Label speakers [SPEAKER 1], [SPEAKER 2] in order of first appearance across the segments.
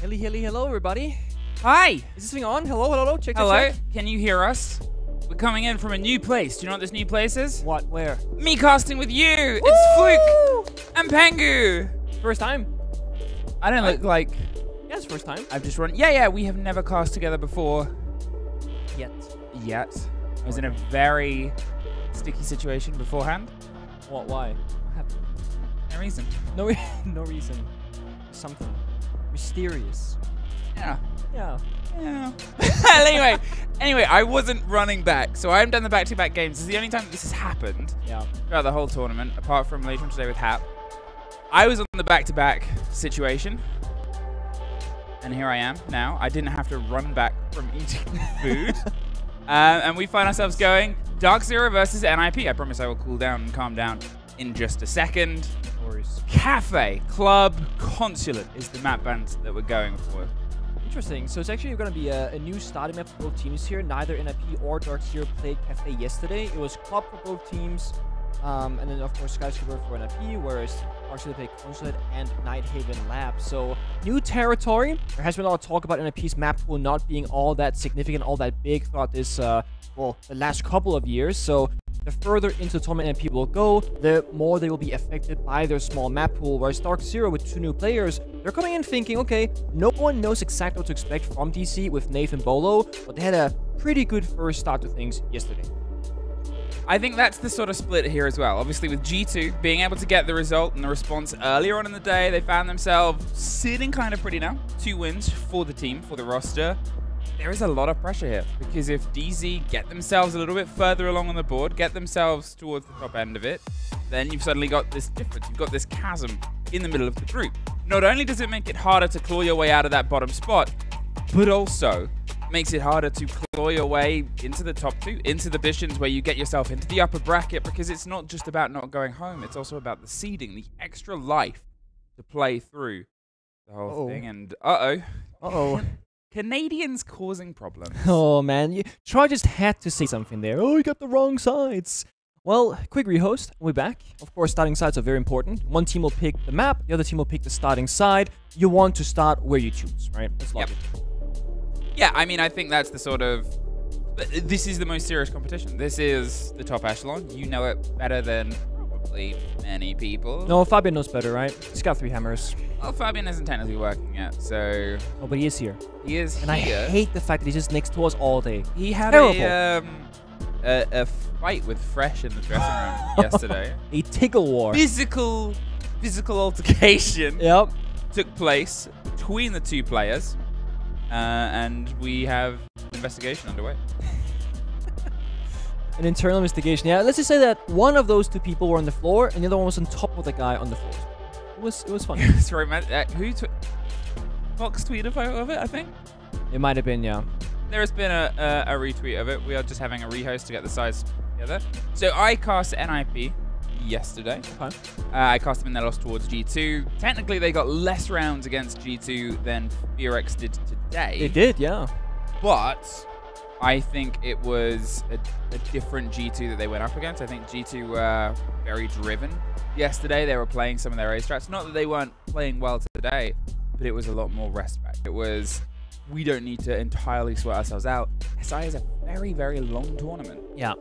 [SPEAKER 1] Hello, hello, hello, everybody.
[SPEAKER 2] Hi.
[SPEAKER 1] Is this thing on? Hello, hello, hello. Check, check,
[SPEAKER 2] Hello.
[SPEAKER 1] check.
[SPEAKER 2] Can you hear us? We're coming in from a new place. Do you know what this new place is?
[SPEAKER 1] What? Where?
[SPEAKER 2] Me casting with you. It's Fluke and Pengu.
[SPEAKER 1] First time?
[SPEAKER 2] I don't look like
[SPEAKER 1] Yeah, it's first time.
[SPEAKER 2] I've just run. Yeah, yeah. We have never cast together before
[SPEAKER 1] Yet.
[SPEAKER 2] yet. I was in a very sticky situation beforehand.
[SPEAKER 1] What? Why? What happened?
[SPEAKER 2] No reason.
[SPEAKER 1] No, re- no reason. Something mysterious.
[SPEAKER 2] Yeah.
[SPEAKER 1] Yeah.
[SPEAKER 2] Yeah. anyway, anyway, I wasn't running back, so I haven't done the back-to-back games. This is the only time this has happened.
[SPEAKER 1] Yeah.
[SPEAKER 2] throughout the whole tournament, apart from later on today with Hap. I was on the back-to-back situation, and here I am now. I didn't have to run back from eating food, uh, and we find ourselves going Dark Zero versus NIP. I promise I will cool down and calm down in just a second.
[SPEAKER 1] No worries.
[SPEAKER 2] Cafe Club Consulate is the map band that we're going for.
[SPEAKER 1] Interesting. So it's actually going to be a, a new starting map for both teams here. Neither NIP or Dark Zero played Cafe yesterday. It was Club for both teams. Um, and then, of course, Skyscraper for NIP, whereas Dark played Consulate and Nighthaven Lab. So, new territory. There has been a lot of talk about NIP's map pool not being all that significant, all that big throughout this, uh, well, the last couple of years. So, the further into tournament NP will go, the more they will be affected by their small map pool. Whereas Dark Zero, with two new players, they're coming in thinking, okay, no one knows exactly what to expect from DC with Nathan Beaulo, but they had a pretty good first start to things yesterday.
[SPEAKER 2] I think that's the sort of split here as well. Obviously, with G2 being able to get the result and the response earlier on in the day, they found themselves sitting kind of pretty now. Two wins for the team, for the roster. There is a lot of pressure here because if DZ get themselves a little bit further along on the board, get themselves towards the top end of it, then you've suddenly got this difference. You've got this chasm in the middle of the group. Not only does it make it harder to claw your way out of that bottom spot, but also makes it harder to claw your way into the top two, into the Bisons, where you get yourself into the upper bracket, because it's not just about not going home, it's also about the seeding, the extra life to play through the whole
[SPEAKER 1] Uh-oh.
[SPEAKER 2] thing. And uh oh,
[SPEAKER 1] Uh-oh.
[SPEAKER 2] Canadians causing problems.
[SPEAKER 1] oh, man. You, Troy just had to say something there. Oh, you got the wrong sides. Well, quick rehost. We're back. Of course, starting sides are very important. One team will pick the map, the other team will pick the starting side. You want to start where you choose, right? That's
[SPEAKER 2] Yep.
[SPEAKER 1] logic.
[SPEAKER 2] Yeah, I mean, I think that's the sort of. This is the most serious competition. This is the top echelon. You know it better than probably many people.
[SPEAKER 1] No, Fabian knows better, right? He's got three hammers.
[SPEAKER 2] Well, Fabian isn't technically working yet, so
[SPEAKER 1] Oh, but he is here.
[SPEAKER 2] he is
[SPEAKER 1] And I hate the fact that he's just next to us all day.
[SPEAKER 2] He had
[SPEAKER 1] Terrible.
[SPEAKER 2] a, um, a a fight with Fresh in the dressing room yesterday.
[SPEAKER 1] A tickle war.
[SPEAKER 2] Physical, physical altercation
[SPEAKER 1] Yep.
[SPEAKER 2] took place between the two players, uh, and we have investigation underway.
[SPEAKER 1] An internal investigation. Yeah, let's just say that one of those two people were on the floor and the other one was on top of the guy on the floor. It was it was fun.
[SPEAKER 2] it's romantic. Uh, who? Tw- Fox tweeted a photo of it, I think.
[SPEAKER 1] it might have been, yeah.
[SPEAKER 2] There has been a, a, a retweet of it. We are just having a rehost to get the sides together. So I cast NIP yesterday.
[SPEAKER 1] Okay.
[SPEAKER 2] Uh, I cast them in their loss towards G2. Technically, they got less rounds against G2 than Furex did today.
[SPEAKER 1] They did, yeah.
[SPEAKER 2] But I think it was a, a different G2 that they went up against. I think G2 were very driven yesterday. They were playing some of their A strats. Not that they weren't playing well today, but it was a lot more rest back. It was, we don't need to entirely sweat ourselves out. SI is a very, very long tournament.
[SPEAKER 1] Yeah.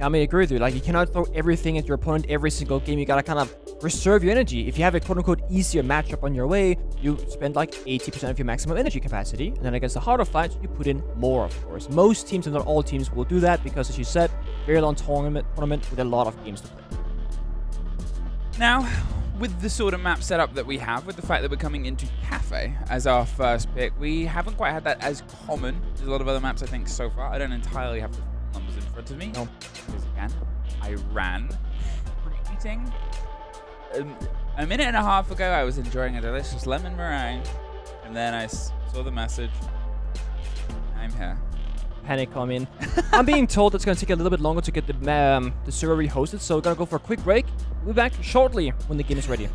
[SPEAKER 1] I mean, I agree with you. Like, you cannot throw everything at your opponent every single game. You gotta kind of reserve your energy. If you have a quote-unquote easier matchup on your way, you spend like 80% of your maximum energy capacity. And then against the harder fights, you put in more, of course. Most teams, and not all teams, will do that because, as you said, very long tournament, tournament with a lot of games to play.
[SPEAKER 2] Now, with the sort of map setup that we have, with the fact that we're coming into Cafe as our first pick, we haven't quite had that as common as a lot of other maps, I think, so far. I don't entirely have the front of me.
[SPEAKER 1] No.
[SPEAKER 2] Because again, I ran from eating. Um, a minute and a half ago, I was enjoying a delicious lemon meringue, and then I saw the message. I'm here.
[SPEAKER 1] Panic come in. I'm being told it's gonna take a little bit longer to get the um, the server rehosted, so we're gonna go for a quick break. We'll be back shortly when the game is ready.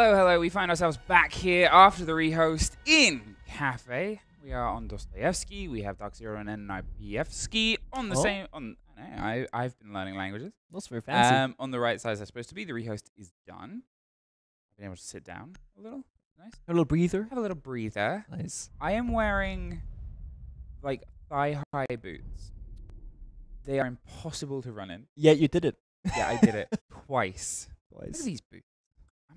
[SPEAKER 2] Hello, hello. We find ourselves back here after the rehost in Cafe. We are on Dostoevsky. We have Dark Zero and NIPFsky on the
[SPEAKER 1] Oh.
[SPEAKER 2] same. On I, I've been learning languages.
[SPEAKER 1] That's very fancy.
[SPEAKER 2] Um, on the right side, is supposed to be. The rehost is done. I've been able to sit down a little. Nice.
[SPEAKER 1] Have a little breather.
[SPEAKER 2] Have a little breather.
[SPEAKER 1] Nice.
[SPEAKER 2] I am wearing like thigh high boots. They are impossible to run in.
[SPEAKER 1] Yeah, you did it.
[SPEAKER 2] Yeah, I did it twice. Look at
[SPEAKER 1] Twice.
[SPEAKER 2] these boots.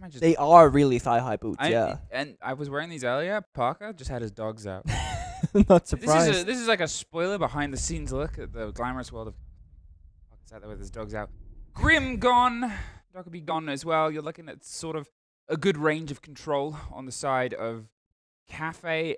[SPEAKER 2] I just
[SPEAKER 1] They are really thigh-high boots.
[SPEAKER 2] I,
[SPEAKER 1] yeah.
[SPEAKER 2] And I was wearing these earlier. Parker just had his dogs out.
[SPEAKER 1] Not
[SPEAKER 2] This
[SPEAKER 1] surprised.
[SPEAKER 2] is a, this is like a spoiler behind the scenes look at the glamorous world of Parker's out there with his dogs out. Grim gone. Dog could be gone as well. You're looking at sort of a good range of control on the side of Cafe.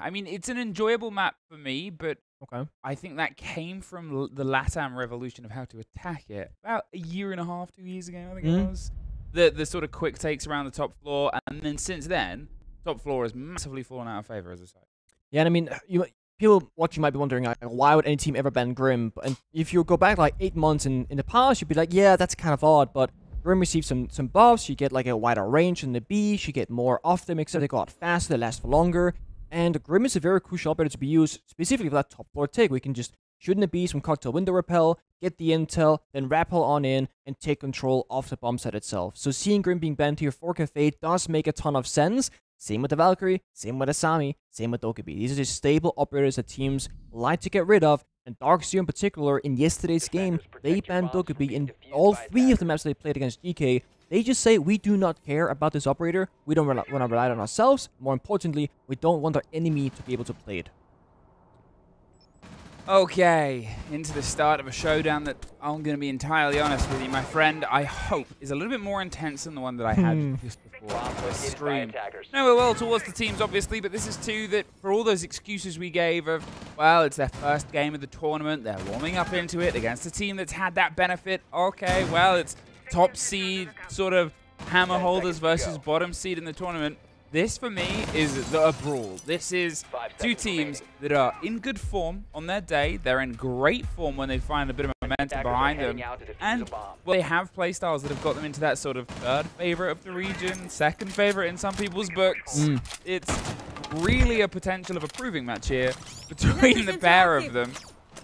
[SPEAKER 2] I mean, it's an enjoyable map for me, but
[SPEAKER 1] okay.
[SPEAKER 2] I think that came from l- the Latam revolution of how to attack it about a year and a half, two years ago, I think
[SPEAKER 1] Mhm.
[SPEAKER 2] it was. The the sort of quick takes around the top floor, and then since then, top floor has massively fallen out of favor as a site.
[SPEAKER 1] Yeah, and I mean, you people watching might be wondering, like, why would any team ever ban Grim? And if you go back like eight months in, in the past, you'd be like, yeah, that's kind of odd. But Grim receives some some buffs. You get like a wider range in the beach. You get more of them, except they go out faster, they last for longer. And Grim is a very crucial operator to be used specifically for that top floor take. We can just in the beast from cocktail window repel, get the intel, then rappel on in and take control of the bomb site itself. So seeing Grim being banned here for Cafe does make a ton of sense. Same with the Valkyrie, same with Azami, same with Dokkaebi. These are just stable operators that teams like to get rid of. And DarkZero in particular, in yesterday's game, they banned Dokkaebi in all three of the maps they played against GK. They just say, we do not care about this operator. We don't want to rely on ourselves. More importantly, we don't want our enemy to be able to play it.
[SPEAKER 2] Okay, into the start of a showdown that I'm going to be entirely honest with you, my friend, I hope is a little bit more intense than the one that I had
[SPEAKER 1] Hmm.
[SPEAKER 2] just before the stream. No, we're well, towards the teams, obviously, but this is two that, for all those excuses we gave of, well, it's their first game of the tournament, they're warming up into it against a team that's had that benefit. Okay, well, it's top seed sort of hammer holders versus bottom seed in the tournament. This, for me, is the, a brawl. This is two teams that are in good form on their day. They're in great form when they find a bit of momentum behind them. And, well, they have playstyles that have got them into that sort of third favorite of the region, second favorite in some people's books.
[SPEAKER 1] Mm.
[SPEAKER 2] It's really a potential of a proving match here between the pair of them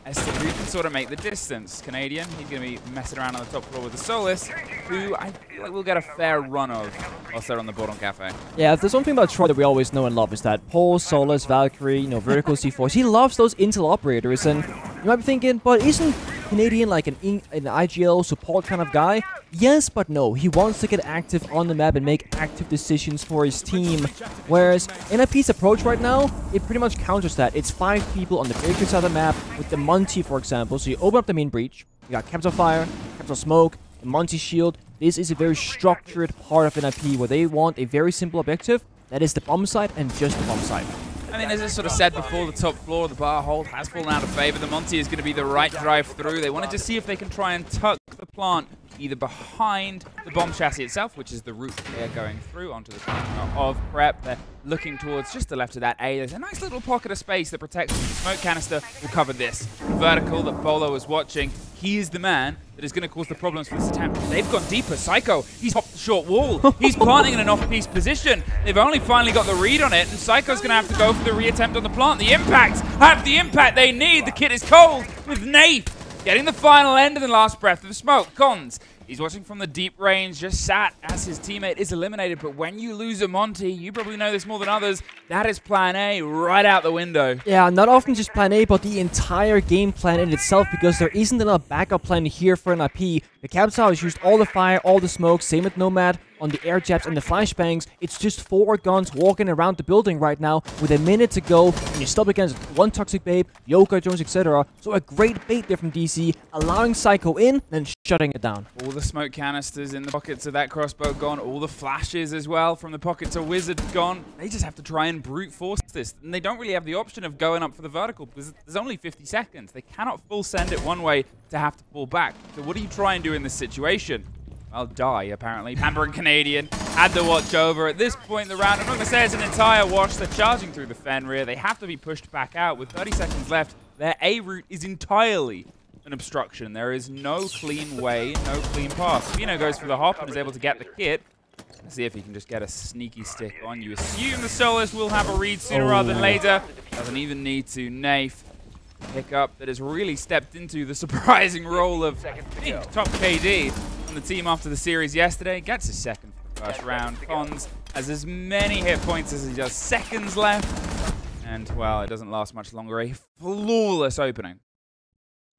[SPEAKER 2] as to who can sort of make the distance. Canadian, he's going to be messing around on the top floor with the Solis, who I feel like we'll get a fair run of whilst they're on the bottom cafe.
[SPEAKER 1] Yeah, if there's one thing about Troy that we always know and love is that Paul, Solis, Valkyrie, you know, Vertical C4s, he loves those Intel operators, and you might be thinking, but isn't Canadian like an, an IGL support kind of guy? Yes, but no. He wants to get active on the map and make active decisions for his team. Whereas NIP's approach right now, it pretty much counters that. It's five people on the very side of the map with the Monty, for example. So you open up the main breach, you got of Fire, of Smoke, Monty Shield. This is a very structured part of NIP where they want a very simple objective. That is the bomb site and just the bomb site.
[SPEAKER 2] I mean, as I sort of said before, the top floor, of the bar hold has fallen out of favor. The Monty is going to be the right drive through. They wanted to see if they can try and tuck the plant either behind the bomb chassis itself, which is the route they're going through onto the corner of prep. They're looking towards just the left of that A. There's a nice little pocket of space that protects. The smoke canister We'll cover this. Vertical that Beaulo was watching. He is the man that is going to cause the problems for this attempt. They've gone deeper. Psycho, he's popped the short wall. He's planting in an off-piece position. They've only finally got the read on it, and Psycho's going to have to go for the reattempt on the plant. The impact, have the impact they need. The kit is cold with Nafe getting the final end of the last breath of the smoke. Kondz, he's watching from the deep range, just sat as his teammate is eliminated. But when you lose a Monty, you probably know this more than others, that is plan A right out the window.
[SPEAKER 1] Yeah, not often just plan A, but the entire game plan in itself because there isn't enough backup plan here for an IP. The Caps has used all the fire, all the smoke, same with Nomad on the air jabs and the flashbangs. It's just four guns walking around the building right now with a minute to go, and you're still against one Toxic Babe, Yoka Jones, etc. So a great bait there from DC, allowing Psycho in, then shutting it down.
[SPEAKER 2] All the smoke canisters in the pockets of that crossbow gone. All the flashes as well from the pockets of Wizard gone. They just have to try and brute force this. And they don't really have the option of going up for the vertical because there's only 50 seconds. They cannot full send it one way to have to pull back. So what do you try and do in this situation? I'll die, apparently. Pamper and Canadian had the watch over. At this point in the round, I'm not going to say it's an entire wash. They're charging through the Fenrir. They have to be pushed back out. With 30 seconds left, their A route is entirely an obstruction. There is no clean way, no clean path. Spino goes for the hop and is able to get the kit. Let's see if he can just get a sneaky stick on. You assume the Solis will have a read sooner rather than
[SPEAKER 1] Oh.
[SPEAKER 2] later. Doesn't even need to. Nafe pickup that has really stepped into the surprising role of, I think, top KD on the team after the series yesterday. Gets his second for the first round. Kondz has as many hit points as he does seconds left. And, well, it doesn't last much longer. A flawless opening.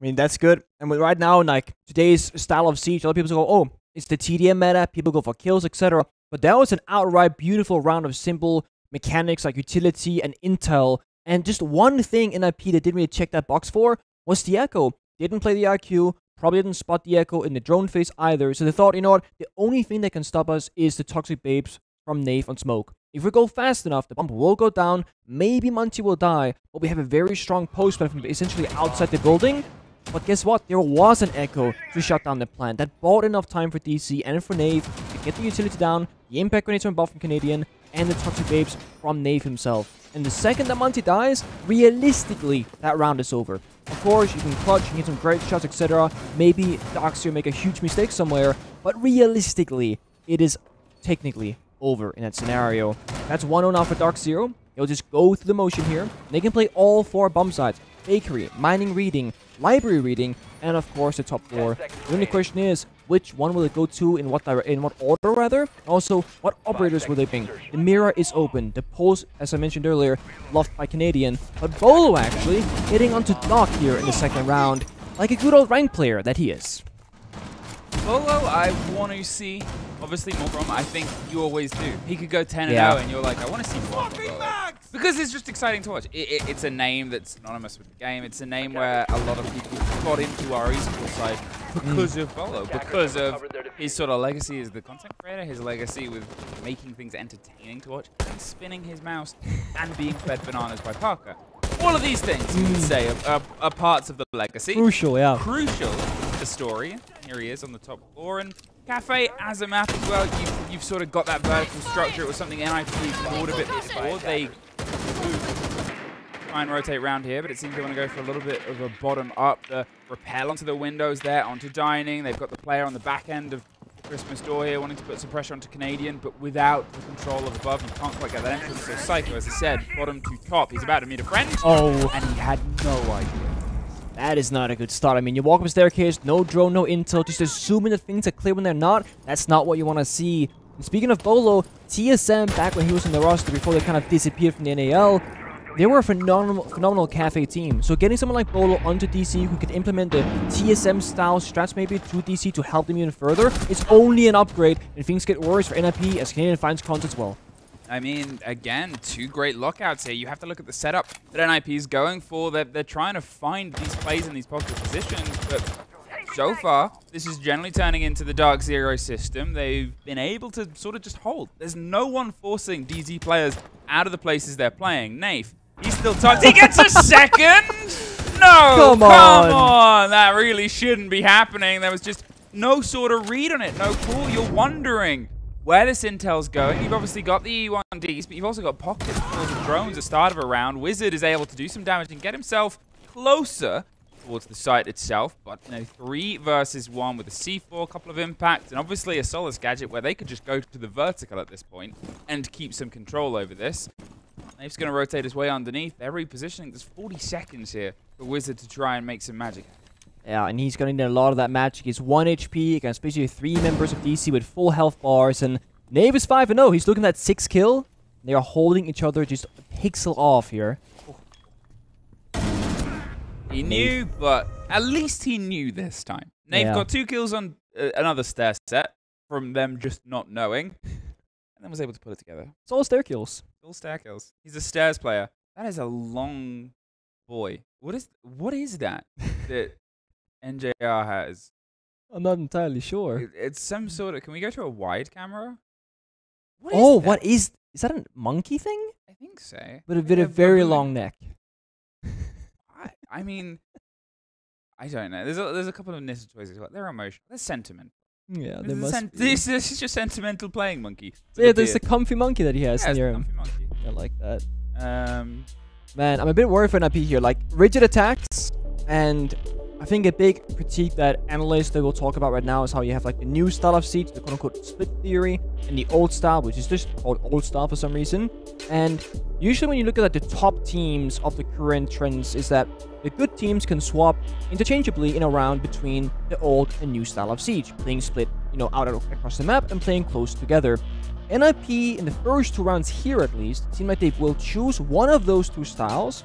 [SPEAKER 1] I mean, that's good. And with right now, like today's style of siege, a lot of people go, oh, it's the TDM meta, people go for kills, etc. But that was an outright beautiful round of simple mechanics like utility and intel. And just one thing in IP that didn't really check that box for was the Echo. Didn't play the IQ, probably didn't spot the Echo in the drone phase either. So they thought, you know what, the only thing that can stop us is the Toxic Babes from Nafe on Smoke. If we go fast enough, the bump will go down, maybe Monty will die, but we have a very strong post from essentially outside the building. But guess what? There was an Echo to shut down the plant. That bought enough time for DC and for Nafe to get the utility down, the impact grenades from above from Canadian, and the Toxic Babes from Nafe himself. And the second that Monty dies, realistically, that round is over. Of course, you can clutch, you can get some great shots, etc. Maybe Doxio make a huge mistake somewhere, but realistically, it is technically over in that scenario. That's 1-0 now for Dark Zero. They'll just go through the motion here. They can play all four bomb sites. Bakery, mining reading, library reading, and of course the top floor. The only question is, which one will it go to in what dire in what order rather? Also, what operators will they bring? The mirror is open. The pulse, as I mentioned earlier, loved by Canadian. But Beaulo actually hitting onto Doc here in the second round, like a good old rank player that he is.
[SPEAKER 2] Beaulo, I want to see, obviously, more from. I think you always do. He could go 10
[SPEAKER 1] Yeah.
[SPEAKER 2] 0, and you're like, I want to see more. Because it's just exciting to watch. It, it, it's a name that's synonymous with the game. It's a name where a lot of people got into our esports side because mm. of oh, Beaulo, because of his sort of legacy as the content creator, his legacy with making things entertaining to watch, and spinning his mouse, and being fed bananas by Parker. All of these things, you would mm. say, are, are, are parts of the legacy
[SPEAKER 1] Crucial, yeah.
[SPEAKER 2] crucial to the story. Here he is on the top floor, and Cafe as a map as well. You've, you've sort of got that vertical structure. It was something NIP thought a bit before. They try and rotate around here, but it seems they want to go for a little bit of a bottom up. The rappel onto the windows there, onto dining. They've got the player on the back end of Christmas door here, wanting to put some pressure onto Canadian, but without the control of above, you can't quite get that entrance. So Psycho, as I said, bottom to top. He's about to meet a friend,
[SPEAKER 1] Oh,
[SPEAKER 2] and he had no idea.
[SPEAKER 1] that is not a good start. I mean, you walk up a staircase, no drone, no intel, just assuming that things are clear when they're not. That's not what you want to see. And speaking of Beaulo, TSM, back when he was in the roster before they kind of disappeared from the NAL, they were a phenomenal, phenomenal cafe team. So getting someone like Beaulo onto DC who could implement the TSM style strats maybe to DC to help them even further is only an upgrade. And things get worse for NIP as Canadian finds Kondz as well.
[SPEAKER 2] I mean, again, two great lockouts here. You have to look at the setup that NIP is going for. They're, they're trying to find these plays in these pocket positions, but so far, this is generally turning into the Dark Zero system. They've been able to sort of just hold. There's no one forcing DZ players out of the places they're playing. Nafe, he's still touched. He gets a second! No!
[SPEAKER 1] Come on.
[SPEAKER 2] on! That really shouldn't be happening. There was just no sort of read on it, no call. You're wondering where this intel's going. You've obviously got the E1Ds, but you've also got pockets full of drones at the start of a round. Wizard is able to do some damage and get himself closer towards the site itself. But you know, three versus one with a C4, a couple of impacts, and obviously a Solis gadget where they could just go to the vertical at this point and keep some control over this. Nafe's going to rotate his way underneath. They're repositioning. There's 40 seconds here for Wizard to try and make some magic.
[SPEAKER 1] Yeah, and he's going to need a lot of that magic. He's 1 HP against basically three members of DC with full health bars. And Nafe is 5 0. He's looking at 6 kill. They are holding each other just a pixel off here.
[SPEAKER 2] He knew, but at least he knew this time. Nafe
[SPEAKER 1] Yeah.
[SPEAKER 2] got two kills on uh, another stair set from them just not knowing, and then was able to put it together.
[SPEAKER 1] It's all stair kills.
[SPEAKER 2] All stair kills. He's a stairs player. That is a long boy. What is what is that that NJR has?
[SPEAKER 1] I'm not entirely sure.
[SPEAKER 2] It- It's some sort of. Can we go to a wide camera? What is
[SPEAKER 1] Oh,
[SPEAKER 2] that?
[SPEAKER 1] what is. Is that a monkey thing?
[SPEAKER 2] I think so.
[SPEAKER 1] But a bit of very
[SPEAKER 2] baboon.
[SPEAKER 1] long neck.
[SPEAKER 2] I, I mean, I don't know. There's a, there's a couple of Nissa toys as well. They're emotional. They're sentimental.
[SPEAKER 1] Yeah,
[SPEAKER 2] This is,
[SPEAKER 1] must
[SPEAKER 2] sen-
[SPEAKER 1] be.
[SPEAKER 2] this, this is your sentimental playing monkey. with
[SPEAKER 1] yeah,
[SPEAKER 2] a
[SPEAKER 1] there's the comfy monkey that he has
[SPEAKER 2] yeah, it's
[SPEAKER 1] him.
[SPEAKER 2] comfy.
[SPEAKER 1] I like that.
[SPEAKER 2] Um,
[SPEAKER 1] Man, I'm a bit worried for NIP here. Like, rigid attacks, and I think a big critique that analysts that we'll talk about right now is how you have like the new style of siege, the quote-unquote split theory, and the old style, which is just called old style for some reason. And usually when you look at like, the top teams of the current trends is that the good teams can swap interchangeably in a round between the old and new style of siege, playing split, you know, out across the map and playing close together. NIP in the first two rounds here at least seem like they will choose one of those two styles,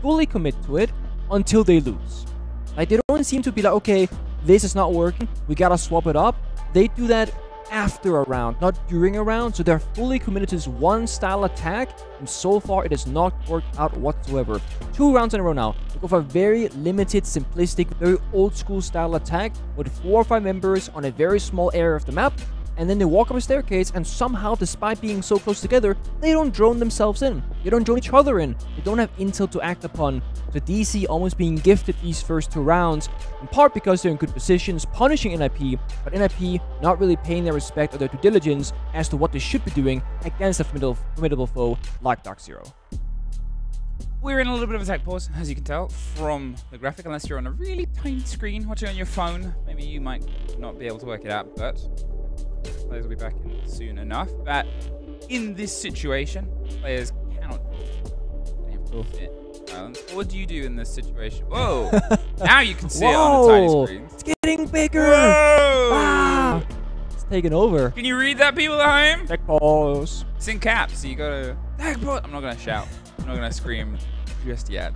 [SPEAKER 1] fully commit to it until they lose. Like they don't seem to be like, okay, this is not working, we gotta swap it up. They do that after a round, not during a round, so they're fully committed to this one style attack, and so far it has not worked out whatsoever. Two rounds in a row now. For a very limited, simplistic, very old school style attack with four or five members on a very small area of the map, and then they walk up a staircase and somehow despite being so close together they don't drone themselves in. They don't drone each other in. They don't have intel to act upon. So dc almost being gifted these first two rounds in part because they're in good positions punishing nip but nip not really paying their respect or their due diligence as to what they should be doing against a formidable, formidable foe like dark zero.
[SPEAKER 2] We're in a little bit of a tech pause, as you can tell from the graphic, unless you're on a really tiny screen watching on your phone. Maybe you might not be able to work it out, but players will be back in soon enough. But in this situation, players cannot Silence. What do you do in this situation? Whoa! now you can see it on the tiny screen.
[SPEAKER 1] it's getting bigger
[SPEAKER 2] Whoa!
[SPEAKER 1] Ah! it's taking over
[SPEAKER 2] Can you read that, people at home?
[SPEAKER 1] tech pause
[SPEAKER 2] It's in caps, so you gotta. I'm not gonna shout. I'm not gonna scream just yet.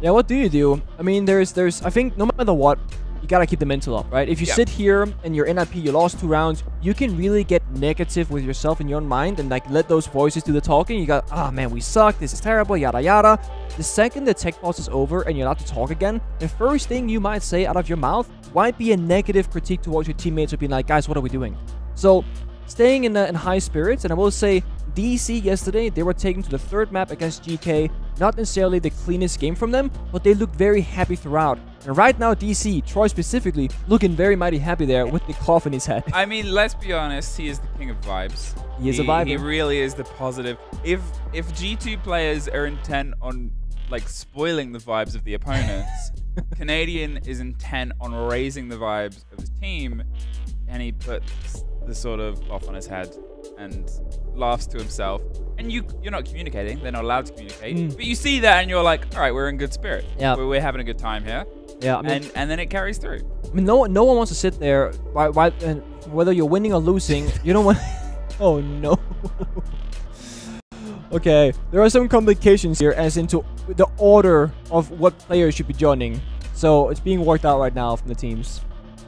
[SPEAKER 1] Yeah, what do you do? I mean, there's, there's, I think no matter what, you gotta keep the mental up, right? If you sit here and you're NIP, you lost two rounds, you can really get negative with yourself in your own mind and like let those voices do the talking. You got, ah man, we suck, this is terrible, yada yada. The second the tech pause is over and you're allowed to talk again, the first thing you might say out of your mouth might be a negative critique towards your teammates or being like, guys, what are we doing? So staying in, uh, in high spirits, and I will say DC yesterday, they were taken to the third map against GK. Not necessarily the cleanest game from them, but they looked very happy throughout. And right now, DC, Troy specifically, looking very mighty happy there with the cough in his head.
[SPEAKER 2] I mean, let's be honest. He is the king of vibes.
[SPEAKER 1] He is a vibe.
[SPEAKER 2] He really is the positive. If if G2 players are intent on like spoiling the vibes of the opponents, Canadian is intent on raising the vibes of his team, and he puts the sort of cloth on his head and laughs to himself. And you you're not communicating. They're not allowed to communicate.
[SPEAKER 1] Mm.
[SPEAKER 2] But you see that, and you're like, all right, we're in good spirit.
[SPEAKER 1] Yeah.
[SPEAKER 2] we're, we're having a good time here.
[SPEAKER 1] Yeah, I mean,
[SPEAKER 2] and and then it carries through.
[SPEAKER 1] I mean, no, no one wants to sit there. Why, why, and whether you're winning or losing, you don't want. oh no. okay, there are some complications here, as into the order of what players should be joining. So it's being worked out right now from the teams.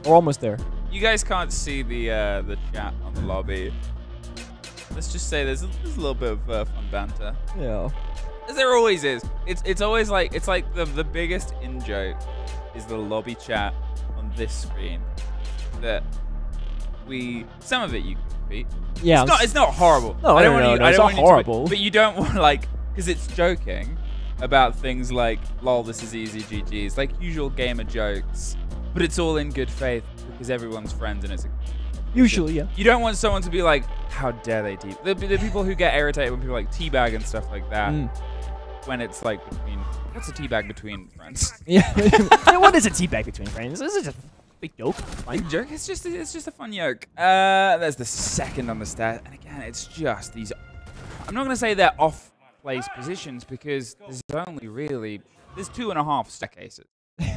[SPEAKER 1] We're almost there.
[SPEAKER 2] You guys can't see the uh, the chat on the lobby. Let's just say there's a, there's a little bit of uh, fun banter.
[SPEAKER 1] Yeah.
[SPEAKER 2] As there always is. It's it's always like it's like the the biggest in joke is the lobby chat on this screen that we some of it you can repeat.
[SPEAKER 1] Yeah.
[SPEAKER 2] It's not it's not horrible.
[SPEAKER 1] No,
[SPEAKER 2] I don't
[SPEAKER 1] no,
[SPEAKER 2] want you,
[SPEAKER 1] no,
[SPEAKER 2] I
[SPEAKER 1] it's
[SPEAKER 2] don't
[SPEAKER 1] not
[SPEAKER 2] want you to-
[SPEAKER 1] horrible.
[SPEAKER 2] but you don't want like because it's joking about things like lol this is easy GG's like usual gamer jokes, but it's all in good faith because everyone's friends and it's a
[SPEAKER 1] Usually, yeah.
[SPEAKER 2] you don't want someone to be like, how dare they deep? The, the people who get irritated when people like teabag and stuff like that,
[SPEAKER 1] Mm.
[SPEAKER 2] when it's like between, what's a teabag between friends?
[SPEAKER 1] Yeah. What is a teabag between friends? This is just a big joke. Fine.
[SPEAKER 2] Big joke. It's just it's just a fun yoke. Uh, there's the second on the stat, and again, it's just these. I'm not gonna say they're off place positions because there's only really there's two and a half staircases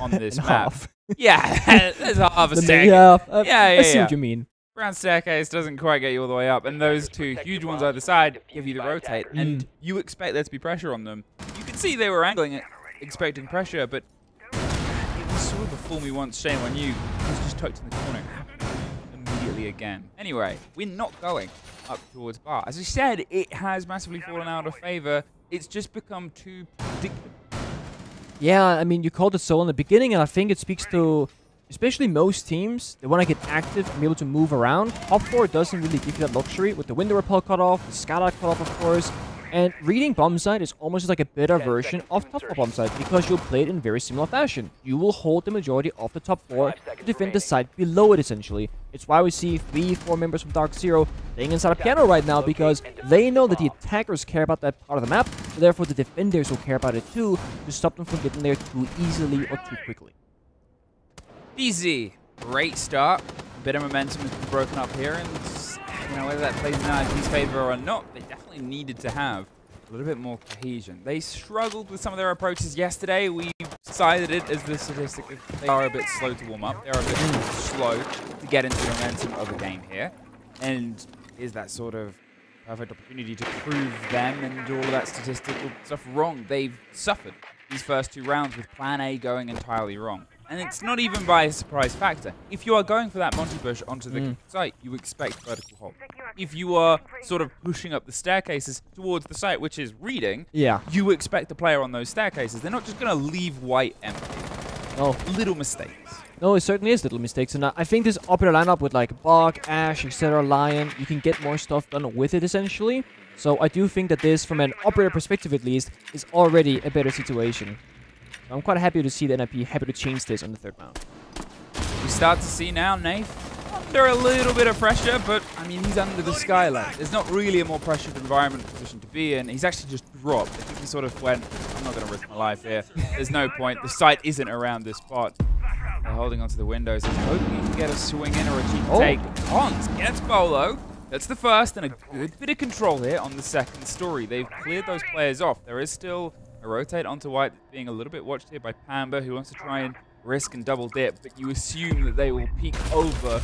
[SPEAKER 2] on this
[SPEAKER 1] And
[SPEAKER 2] map.
[SPEAKER 1] half.
[SPEAKER 2] Yeah, there's half a staircase.
[SPEAKER 1] yeah, uh,
[SPEAKER 2] Yeah,
[SPEAKER 1] I
[SPEAKER 2] yeah,
[SPEAKER 1] see
[SPEAKER 2] yeah.
[SPEAKER 1] what you mean.
[SPEAKER 2] Round staircase doesn't quite get you all the way up, and those two huge ones either side give you the rotate, and
[SPEAKER 1] Mm.
[SPEAKER 2] you expect there to be pressure on them. You see they were angling it, expecting pressure, but it sort of fool me once, shame on you. It was just tucked in the corner. Immediately again. Anyway, we're not going up towards bar. As I said, it has massively fallen out of favor. It's just become too predictable.
[SPEAKER 1] Yeah, I mean, you called it so in the beginning, and I think it speaks to, especially most teams, they want to get active and be able to move around. Top 4 doesn't really give you that luxury with the window repel cut off, the skylight cut off, of course. And reading bomb site is almost like a better version of top 4 bomb site because you'll play it in very similar fashion. You will hold the majority of the top 4 to defend the site below it, essentially. It's why we see 3, 4 members from Dark Zero playing inside a piano right now because they know that the attackers care about that part of the map, so therefore the defenders will care about it too to stop them from getting there too easily or too quickly.
[SPEAKER 2] DZ, great start. A bit of momentum has been broken up here, and you know whether that plays in IP's favor or not, they definitely needed to have a little bit more cohesion. They struggled with some of their approaches yesterday. We cited it as the statistic they are a bit slow to warm up. They're a bit slow to get into the momentum of a game here, and is that sort of perfect opportunity to prove them and all of that statistical stuff wrong. They've suffered these first two rounds with plan A going entirely wrong. And it's not even by a surprise factor. If you are going for that Monty Bush onto the
[SPEAKER 1] Mm.
[SPEAKER 2] site, you expect vertical hold. If you are sort of pushing up the staircases towards the site, which is reading,
[SPEAKER 1] Yeah.
[SPEAKER 2] you expect the player on those staircases. They're not just going to leave white empty.
[SPEAKER 1] Oh,
[SPEAKER 2] Little mistakes.
[SPEAKER 1] no, it certainly is little mistakes. And I- I think this upper lineup with like Bog, Ash, etc., Lion, you can get more stuff done with it essentially. So I do think that this, from an operator perspective at least, is already a better situation. I'm quite happy to see the NIP happy to change this on the third round.
[SPEAKER 2] We start to see now Nafe under a little bit of pressure, but I mean, he's under the skylight. There's not really a more pressured environment position to be in. He's actually just dropped. I think he sort of went, I'm not going to risk my life here. There's no point. The site isn't around this spot. They're holding onto the windows. He's hoping he can get a swing in or a cheap
[SPEAKER 1] Oh.
[SPEAKER 2] take. Hans gets Beaulo. That's the first and a good bit of control here on the second story. They've cleared those players off. There is still a rotate onto white being a little bit watched here by Pamba, who wants to try and risk and double dip, but you assume that they will peek over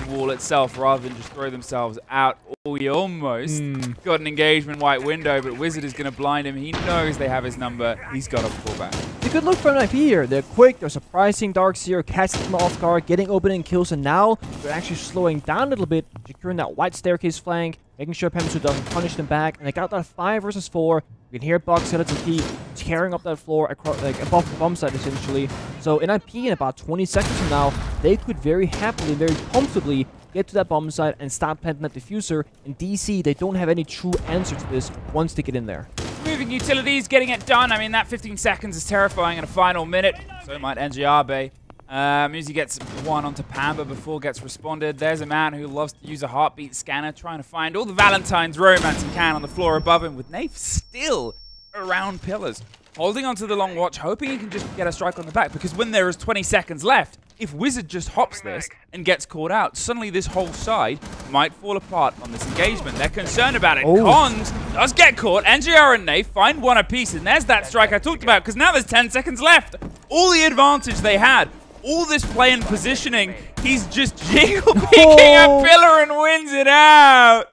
[SPEAKER 2] the wall itself rather than just throw themselves out. Oh, he almost
[SPEAKER 1] Hmm.
[SPEAKER 2] got an engagement white window, but Wizard is going to blind him. He knows they have his number. He's got to pull back.
[SPEAKER 1] The good look from NIP here. They're quick, they're surprising DarkZero, catching them off guard, getting opening kills, and now they're actually slowing down a little bit, securing that white staircase flank, making sure Pemsu doesn't punish them back, and they got that 5 versus 4. You can hear Box Key tearing up that floor across, like above the bomb site essentially. So NIP in about 20 seconds from now, they could very happily, very comfortably get to that bomb site and start planting that diffuser. In DC, they don't have any true answer to this once they get in there.
[SPEAKER 2] Moving utilities, getting it done. I mean, that 15 seconds is terrifying in a final minute. So might NJR be. Um, Uzi gets one onto Pamba before gets responded. There's a man who loves to use a heartbeat scanner, trying to find all the Valentine's romance he can on the floor above him, with Nafe still around pillars. Holding onto the long watch, hoping he can just get a strike on the back, because when there is 20 seconds left, if Wizard just hops this and gets caught out, suddenly this whole side might fall apart on this engagement. They're concerned about it. Oh. Kondz does get caught. NJR and Nafe find one apiece, and there's that strike I talked about, because now there's 10 seconds left. All the advantage they had all this play and positioning, he's just jiggle picking oh. a pillar and wins it out.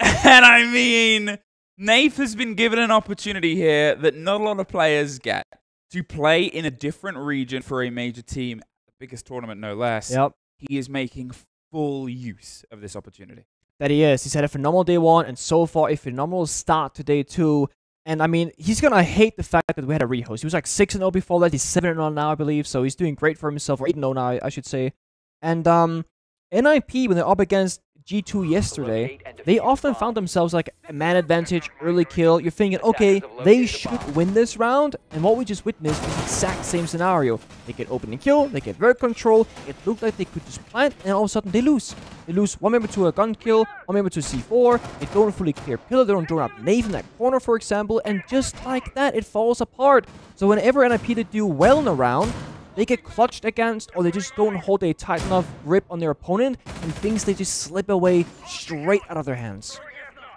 [SPEAKER 2] And I mean, Nafe has been given an opportunity here that not a lot of players get to play in a different region for a major team, the biggest tournament no less.
[SPEAKER 1] Yep.
[SPEAKER 2] He is making full use of this opportunity.
[SPEAKER 1] That he is. He's had a phenomenal day one and so far a phenomenal start to day two. And I mean, he's gonna hate the fact that we had a rehost. He was like six and zero oh before that. He's seven and zero oh now, I believe. So he's doing great for himself. Or eight and zero oh now, I should say. And um, NIP when they're up against G2 yesterday, they often found themselves like a man advantage, early kill. You're thinking, okay, they should win this round. And what we just witnessed is the exact same scenario. They get opening kill, they get very control. It looked like they could just plant, and all of a sudden they lose. They lose one member to a gun kill, one member to C4. They don't fully clear pillar, they don't draw up Nafe in that corner, for example. And just like that, it falls apart. So whenever NIP did do well in a round, they get clutched against or they just don't hold a tight enough grip on their opponent and things they just slip away straight out of their hands.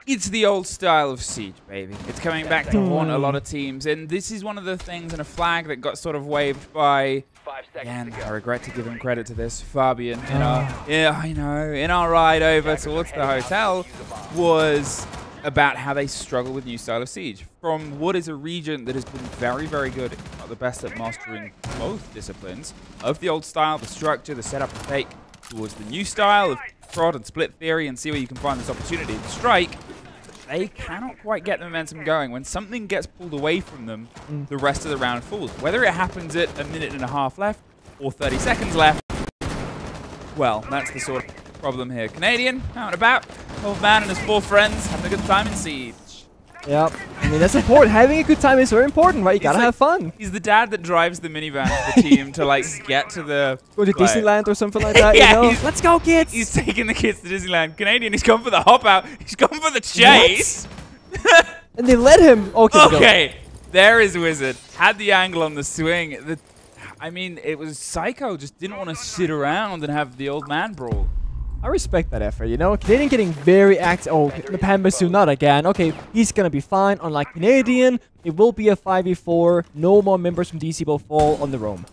[SPEAKER 2] It's the old style of Siege, baby. It's coming back to mm. haunt a lot of teams, and this is one of the things in a flag that got sort of waved by, and I regret to give him credit to this, Fabian. In our, ah. yeah, I know, in our ride over towards the hotel was about how they struggle with new style of siege. From what is a region that has been very, very good, not the best at mastering both disciplines, of the old style, the structure, the setup, the take, towards the new style of prod and split theory and see where you can find this opportunity to strike, they cannot quite get the momentum going. When something gets pulled away from them, mm. the rest of the round falls. Whether it happens at a minute and a half left or 30 seconds left, well, that's the sort of problem here. Canadian, out and about. Old man and his four friends having a good time in Siege.
[SPEAKER 1] Yep. I mean, that's important. Having a good time is very important, right? You gotta
[SPEAKER 2] like,
[SPEAKER 1] have fun.
[SPEAKER 2] He's the dad that drives the minivan of the team to, like, get to the...
[SPEAKER 1] Go to like, Disneyland or something like that, yeah, you know? Let's go, kids!
[SPEAKER 2] He's taking the kids to Disneyland. Canadian, he's gone for the hop out. He's gone for the chase.
[SPEAKER 1] and they let him... Okay,
[SPEAKER 2] Okay. There is Wizard. Had the angle on the swing. The, I mean, it was Psycho. Just didn't want to sit around and have the old man brawl.
[SPEAKER 1] I respect that effort, you know? Canadian getting very active. Oh, the Panbazou not again. Okay, he's gonna be fine. Unlike Canadian, it will be a 5v4. No more members from DC will fall on the roam.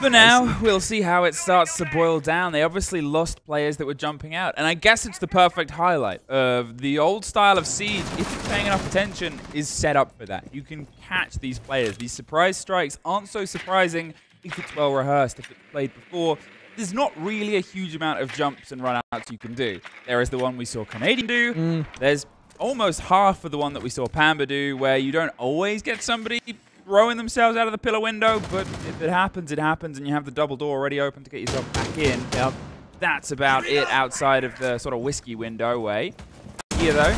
[SPEAKER 2] For now, we'll see how it starts to boil down. They obviously lost players that were jumping out. And I guess it's the perfect highlight of the old style of Siege, if you're paying enough attention, is set up for that. You can catch these players. These surprise strikes aren't so surprising if it's well rehearsed, if it's played before there's not really a huge amount of jumps and runouts you can do. There is the one we saw Canadian do. Mm. There's almost half of the one that we saw Pamba do, where you don't always get somebody throwing themselves out of the pillar window, but if it happens, it happens, and you have the double door already open to get yourself back in. Yep. That's about it outside of the sort of whiskey window way. Here, though,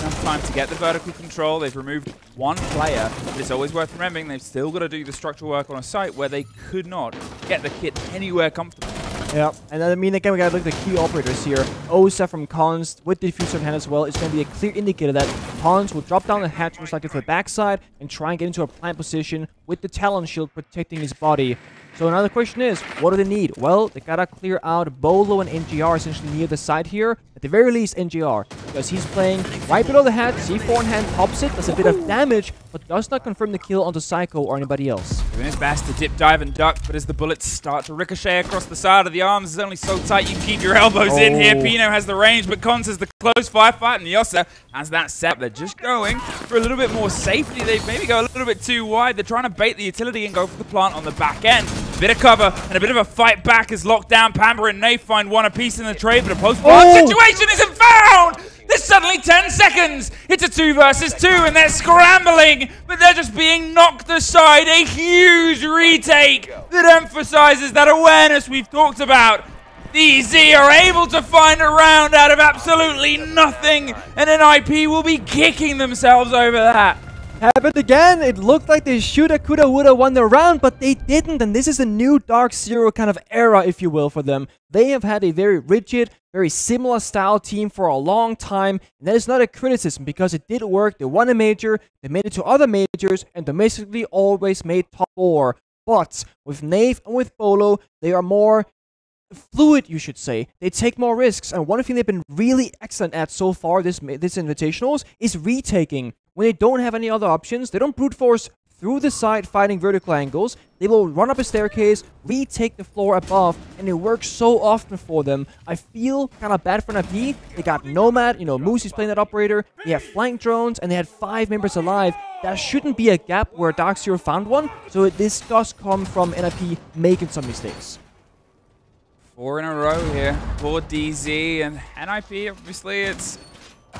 [SPEAKER 2] enough time to get the vertical control. They've removed one player, but it's always worth remembering they've still got to do the structural work on a site where they could not get the kit anywhere comfortable.
[SPEAKER 1] Yeah, and I mean, again, we gotta look at the key operators here. Osa from Collins with the Diffuser in hand as well is gonna be a clear indicator that Collins will drop down the hatch most likely to the backside and try and get into a plant position with the Talon Shield protecting his body. So another question is, what do they need? Well, they gotta clear out Beaulo and NJR essentially near the side here. At the very least, NJR. Because he's playing right below the hat, C4 in hand, pops it, does a bit of damage, but does not confirm the kill onto Psycho or anybody else.
[SPEAKER 2] Doing his best to dip, dive, and duck, but as the bullets start to ricochet across the side of the arms, it's only so tight you can keep your elbows oh. in here. Oh. Pino has the range, but Kondz has the close firefight, and Yossa has that set. They're just going for a little bit more safety. They maybe go a little bit too wide. They're trying to bait the utility and go for the plant on the back end. Bit of cover and a bit of a fight back is locked down. Pamba and Nafe find one apiece in the trade, but a post-plant
[SPEAKER 1] Oh!
[SPEAKER 2] situation isn't found! There's suddenly 10 seconds. It's a two versus two, and they're scrambling, but they're just being knocked aside. A huge retake that emphasizes that awareness we've talked about. DZ are able to find a round out of absolutely nothing, and NIP will be kicking themselves over that.
[SPEAKER 1] Happened again. It looked like they shoulda, coulda, woulda won the round, but they didn't. And this is a new DarkZero kind of era, if you will, for them. They have had a very rigid, very similar style team for a long time. And that is not a criticism because it did work. They won a major, they made it to other majors, and domestically always made top four. But with Nafe and with Beaulo, they are more fluid, you should say. They take more risks, and one thing they've been really excellent at so far this this invitationals is retaking. When they don't have any other options, they don't brute force through the side fighting vertical angles. They will run up a staircase, retake the floor above, and it works so often for them. I feel kind of bad for Napi. They got Nomad, you know, Muzi is playing that operator. They have flank drones, and they had five members alive. There shouldn't be a gap where DarkZero found one, so this does come from NIP making some mistakes.
[SPEAKER 2] Four in a row here for DZ and NIP. Obviously, it's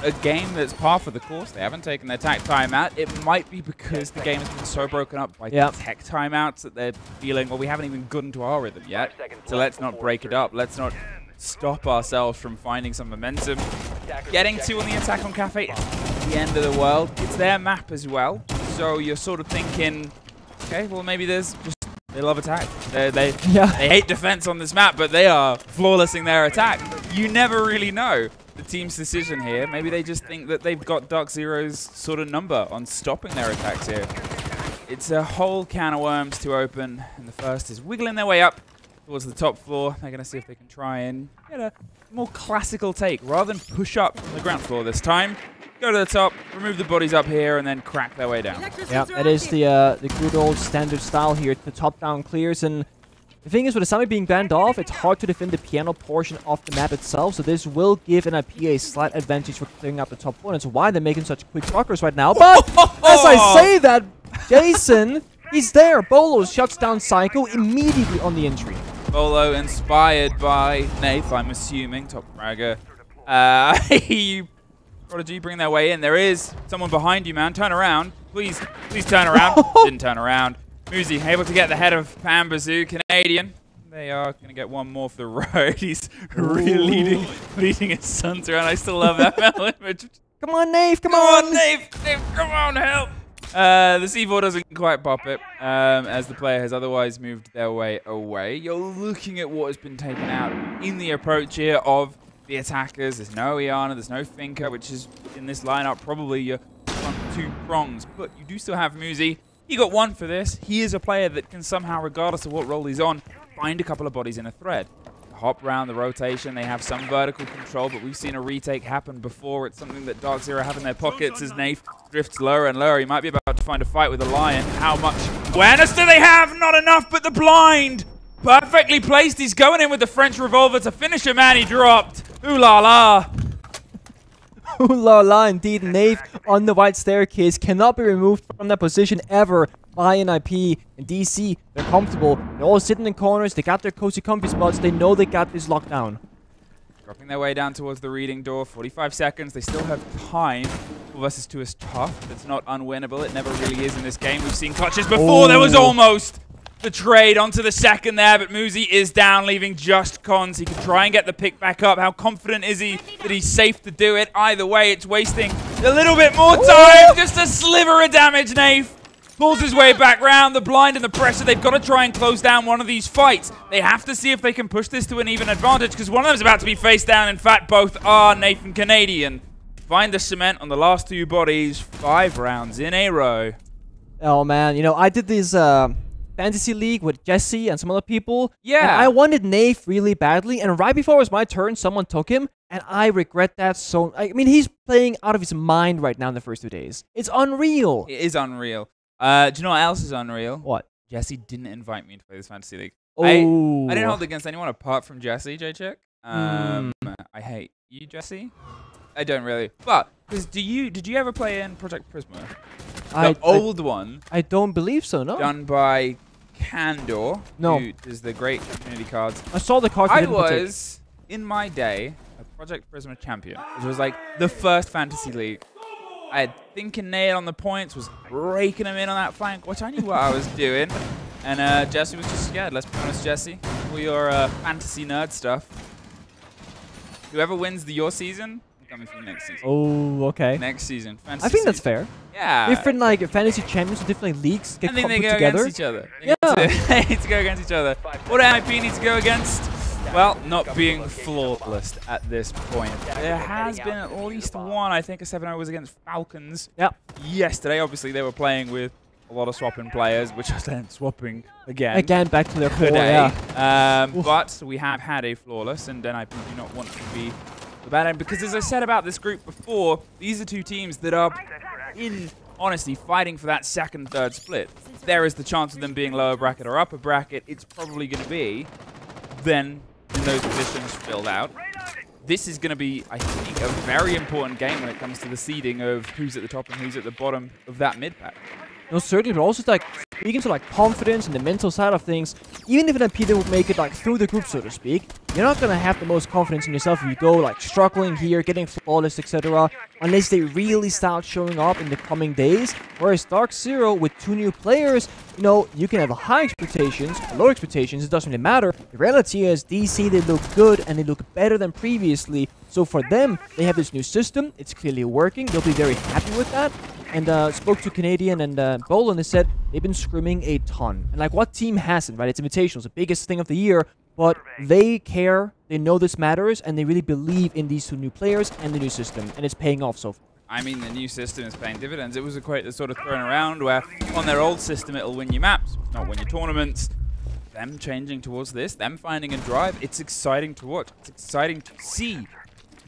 [SPEAKER 2] a game that's par for the course. They haven't taken their tech timeout. It might be because the game has been so broken up by
[SPEAKER 1] Yep.
[SPEAKER 2] tech timeouts that they're feeling, well, we haven't even gotten to our rhythm yet. So let's not break it up. Let's not stop ourselves from finding some momentum. Getting two on the attack on Cafe the end of the world. It's their map as well. So you're sort of thinking, okay, well, maybe there's just they love attack. They, they,
[SPEAKER 1] Yeah.
[SPEAKER 2] they hate defense on this map, but they are flawlessing their attack. You never really know the team's decision here. Maybe they just think that they've got DarkZero's sort of number on stopping their attacks here. It's a whole can of worms to open, and the first is wiggling their way up towards the top floor. They're going to see if they can try and get a more classical take rather than push up the ground floor this time. Go to the top, remove the bodies up here, and then crack their way down.
[SPEAKER 1] Yeah, that is the uh, the good old standard style here. The top down clears and the thing is with the Azami being banned off, it's hard to defend the piano portion of the map itself. So this will give NIP a slight advantage for clearing up the top floor. And it's why they're making such quick progress right now. But as I say that, Jason, he's there. Beaulo shuts down Psycho immediately on the entry.
[SPEAKER 2] Beaulo inspired by Nafe, I'm assuming, top fragger. Uh, you Prodigy bring their way in. There is someone behind you, man. Turn around. Please, please turn around. Didn't turn around. Muzi able to get the head of Panbazou, Canadian. They are going to get one more for the road. He's really leading, leading his sons around. I still love that image.
[SPEAKER 1] Come on, Nafe, come,
[SPEAKER 2] Come
[SPEAKER 1] on.
[SPEAKER 2] on, Dave! Dave, come on, help! Uh, the C4 doesn't quite pop it, um, as the player has otherwise moved their way away. You're looking at what has been taken out in the approach here of the attackers. There's no Iana, there's no Finka, which is in this lineup probably your two prongs. But you do still have Muzi. He got one for this. He is a player that can somehow, regardless of what role he's on, find a couple of bodies in a thread hop round the rotation. They have some vertical control, but we've seen a retake happen before. It's something that Dark Zero have in their pockets as Nafe drifts lower and lower. He might be about to find a fight with a lion. How much awareness do they have? Not enough, but the blind! Perfectly placed. He's going in with the French revolver to finish him, and he dropped. Ooh la la.
[SPEAKER 1] Ooh la la, indeed. Nafe on the white staircase cannot be removed from that position ever by NIP. And DZ, they're comfortable. They're all sitting in corners. They got their cozy comfy spots. They know they got this locked down.
[SPEAKER 2] Dropping their way down towards the reading door. 45 seconds. They still have time. Two versus two is tough. It's not unwinnable. It never really is in this game. We've seen clutches before. There was almost the trade onto the second there, but Muzi is down, leaving just Kondz. He can try and get the pick back up. How confident is he that he's safe to do it? Either way, it's wasting a little bit more time. Just a sliver of damage, Nafe. Pulls his way back round. The blind and the pressure. They've got to try and close down one of these fights. They have to see if they can push this to an even advantage because one of them's about to be face down. In fact, both are Nathan Canadian. Find the cement on the last two bodies. Five rounds in a row.
[SPEAKER 1] Oh man, you know, I did these... uh, fantasy league with Jesse and some other people.
[SPEAKER 2] Yeah.
[SPEAKER 1] And I wanted Nafe really badly, and right before it was my turn, someone took him, and I regret that so. I mean, he's playing out of his mind right now in the first two days. It's unreal.
[SPEAKER 2] It is unreal. Uh, do you know what else is unreal?
[SPEAKER 1] What?
[SPEAKER 2] Jesse didn't invite me to play this fantasy league.
[SPEAKER 1] Oh,
[SPEAKER 2] I didn't hold against anyone apart from Jesse, J Check. Um,
[SPEAKER 1] Hmm.
[SPEAKER 2] I hate you, Jesse. I don't really. But Because do you did you ever play in Project Prisma? The
[SPEAKER 1] I, I,
[SPEAKER 2] old one
[SPEAKER 1] I don't believe so, no.
[SPEAKER 2] done by Candor.
[SPEAKER 1] No.
[SPEAKER 2] Who is the great community cards.
[SPEAKER 1] I saw the cards.
[SPEAKER 2] I
[SPEAKER 1] didn't partake.
[SPEAKER 2] was in my day a Project Prisma champion, which was like the first fantasy league. I had thinking nail on the points, was raking them in on that flank, which I knew what I was doing. And uh, Jesse was just scared. Let's be honest, Jesse. For your uh, fantasy nerd stuff. Whoever wins the your season, I'm coming for you next season.
[SPEAKER 1] Oh, okay.
[SPEAKER 2] Next season, fantasy
[SPEAKER 1] I think that's
[SPEAKER 2] season.
[SPEAKER 1] fair.
[SPEAKER 2] Yeah.
[SPEAKER 1] different like fantasy champions in different leagues get
[SPEAKER 2] and then they go
[SPEAKER 1] together.
[SPEAKER 2] against each other. They
[SPEAKER 1] Yeah.
[SPEAKER 2] Need to, they need to go against each other. What do NIP need to go against? Well, not being flawless at this point. There has been at least one, I think a 7-0 was against Falcons
[SPEAKER 1] Yep.
[SPEAKER 2] yesterday. Obviously, they were playing with a lot of swapping players, which are then swapping again.
[SPEAKER 1] Again, back to their core. Yeah.
[SPEAKER 2] Um, but we have had a flawless, and NIP do not want to be bad end. Because as I said about this group before, these are two teams that are, in honesty, fighting for that second, third split. There is the chance of them being lower bracket or upper bracket. It's probably going to be then in those positions filled out. This is going to be, I think, a very important game when it comes to the seeding of who's at the top and who's at the bottom of that mid pack.
[SPEAKER 1] No, certainly, but also like speaking to like confidence and the mental side of things. Even if an MP would make it like through the group, so to speak, you're not gonna have the most confidence in yourself if you go like struggling here, getting flawless, etc. Unless they really start showing up in the coming days. Whereas DarkZero with two new players, you know, you can have high expectations, low expectations. It doesn't really matter. The reality is DZ they look good and they look better than previously. So for them, they have this new system. It's clearly working. They'll be very happy with that and uh, spoke to Canadian and uh, Beaulo. They said they've been scrimming a ton. And like, what team hasn't, right? It's Invitationals, the biggest thing of the year. But they care, they know this matters, and they really believe in these two new players and the new system, and it's paying off so far.
[SPEAKER 2] I mean, the new system is paying dividends. It was a quite the sort of thrown around where on their old system it'll win you maps, not win you tournaments. Them changing towards this, them finding a drive, it's exciting to watch. It's exciting to see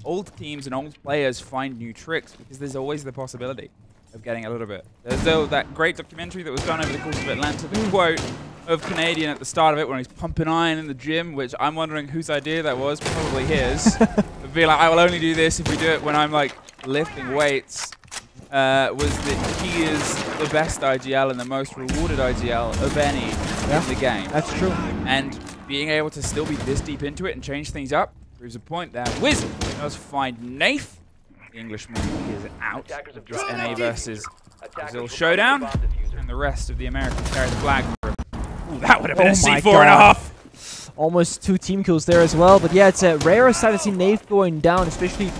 [SPEAKER 2] old teams and old players find new tricks because there's always the possibility of getting a little bit. There's though that great documentary that was done over the course of Atlanta, the quote of Canadian at the start of it when he's pumping iron in the gym, which I'm wondering whose idea that was, probably his. Be like, I will only do this if we do it when I'm like lifting weights. Uh, was that he is the best IGL and the most rewarded IGL of any
[SPEAKER 1] Yeah.
[SPEAKER 2] in the game.
[SPEAKER 1] That's true.
[SPEAKER 2] And being able to still be this deep into it and change things up proves a point there. Wiz does find Nafe. The Englishman is out of this NA versus Brazil showdown. And the rest of the Americans carry the flag for him. Ooh, that would have been
[SPEAKER 1] Oh
[SPEAKER 2] a
[SPEAKER 1] my
[SPEAKER 2] C4 and a half.
[SPEAKER 1] Almost two team kills there as well. But yeah, it's a rare sight to see Nafe going down, especially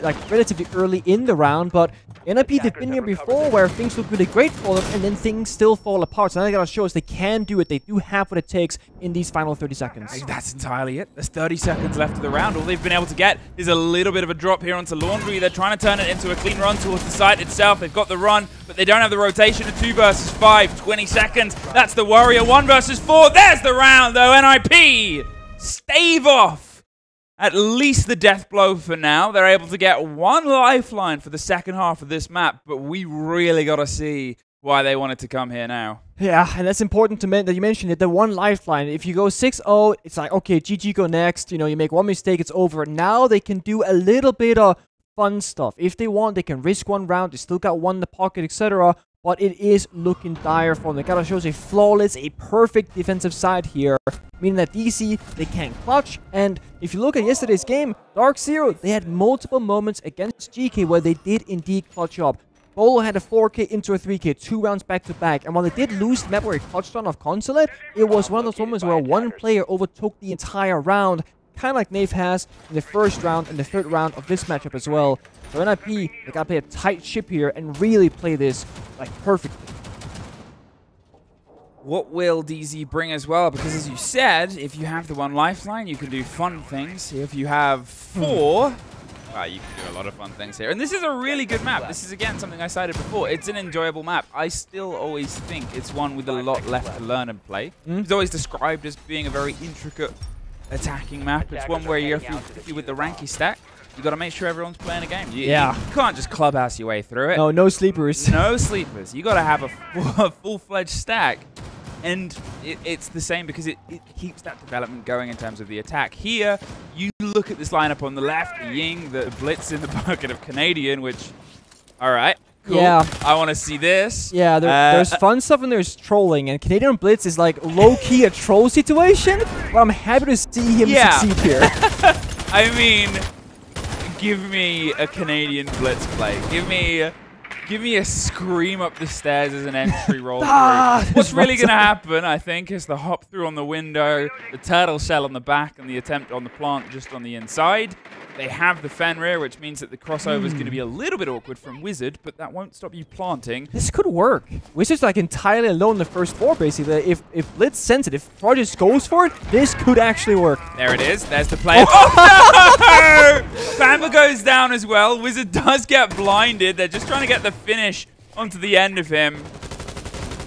[SPEAKER 1] like relatively early in the round. But NIP, they've been here before where things look really great for them and then things still fall apart. So now they gotta show us they can do it. They do have what it takes in these final 30 seconds.
[SPEAKER 2] That's entirely it. There's 30 seconds left of the round. All they've been able to get is a little bit of a drop here onto Laundry. They're trying to turn it into a clean run towards the site itself. They've got the run, but they don't have the rotation of 2 versus 5. 20 seconds. That's the Warrior. 1 versus 4. There's the round, though. NIP stave off at least the death blow for now. They're able to get one lifeline for the second half of this map, but we really got to see why they wanted to come here now.
[SPEAKER 1] Yeah, and that's important to men- that you mentioned it. The one lifeline. If you go 6-0, it's like okay, GG go next. You know, you make one mistake, it's over. Now they can do a little bit of fun stuff. If they want, they can risk one round. They still got one in the pocket, etc. But it is looking dire for them. They gotta a flawless, a perfect defensive side here. Meaning that DZ, they can clutch. And if you look at yesterday's game, DarkZero, they had multiple moments against GK where they did indeed clutch up. Beaulo had a 4k into a 3k, two rounds back to back. And while they did lose the map where he clutched on of Consulate, it was one of those moments where one player overtook the entire round. Kind of like Nafe has in the first round and the third round of this matchup as well. So NIP, they gotta play a tight ship here and really play this like perfectly.
[SPEAKER 2] What will DZ bring as well? Because as you said, if you have the one lifeline, you can do fun things. If you have four, well, you can do a lot of fun things here. And this is a really good map. This is, again, something I cited before. It's an enjoyable map. I still always think it's one with a lot left to learn and play.
[SPEAKER 1] Mm.
[SPEAKER 2] It's always described as being a very intricate attacking map. It's one where you're, if you- if you're with the ranky stack, you got to make sure everyone's playing a game. You,
[SPEAKER 1] Yeah.
[SPEAKER 2] you can't just clubhouse your way through it.
[SPEAKER 1] No, no sleepers.
[SPEAKER 2] No sleepers. You got to have a full- a full-fledged stack And it, it's the same because it, it keeps that development going in terms of the attack. Here, you look at this lineup on the left, Ying, the Blitz in the bucket of Canadian, which, all right, cool.
[SPEAKER 1] Yeah.
[SPEAKER 2] I want to see this.
[SPEAKER 1] Yeah, there,
[SPEAKER 2] Uh,
[SPEAKER 1] there's fun stuff and there's trolling, and Canadian Blitz is like low-key a troll situation, but I'm happy to see him
[SPEAKER 2] Yeah.
[SPEAKER 1] succeed here.
[SPEAKER 2] I mean, give me a Canadian Blitz play. Give me, give me a scream up the stairs as an entry roll.
[SPEAKER 1] Ah,
[SPEAKER 2] through. What's really going to happen, I think, is the hop through on the window, the turtle shell on the back, and the attempt on the plant just on the inside. They have the Fenrir, which means that the crossover is going to be a little bit awkward from Wizard, but that won't stop you planting.
[SPEAKER 1] This could work. Wizard's like entirely alone in the first four, basically. If if Blitz sends it, if Project goes for it, this could actually work.
[SPEAKER 2] There it is. There's the play. Oh! oh, no! Pamba goes down as well. Wizard does get blinded. They're just trying to get the finish onto the end of him.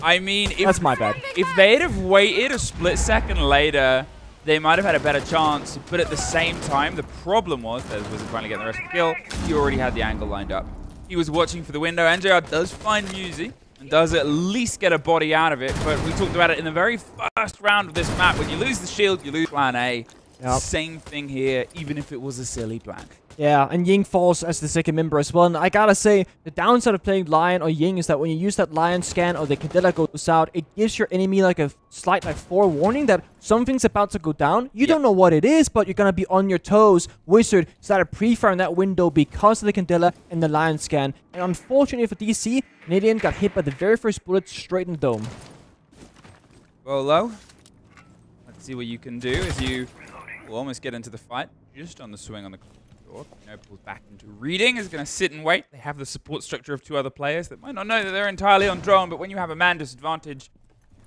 [SPEAKER 2] I mean, if,
[SPEAKER 1] That's my bad.
[SPEAKER 2] if they'd have waited a split second later, they might have had a better chance. But at the same time, the problem was that Wizard finally getting the rest of the kill. He already had the angle lined up. He was watching for the window. NJR does find Muzi and does at least get a body out of it. But we talked about it in the very first round of this map. When you lose the shield, you lose plan A.
[SPEAKER 1] Yep.
[SPEAKER 2] Same thing here, even if it was a silly plan.
[SPEAKER 1] Yeah, and Ying falls as the second member as well. And I gotta say, the downside of playing Lion or Ying is that when you use that Lion scan or the Candela goes out, it gives your enemy like a slight like forewarning that something's about to go down. You
[SPEAKER 2] Yep.
[SPEAKER 1] don't know what it is, but you're gonna be on your toes. Wizard started pre-firing that window because of the Candela and the Lion scan. And unfortunately for DZ, Canadian got hit by the very first bullet straight in the dome.
[SPEAKER 2] Beaulo, let's see what you can do as you will almost get into the fight. Just on the swing on the No pulls back into reading. Is going to sit and wait. They have the support structure of two other players that might not know that they're entirely on drone, but when you have a man disadvantage,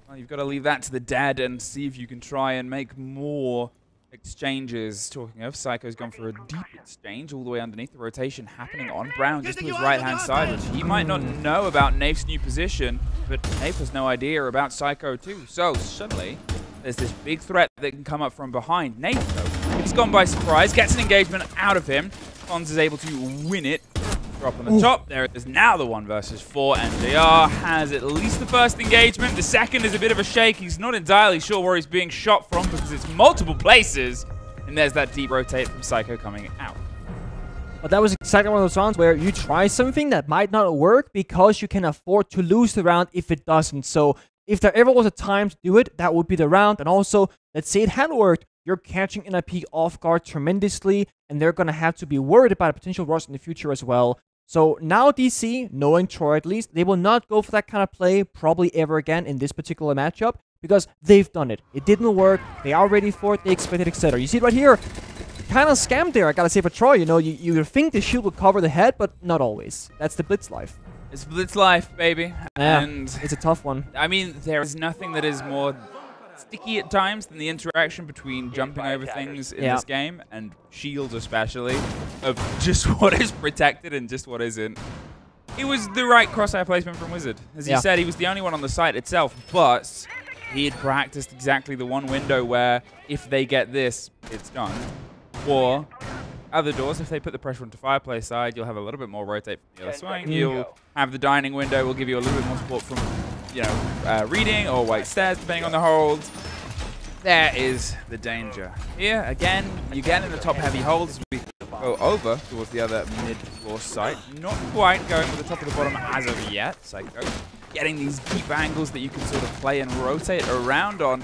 [SPEAKER 2] well, you've got to leave that to the dead and see if you can try and make more exchanges. Talking of, Psycho's gone for a deep exchange all the way underneath the rotation happening on Brown just to his right-hand side, which he might not know about Nafe's new position, but Nafe has no idea about Psycho too. So suddenly, there's this big threat that can come up from behind. Though, he's gone by surprise, gets an engagement out of him. Fonz is able to win it. Drop on the top. There it is now the one versus four, and JR has at least the first engagement. The second is a bit of a shake. He's not entirely sure where he's being shot from because it's multiple places. And there's that deep rotate from Psycho coming out.
[SPEAKER 1] But that was exactly one of those rounds where you try something that might not work because you can afford to lose the round if it doesn't. So if there ever was a time to do it, that would be the round. And also, let's say it had worked, you're catching NIP off guard tremendously, and they're gonna have to be worried about a potential rush in the future as well. So now DZ, knowing Troy at least, they will not go for that kind of play probably ever again in this particular matchup because they've done it. It didn't work. They are ready for it. They expect it, etc. You see it right here kind of scammed there, I gotta say, for Troy. You know, you, you think the shield will cover the head, but not always. That's the Blitz life.
[SPEAKER 2] It's Blitz life, baby.
[SPEAKER 1] Yeah,
[SPEAKER 2] And
[SPEAKER 1] it's a tough one.
[SPEAKER 2] I mean, there is nothing that is more sticky at times than the interaction between jumping over things in
[SPEAKER 1] Yeah.
[SPEAKER 2] this game and shields especially of just what is protected and just what isn't. It was the right crosshair placement from Wizard. As
[SPEAKER 1] Yeah.
[SPEAKER 2] you said, he was the only one on the site itself, but he had practiced exactly the one window where if they get this, it's done. Or other doors, if they put the pressure onto fireplace side, you'll have a little bit more rotate from the other swing. You'll have the dining window, will give you a little bit more support from, you know, uh, reading or white stairs, depending on the hold. There is the danger. Here, again, you get in the top heavy holds. We go over towards the other mid-floor site. Not quite going for the top of the bottom as of yet. Psycho getting these deep angles that you can sort of play and rotate around on.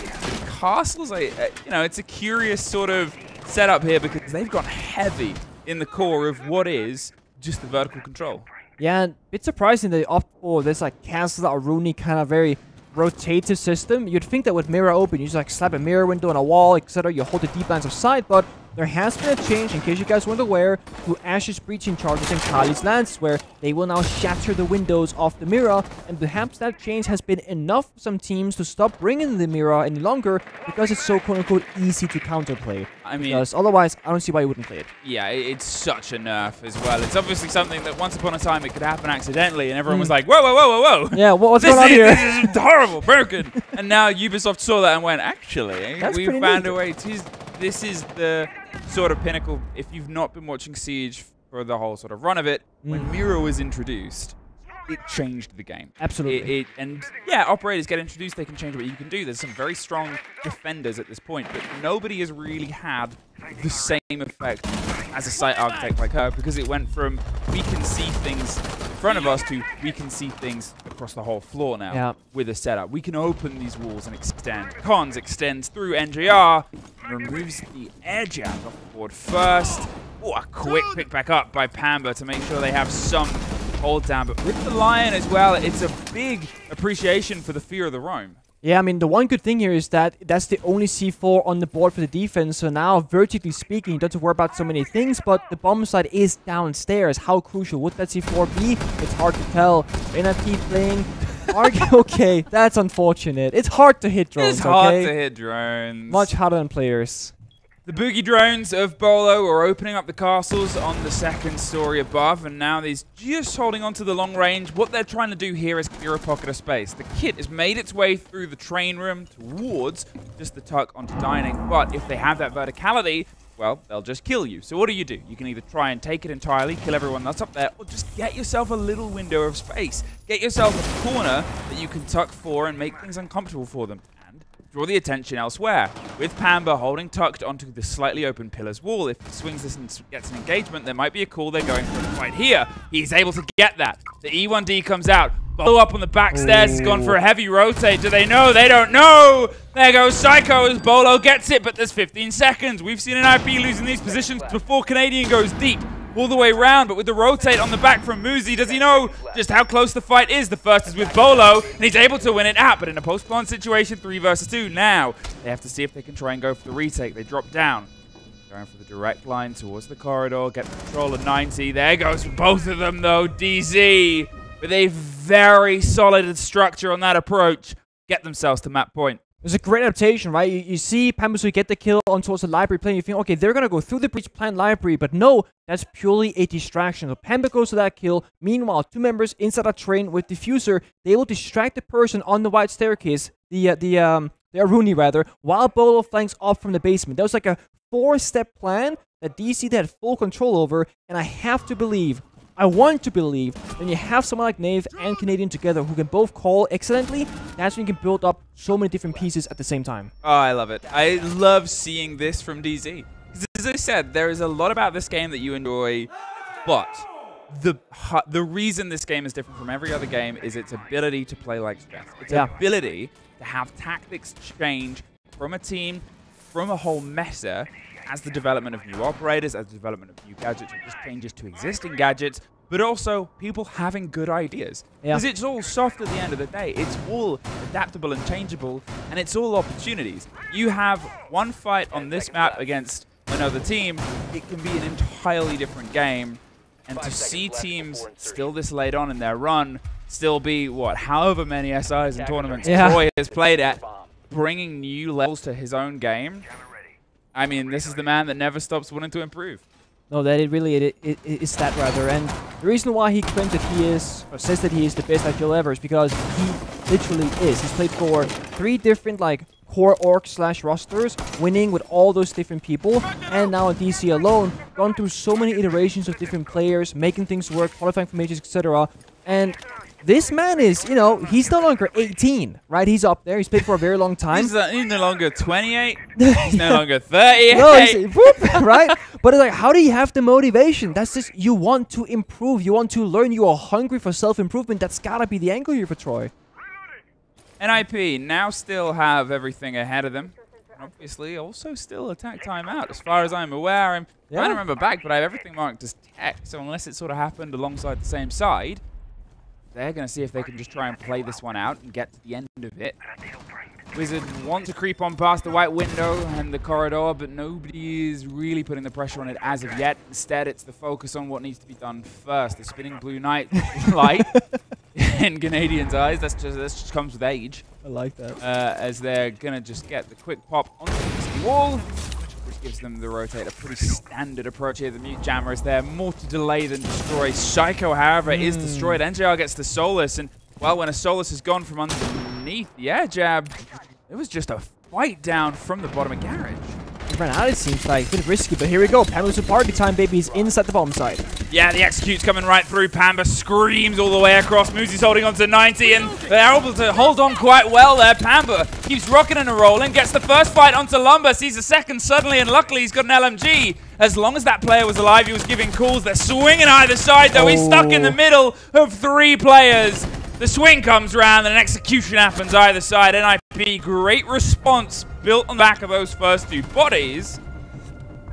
[SPEAKER 2] Castles, I, uh, you know, it's a curious sort of setup here because they've gone heavy in the core of what is just the vertical control.
[SPEAKER 1] Yeah, and bit surprising they opt for this like Castle or Aruni kind of very rotative system. You'd think that with mirror open, you just like slap a mirror window on a wall, etc. You hold the deep lines of sight, but there has been a change, in case you guys weren't aware, to Ash's breaching charges and Kali's lance, where they will now shatter the windows of the mirror, and perhaps that change has been enough for some teams to stop bringing the mirror any longer because it's so quote-unquote easy to counterplay.
[SPEAKER 2] I mean,
[SPEAKER 1] Because otherwise, I don't see why you wouldn't play it.
[SPEAKER 2] Yeah, it's such a nerf as well. It's obviously something that once upon a time it could happen accidentally, and everyone was like, whoa, whoa, whoa, whoa, whoa.
[SPEAKER 1] Yeah, what, what's
[SPEAKER 2] This
[SPEAKER 1] going on
[SPEAKER 2] is,
[SPEAKER 1] here?
[SPEAKER 2] this is horrible, broken. and now Ubisoft saw that and went, actually,
[SPEAKER 1] That's
[SPEAKER 2] we found
[SPEAKER 1] neat.
[SPEAKER 2] a way to. This is the sort of pinnacle. If you've not been watching Siege for the whole sort of run of it, when
[SPEAKER 1] Mm.
[SPEAKER 2] Mira was introduced, it changed the game.
[SPEAKER 1] Absolutely.
[SPEAKER 2] It, it, and yeah, operators get introduced, they can change what you can do. There's some very strong defenders at this point, but nobody has really had the same effect as a site architect like her because it went from we can see things in front of us to we can see things across the whole floor now
[SPEAKER 1] Yeah.
[SPEAKER 2] with a setup. We can open these walls and extend. Kondz extends through NJR removes the air jab off the board first. Oh, a quick pick back up by Pamba to make sure they have some hold down. But with the Lion as well, it's a big appreciation for the fear of the roam.
[SPEAKER 1] Yeah, I mean, the one good thing here is that that's the only C4 on the board for the defense. So now, vertically speaking, you don't have to worry about so many things, but the bomb side is downstairs. How crucial would that C4 be? It's hard to tell. NIP playing... Okay, that's unfortunate. It's hard to hit drones,
[SPEAKER 2] it's hard
[SPEAKER 1] okay?
[SPEAKER 2] to hit drones.
[SPEAKER 1] Much harder than players.
[SPEAKER 2] The boogie drones of Beaulo are opening up the castles on the second story above, and now he's just holding on to the long range. What they're trying to do here is clear a pocket of space. The kit has made its way through the train room towards just the tuck onto dining, but if they have that verticality, well, they'll just kill you. So what do you do? You can either try and take it entirely, kill everyone that's up there, or just get yourself a little window of space. Get yourself a corner that you can tuck for and make things uncomfortable for them. And draw the attention elsewhere. With Pamba holding tucked onto the slightly open pillar's wall, if he swings this and gets an engagement, there might be a call they're going for a fight here. He's able to get that. The E1D comes out. Beaulo up on the back stairs has gone for a heavy rotate. Do they know? They don't know. There goes Psycho as Beaulo gets it, but there's 15 seconds. We've seen an IP losing these positions before Canadian goes deep all the way round, but with the rotate on the back from Muzi, does he know just how close the fight is? The first is with Beaulo, and he's able to win it out, but in a post-plant situation, three versus two. Now, they have to see if they can try and go for the retake. They drop down. Going for the direct line towards the corridor, get the control of 90. There goes both of them, though. DZ with a very solid structure on that approach. Get themselves to map point.
[SPEAKER 1] It was a great adaptation, right? You, you see Panbazou get the kill on towards the library plane. You think, okay, they're going to go through the breach plan library, but no, that's purely a distraction. So Pamba goes to that kill. Meanwhile, two members inside a train with diffuser, they will distract the person on the white staircase, the uh, the um the Aruni rather, while Beaulo flanks off from the basement. That was like a four-step plan that DZ had full control over, and I have to believe I want to believe when you have someone like Nafe and Canadian together who can both call excellently, that's when you can build up so many different pieces at the same time.
[SPEAKER 2] Oh, I love it. I love seeing this from DZ. As I said, there is a lot about this game that you enjoy, but the the reason this game is different from every other game is its ability to play like chess. Its
[SPEAKER 1] Yeah.
[SPEAKER 2] ability to have tactics change from a team, from a whole meta, as the development of new operators, as the development of new gadgets, or just changes to existing gadgets, but also people having good ideas.
[SPEAKER 1] Yeah.
[SPEAKER 2] Because it's all soft at the end of the day. It's all adaptable and changeable, and it's all opportunities. You have one fight on this map against another team, it can be an entirely different game. And to see teams still this late on in their run, still be, what, however many SIs and tournaments
[SPEAKER 1] Yeah.
[SPEAKER 2] Troy has played at, bringing new levels to his own game. I mean, this is the man that never stops wanting to improve.
[SPEAKER 1] No, that it really it, it, it is that rather. And the reason why he claims that he is, or says that he is the best IGL ever is because he literally is. He's played for three different, like, core orc slash rosters, winning with all those different people. And now in DZ alone, gone through so many iterations of different players, making things work, qualifying for majors, etc. And this man is, you know, he's no longer 18, right? He's up there. He's played for a very long time.
[SPEAKER 2] He's, uh, he's no longer 28. He's no longer 38.
[SPEAKER 1] No, whoop, right? But it's like, how do you have the motivation? That's just you want to improve, you want to learn, you are hungry for self-improvement. That's gotta be the angle here for Troy.
[SPEAKER 2] NIP now still have everything ahead of them. Obviously, also still attack timeout. As far as I'm aware, I'm
[SPEAKER 1] Yeah.
[SPEAKER 2] trying to remember back, but I have everything marked as tech. So unless it sort of happened alongside the same side, they're going to see if they can just try and play this one out and get to the end of it. Wizard want to creep on past the white window and the corridor, but nobody is really putting the pressure on it as of yet. Instead, it's the focus on what needs to be done first. The spinning blue night light in Canadians' eyes. That's just that just comes with age.
[SPEAKER 1] I like that.
[SPEAKER 2] Uh, as they're gonna just get the quick pop onto the wall, gives them the rotate. A pretty standard approach here. The mute jammer is there, more to delay than destroy. Psycho, however, is hmm. destroyed. NJR gets the Solis, and well, when a Solis is gone from underneath the air jab, it was just a fight down from the bottom of garage.
[SPEAKER 1] Ran out, it seems like. A bit risky, but here we go. Pamba's a party time, baby. He's inside the bomb side.
[SPEAKER 2] Yeah, the execute's coming right through. Pamba screams all the way across. Muzi's holding on to 90, and they're able to hold on quite well there. Pamba keeps rocking and rolling, gets the first fight onto Lumber, sees the second suddenly, and luckily he's got an LMG. As long as that player was alive, he was giving calls. They're swinging either side, though. Oh. He's stuck in the oh. middle of three players. The swing comes round and an execution happens either side. NIP, great response built on the back of those first two bodies.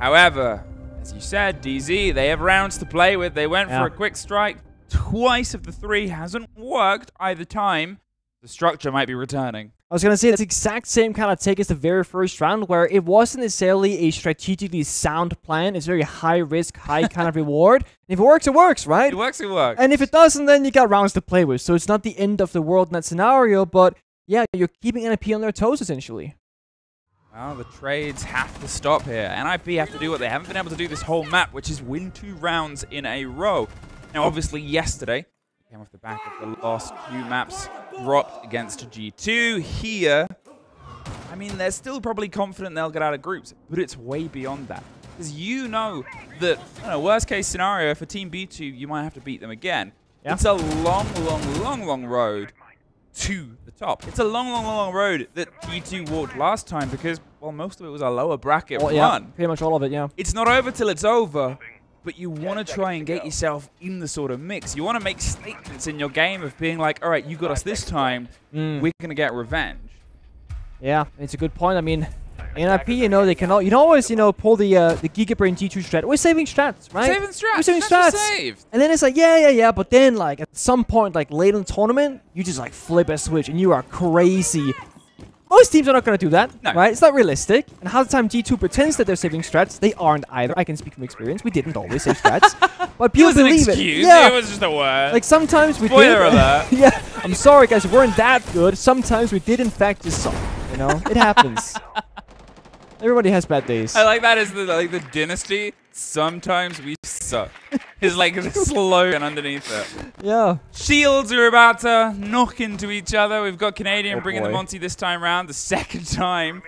[SPEAKER 2] However, as you said, DZ, they have rounds to play with. They went yeah. for a quick strike. Twice of the three hasn't worked either time. The structure might be returning.
[SPEAKER 1] I was going to say, that's the exact same kind of take as the very first round, where it wasn't necessarily a strategically sound plan. It's very high risk, high kind of reward. And if it works, it works, right?
[SPEAKER 2] It works, it works.
[SPEAKER 1] And if it doesn't, then you got rounds to play with. So it's not the end of the world in that scenario, but yeah, you're keeping NIP on their toes, essentially.
[SPEAKER 2] Well, the trades have to stop here. NIP have to do what they haven't been able to do this whole map, which is win two rounds in a row. Now, obviously, yesterday, came off the back of the last few maps dropped against G2. Here, I mean, they're still probably confident they'll get out of groups, but it's way beyond that. Because you know that, know, worst case scenario, for Team B2, you might have to beat them again. Yeah. It's a long, long, long, long road to the top. It's a long, long, long road that G2 walked last time because, well, most of it was a lower bracket well,
[SPEAKER 1] run. Yeah, pretty much all of it, yeah.
[SPEAKER 2] It's not over till it's over, but you want to try and get yourself in the sort of mix. You want to make statements in your game of being like, all right, you got us this time. Mm. We're going to get revenge.
[SPEAKER 1] Yeah, it's a good point. I mean, NIP, you know, they can all, you can always, you know, pull the uh, the Gigabrain G2 strat. We're saving strats, right?
[SPEAKER 2] Saving strats.
[SPEAKER 1] We're saving strats. Saved. And then it's like, yeah, yeah, yeah. But then, like, at some point, like, late in the tournament, you just, like, flip a switch and you are crazy most teams are not going to do that, no. right? It's not realistic. And half the time G2 pretends that they're saving strats. They aren't either. I can speak from experience. We didn't always save strats. But people believe
[SPEAKER 2] it.
[SPEAKER 1] Yeah.
[SPEAKER 2] It was just a word.
[SPEAKER 1] Like sometimes we
[SPEAKER 2] Spoiler
[SPEAKER 1] did.
[SPEAKER 2] alert.
[SPEAKER 1] yeah. I'm sorry, guys. We weren't that good. Sometimes we did, in fact, just suck. You know? It happens. Everybody has bad days.
[SPEAKER 2] I like that as the like the dynasty. Sometimes we suck. Is like the slogan underneath it.
[SPEAKER 1] Yeah.
[SPEAKER 2] Shields are about to knock into each other. We've got Canadian oh bringing boy. the Monty this time around. The second time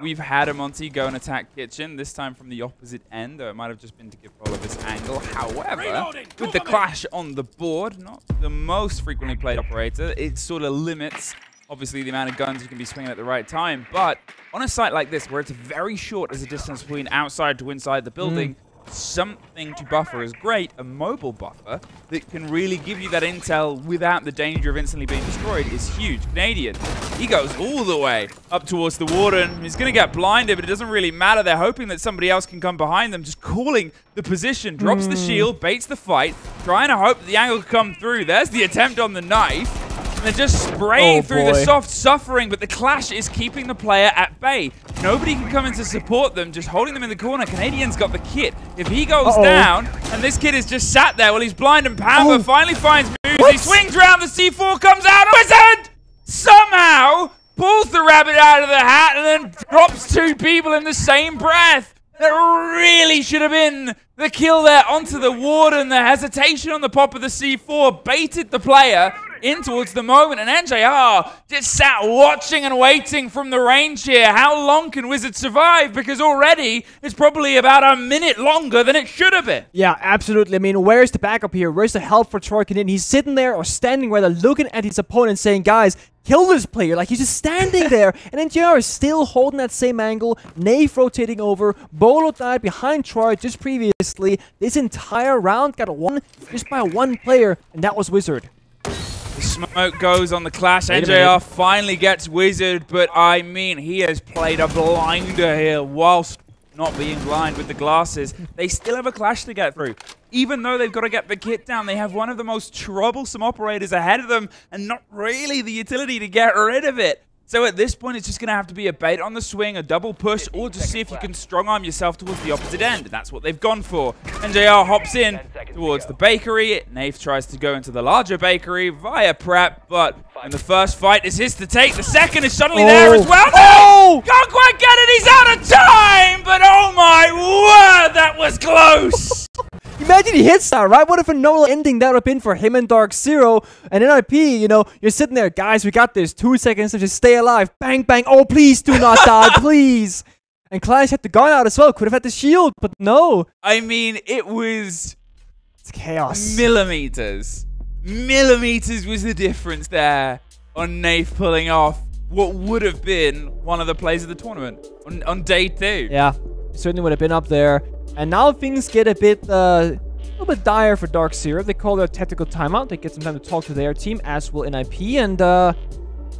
[SPEAKER 2] we've had a Monty go and attack Kitchen. This time from the opposite end, though it might have just been to give Paula this angle. However, with the clash on the board, not the most frequently played operator, it sort of limits obviously the amount of guns you can be swinging at the right time. But on a site like this, where it's very short as a distance between outside to inside the building, mm something to buffer is great, a mobile buffer that can really give you that intel without the danger of instantly being destroyed is huge. Canadian, he goes all the way up towards the Warden. He's going to get blinded, but it doesn't really matter. They're hoping that somebody else can come behind them, just calling the position, drops mm. the shield, baits the fight, trying to hope that the angle can come through. There's the attempt on the knife. They're just spraying oh, through boy. the soft suffering, but the clash is keeping the player at bay. Nobody can come in to support them, just holding them in the corner. Canadian's got the kit. If he goes uh -oh. down, and this kid is just sat there, well, he's blind and Pamba oh. finally finds moves. He swings around, the C4 comes out. Wizard somehow pulls the rabbit out of the hat and then drops two people in the same breath. That really should have been the kill there onto the Warden. The hesitation on the pop of the C4 baited the player in towards the moment, and NJR ah, just sat watching and waiting from the range here. How long can Wizard survive? Because already it's probably about a minute longer than it should have been.
[SPEAKER 1] Yeah, absolutely. I mean, where's the backup here? Where's the help for Troy Canadian? He's sitting there or standing where they're looking at his opponent saying, guys, kill this player. Like, he's just standing there. And NJR is still holding that same angle. Nafe rotating over. Beaulo died behind Troy just previously. This entire round got won just by one player, and that was Wizard.
[SPEAKER 2] The smoke goes on the clash. NJR finally gets Wizard, but I mean, he has played a blinder here whilst not being blind with the glasses. They still have a clash to get through. Even though they've got to get the kit down, they have one of the most troublesome operators ahead of them and not really the utility to get rid of it. So at this point, it's just going to have to be a bait on the swing, a double push, or just see if you can strong arm yourself towards the opposite end. And That's what they've gone for. NJR hops in towards the bakery. Nafe tries to go into the larger bakery via prep, but in the first fight is his to take. The second is suddenly oh. there as well. Oh! Can't quite get it. He's out of time, but oh my word, that was close.
[SPEAKER 1] Imagine he hits that, right? What if a no ending that would have been for him and DarkZero? And NIP, you know, you're sitting there, guys, we got this. Two seconds to just stay alive. Bang, bang. Oh, please do not die, please. And Clash had the gun out as well. Could have had the shield, but no.
[SPEAKER 2] I mean, it was
[SPEAKER 1] It's chaos.
[SPEAKER 2] millimeters. Millimeters was the difference there on Nafe pulling off what would have been one of the plays of the tournament on, on day two.
[SPEAKER 1] yeah, certainly would have been up there. And now things get a bit, uh, a little bit dire for Dark. They call their tactical timeout. They get some time to talk to their team, as will NIP. And uh,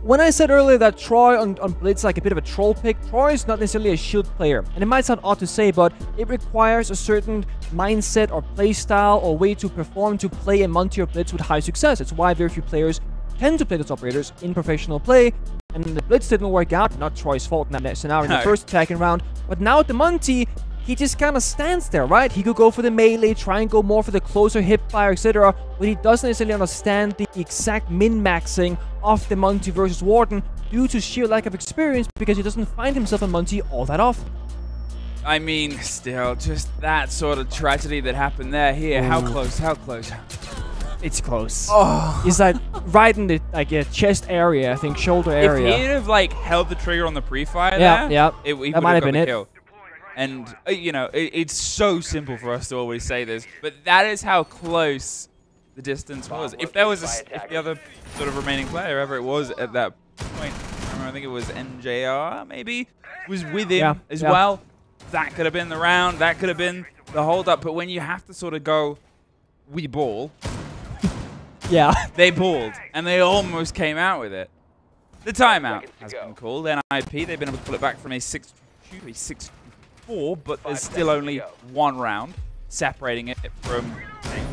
[SPEAKER 1] when I said earlier that Troy on, on Blitz like a bit of a troll pick, Troy is not necessarily a shield player. And it might sound odd to say, but it requires a certain mindset or play style or way to perform to play a Monty or Blitz with high success. It's why very few players tend to play those operators in professional play. And the Blitz didn't work out, not Troy's fault in that scenario in the first attacking round. But now the Monty, he just kind of stands there, right? He could go for the melee, try and go more for the closer hip fire, etc. But he doesn't necessarily understand the exact min-maxing of the Monty versus Warden due to sheer lack of experience because he doesn't find himself in Monty all that often.
[SPEAKER 2] I mean, still, just that sort of tragedy that happened there. Here, how close? How close?
[SPEAKER 1] It's close.
[SPEAKER 2] Oh,
[SPEAKER 1] He's like right in the like uh, chest area, I think, shoulder area.
[SPEAKER 2] if he'd have like held the trigger on the pre-fire
[SPEAKER 1] Yeah,
[SPEAKER 2] there,
[SPEAKER 1] yeah.
[SPEAKER 2] it, he
[SPEAKER 1] That might
[SPEAKER 2] have
[SPEAKER 1] have been it.
[SPEAKER 2] kill. And uh, you know, it, it's so simple for us to always say this, but that is how close the distance was. If there was a, s- if the other sort of remaining player, whoever it was at that point, I remember, I think it was NJR maybe, was with him
[SPEAKER 1] Yeah,
[SPEAKER 2] as
[SPEAKER 1] yeah.
[SPEAKER 2] well. That could have been the round. That could have been the hold up. But when you have to sort of go, we ball,
[SPEAKER 1] yeah.
[SPEAKER 2] they balled, and they almost came out with it. The timeout has been called. NIP, they've been able to pull it back from a 6 to a 6 4, but there's still only one round separating it from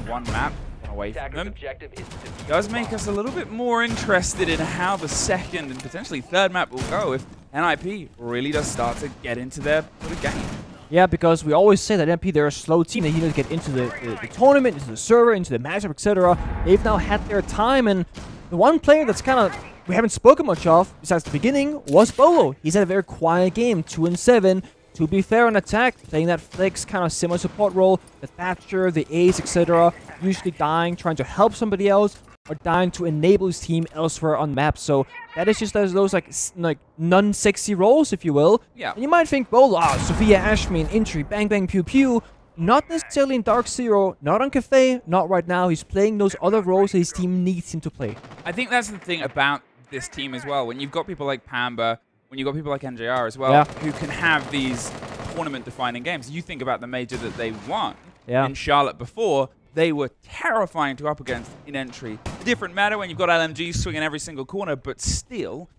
[SPEAKER 2] one map away from
[SPEAKER 3] Attacker's
[SPEAKER 2] them.
[SPEAKER 3] objective
[SPEAKER 2] Does make us a little bit more interested in how the second and potentially third map will go if NIP really does start to get into their sort of game.
[SPEAKER 1] Yeah, because we always say that MP they're a slow team. They need to get into the, the, the tournament, into the server, into the matchup, etc. They've now had their time, and the one player that's kind of we haven't spoken much of besides the beginning was Beaulo. He's had a very quiet game, two and seven. To be fair on attack, playing that flex kind of similar support role, the Thatcher, the Ace, etc. Usually dying, trying to help somebody else, or dying to enable his team elsewhere on map. So that is just those, those like like non-sexy roles, if you will.
[SPEAKER 2] Yeah.
[SPEAKER 1] And you might think, Beaulo, ah, Sophia Ashmin, Entry, Bang Bang Pew Pew. Not necessarily in DarkZero, not on Cafe, not right now. He's playing those other roles that his team needs him to play.
[SPEAKER 2] I think that's the thing about this team as well. When you've got people like Pamba, when you've got people like NJR as well,
[SPEAKER 1] Yeah.
[SPEAKER 2] who can have these tournament-defining games. You think about the major that they won
[SPEAKER 1] Yeah.
[SPEAKER 2] in Charlotte before. They were terrifying to up against in entry. A different matter when you've got LMG swinging every single corner, but still,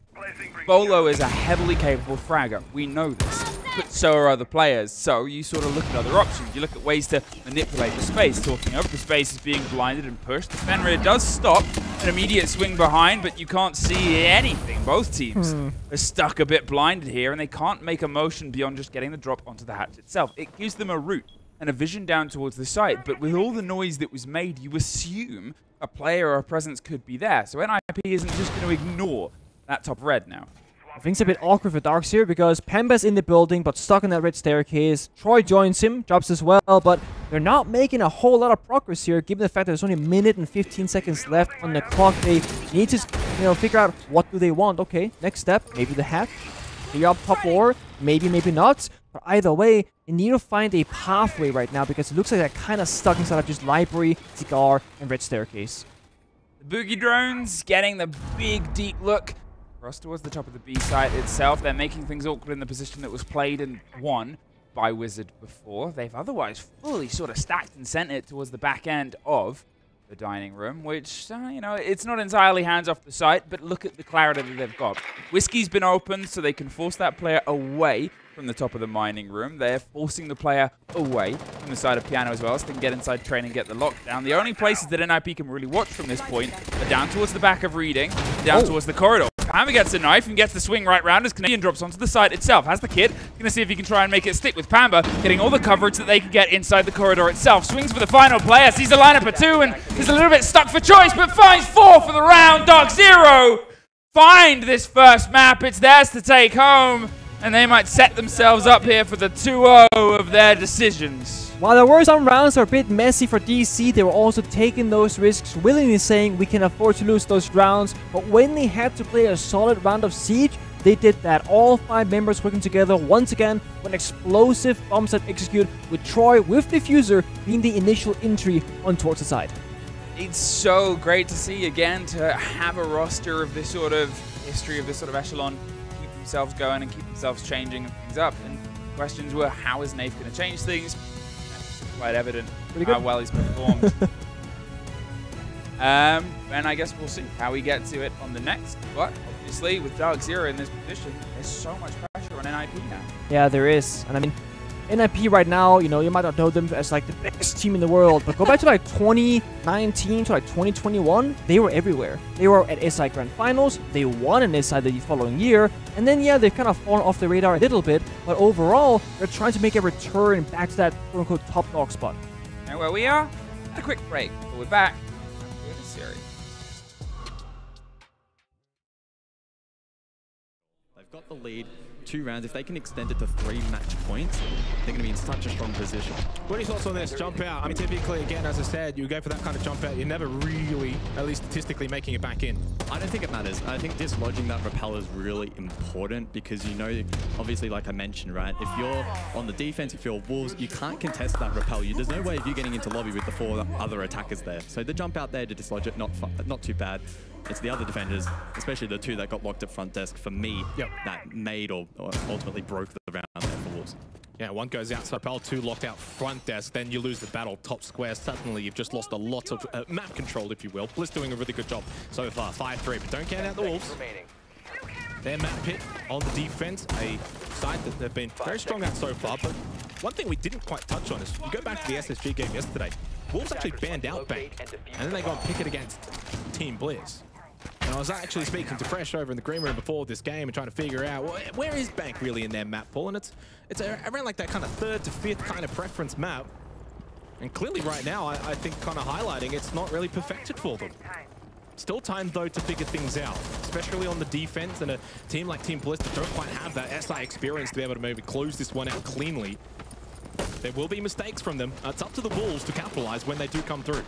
[SPEAKER 2] Beaulo is a heavily capable fragger. We know this. But so are other players. So you sort of look at other options. You look at ways to manipulate the space. Talking of the space is being blinded and pushed. The Fenrir does stop. An immediate swing behind, but you can't see anything. Both teams hmm. are stuck a bit blinded here, and they can't make a motion beyond just getting the drop onto the hatch itself. It gives them a route and a vision down towards the site, but with all the noise that was made, you assume a player or a presence could be there. So NIP isn't just going to ignore that top red now.
[SPEAKER 1] Things a bit awkward for Darks here because Pamba's in the building but stuck in that red staircase. Troy joins him, drops as well, but they're not making a whole lot of progress here given the fact that there's only a minute and 15 seconds left on the clock. They need to, you know, figure out what do they want. Okay, next step, maybe the hat. Figure out top four, maybe, maybe not. But either way, they need to find a pathway right now because it looks like they're kind of stuck inside of just library, cigar, and red staircase.
[SPEAKER 2] The Boogie Drones getting the big deep look. Across towards the top of the B site itself. They're making things awkward in the position that was played and won by Wizard before. They've otherwise fully sort of stacked and sent it towards the back end of the dining room, which, uh, you know, it's not entirely hands off the site, but look at the clarity that they've got. Whiskey's been opened, so they can force that player away from the top of the mining room. They're forcing the player away from the side of piano as well, so they can get inside train and get the lockdown. The only places that NIP can really watch from this point are down towards the back of reading, down
[SPEAKER 1] Oh.
[SPEAKER 2] towards the corridor. Hammer gets the knife and gets the swing right round as Canadian drops onto the side itself. Has the kid. Gonna see if he can try and make it stick with Pamba, getting all the coverage that they can get inside the corridor itself. Swings for the final player, sees a lineup of two and is a little bit stuck for choice, but finds four for the round. DarkZero find this first map. It's theirs to take home, and they might set themselves up here for the 2-0 of their decisions.
[SPEAKER 1] While there were some rounds that were a bit messy for DZ, they were also taking those risks, willingly saying we can afford to lose those rounds. But when they had to play a solid round of Siege, they did that. All five members working together once again with an explosive bomb set execute with Troy with Diffuser being the initial entry on towards the side.
[SPEAKER 2] It's so great to see again to have a roster of this sort of history of this sort of echelon keep themselves going and keep themselves changing things up. And questions were, how is Nafe going to change things? It's quite evident how well he's performed. um, and I guess we'll see how we get to it on the next. But obviously, with DarkZero in this position, there's so much pressure on NIP now.
[SPEAKER 1] Yeah, there is. And I mean, NIP right now, you know, you might not know them as like the biggest team in the world, but go back to like 2019 to like 2021, they were everywhere. They were at SI Grand Finals, they won an SI the following year, and then yeah, they've kind of fallen off the radar a little bit, but overall, they're trying to make a return back to that quote unquote top dog spot.
[SPEAKER 2] Now where we are, a quick break, but we're back with the series.
[SPEAKER 3] They've got the lead two rounds, if they can extend it to three match points, they're going to be in such a strong position.
[SPEAKER 4] What are your thoughts on this jump out? I mean, typically, again, as I said, you go for that kind of jump out, you're never really, at least statistically, making it back in.
[SPEAKER 3] I don't think it matters. I think dislodging that rappel is really important because you know, obviously, like I mentioned, right, if you're on the defense, if you're Wolves, you can't contest that rappel. You, there's no way of you getting into lobby with the four other attackers there. So the jump out there to dislodge it, not, not too bad. It's the other defenders, especially the two that got locked at front desk for me,
[SPEAKER 4] yep.
[SPEAKER 3] that made or, or ultimately broke the round there for Wolves.
[SPEAKER 4] Yeah, one goes outside Pal, two locked out front desk, then you lose the battle top square. Suddenly you've just lost a lot of uh, map control, if you will. Bliss doing a really good job so far, 5-3, but don't count out the Wolves. Their map pit on the defense, a side that they've been very strong at so far, but one thing we didn't quite touch on is, you go back to the SSG game yesterday, Wolves actually banned out Bank, and then they go and pick it against Team Bliss. And I was actually speaking to Fresh over in the green room before this game and trying to figure out well, where is Bank really in their map pool, and it's it's around like that kind of third to fifth kind of preference map. And clearly right now, I, I think kind of highlighting it's not really perfected for them. Still time, though, to figure things out, especially on the defense and a team like Team that don't quite have that SI experience to be able to maybe close this one out cleanly. There will be mistakes from them. It's up to the Wolves to capitalize when they do come through.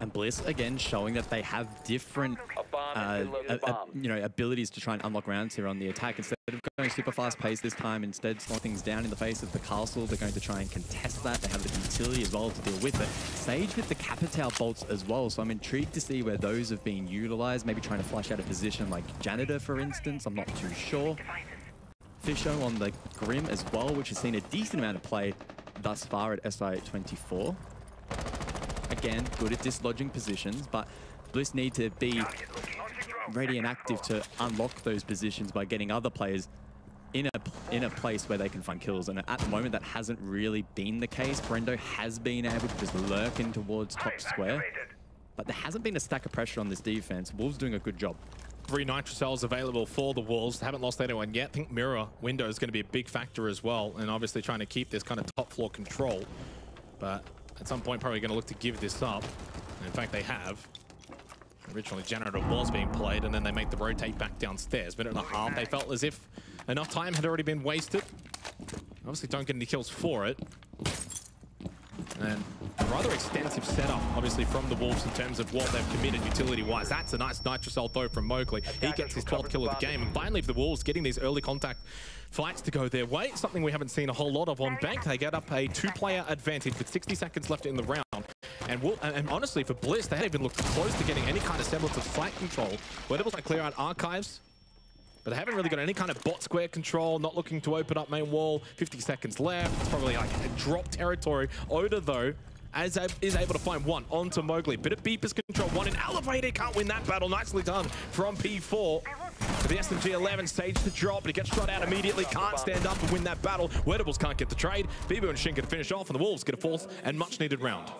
[SPEAKER 3] And Bliss, again, showing that they have different uh, you know, abilities to try and unlock rounds here on the attack. Instead of going super fast pace this time, instead slowing things down in the face of the castle, they're going to try and contest that. They have the utility as well to deal with it. Sage with the Capitao bolts as well, so I'm intrigued to see where those have been utilized. Maybe trying to flush out a position like Janitor, for instance. I'm not too sure. Fisho on the Grim as well, which has seen a decent amount of play thus far at SI24 again, good at dislodging positions, but Bliss need to be ready and active to unlock those positions by getting other players in a in a place where they can find kills. And at the moment, that hasn't really been the case. Brendo has been able to just lurk in towards top square, but there hasn't been a stack of pressure on this defense. Wolves doing a good job.
[SPEAKER 4] Three Nitro cells available for the Wolves. Haven't lost anyone yet. I think Mirror window is going to be a big factor as well, and obviously trying to keep this kind of top floor control. But at some point probably going to look to give this up. And in fact, they have. Originally, Janitor was being played, and then they make the rotate back downstairs. Minute and a half, they felt as if enough time had already been wasted. Obviously don't get any kills for it. And rather extensive setup, obviously, from the Wolves in terms of what they've committed utility-wise. That's a nice Nitrocell throw from Mowgli. He gets his 12th kill of the game. And finally, for the Wolves, getting these early contact fights to go their way. Something we haven't seen a whole lot of on Bank. They get up a two-player advantage with 60 seconds left in the round. And, we'll, and, honestly, for Bliss, they haven't even looked close to getting any kind of semblance of fight control. It was like clear out archives, but they haven't really got any kind of bot square control, not looking to open up main wall. 50 seconds left. It's probably like a drop territory. Oda, though, as is able to find one onto Mowgli. Bit of Beepers control, one in Elevator. Can't win that battle. Nicely done from P4. To the SMG-11, stage the drop, but he gets shot out immediately. Can't stand up and win that battle. Werdables can't get the trade. Bibu and Shin can finish off, and the Wolves get a fourth and much-needed round.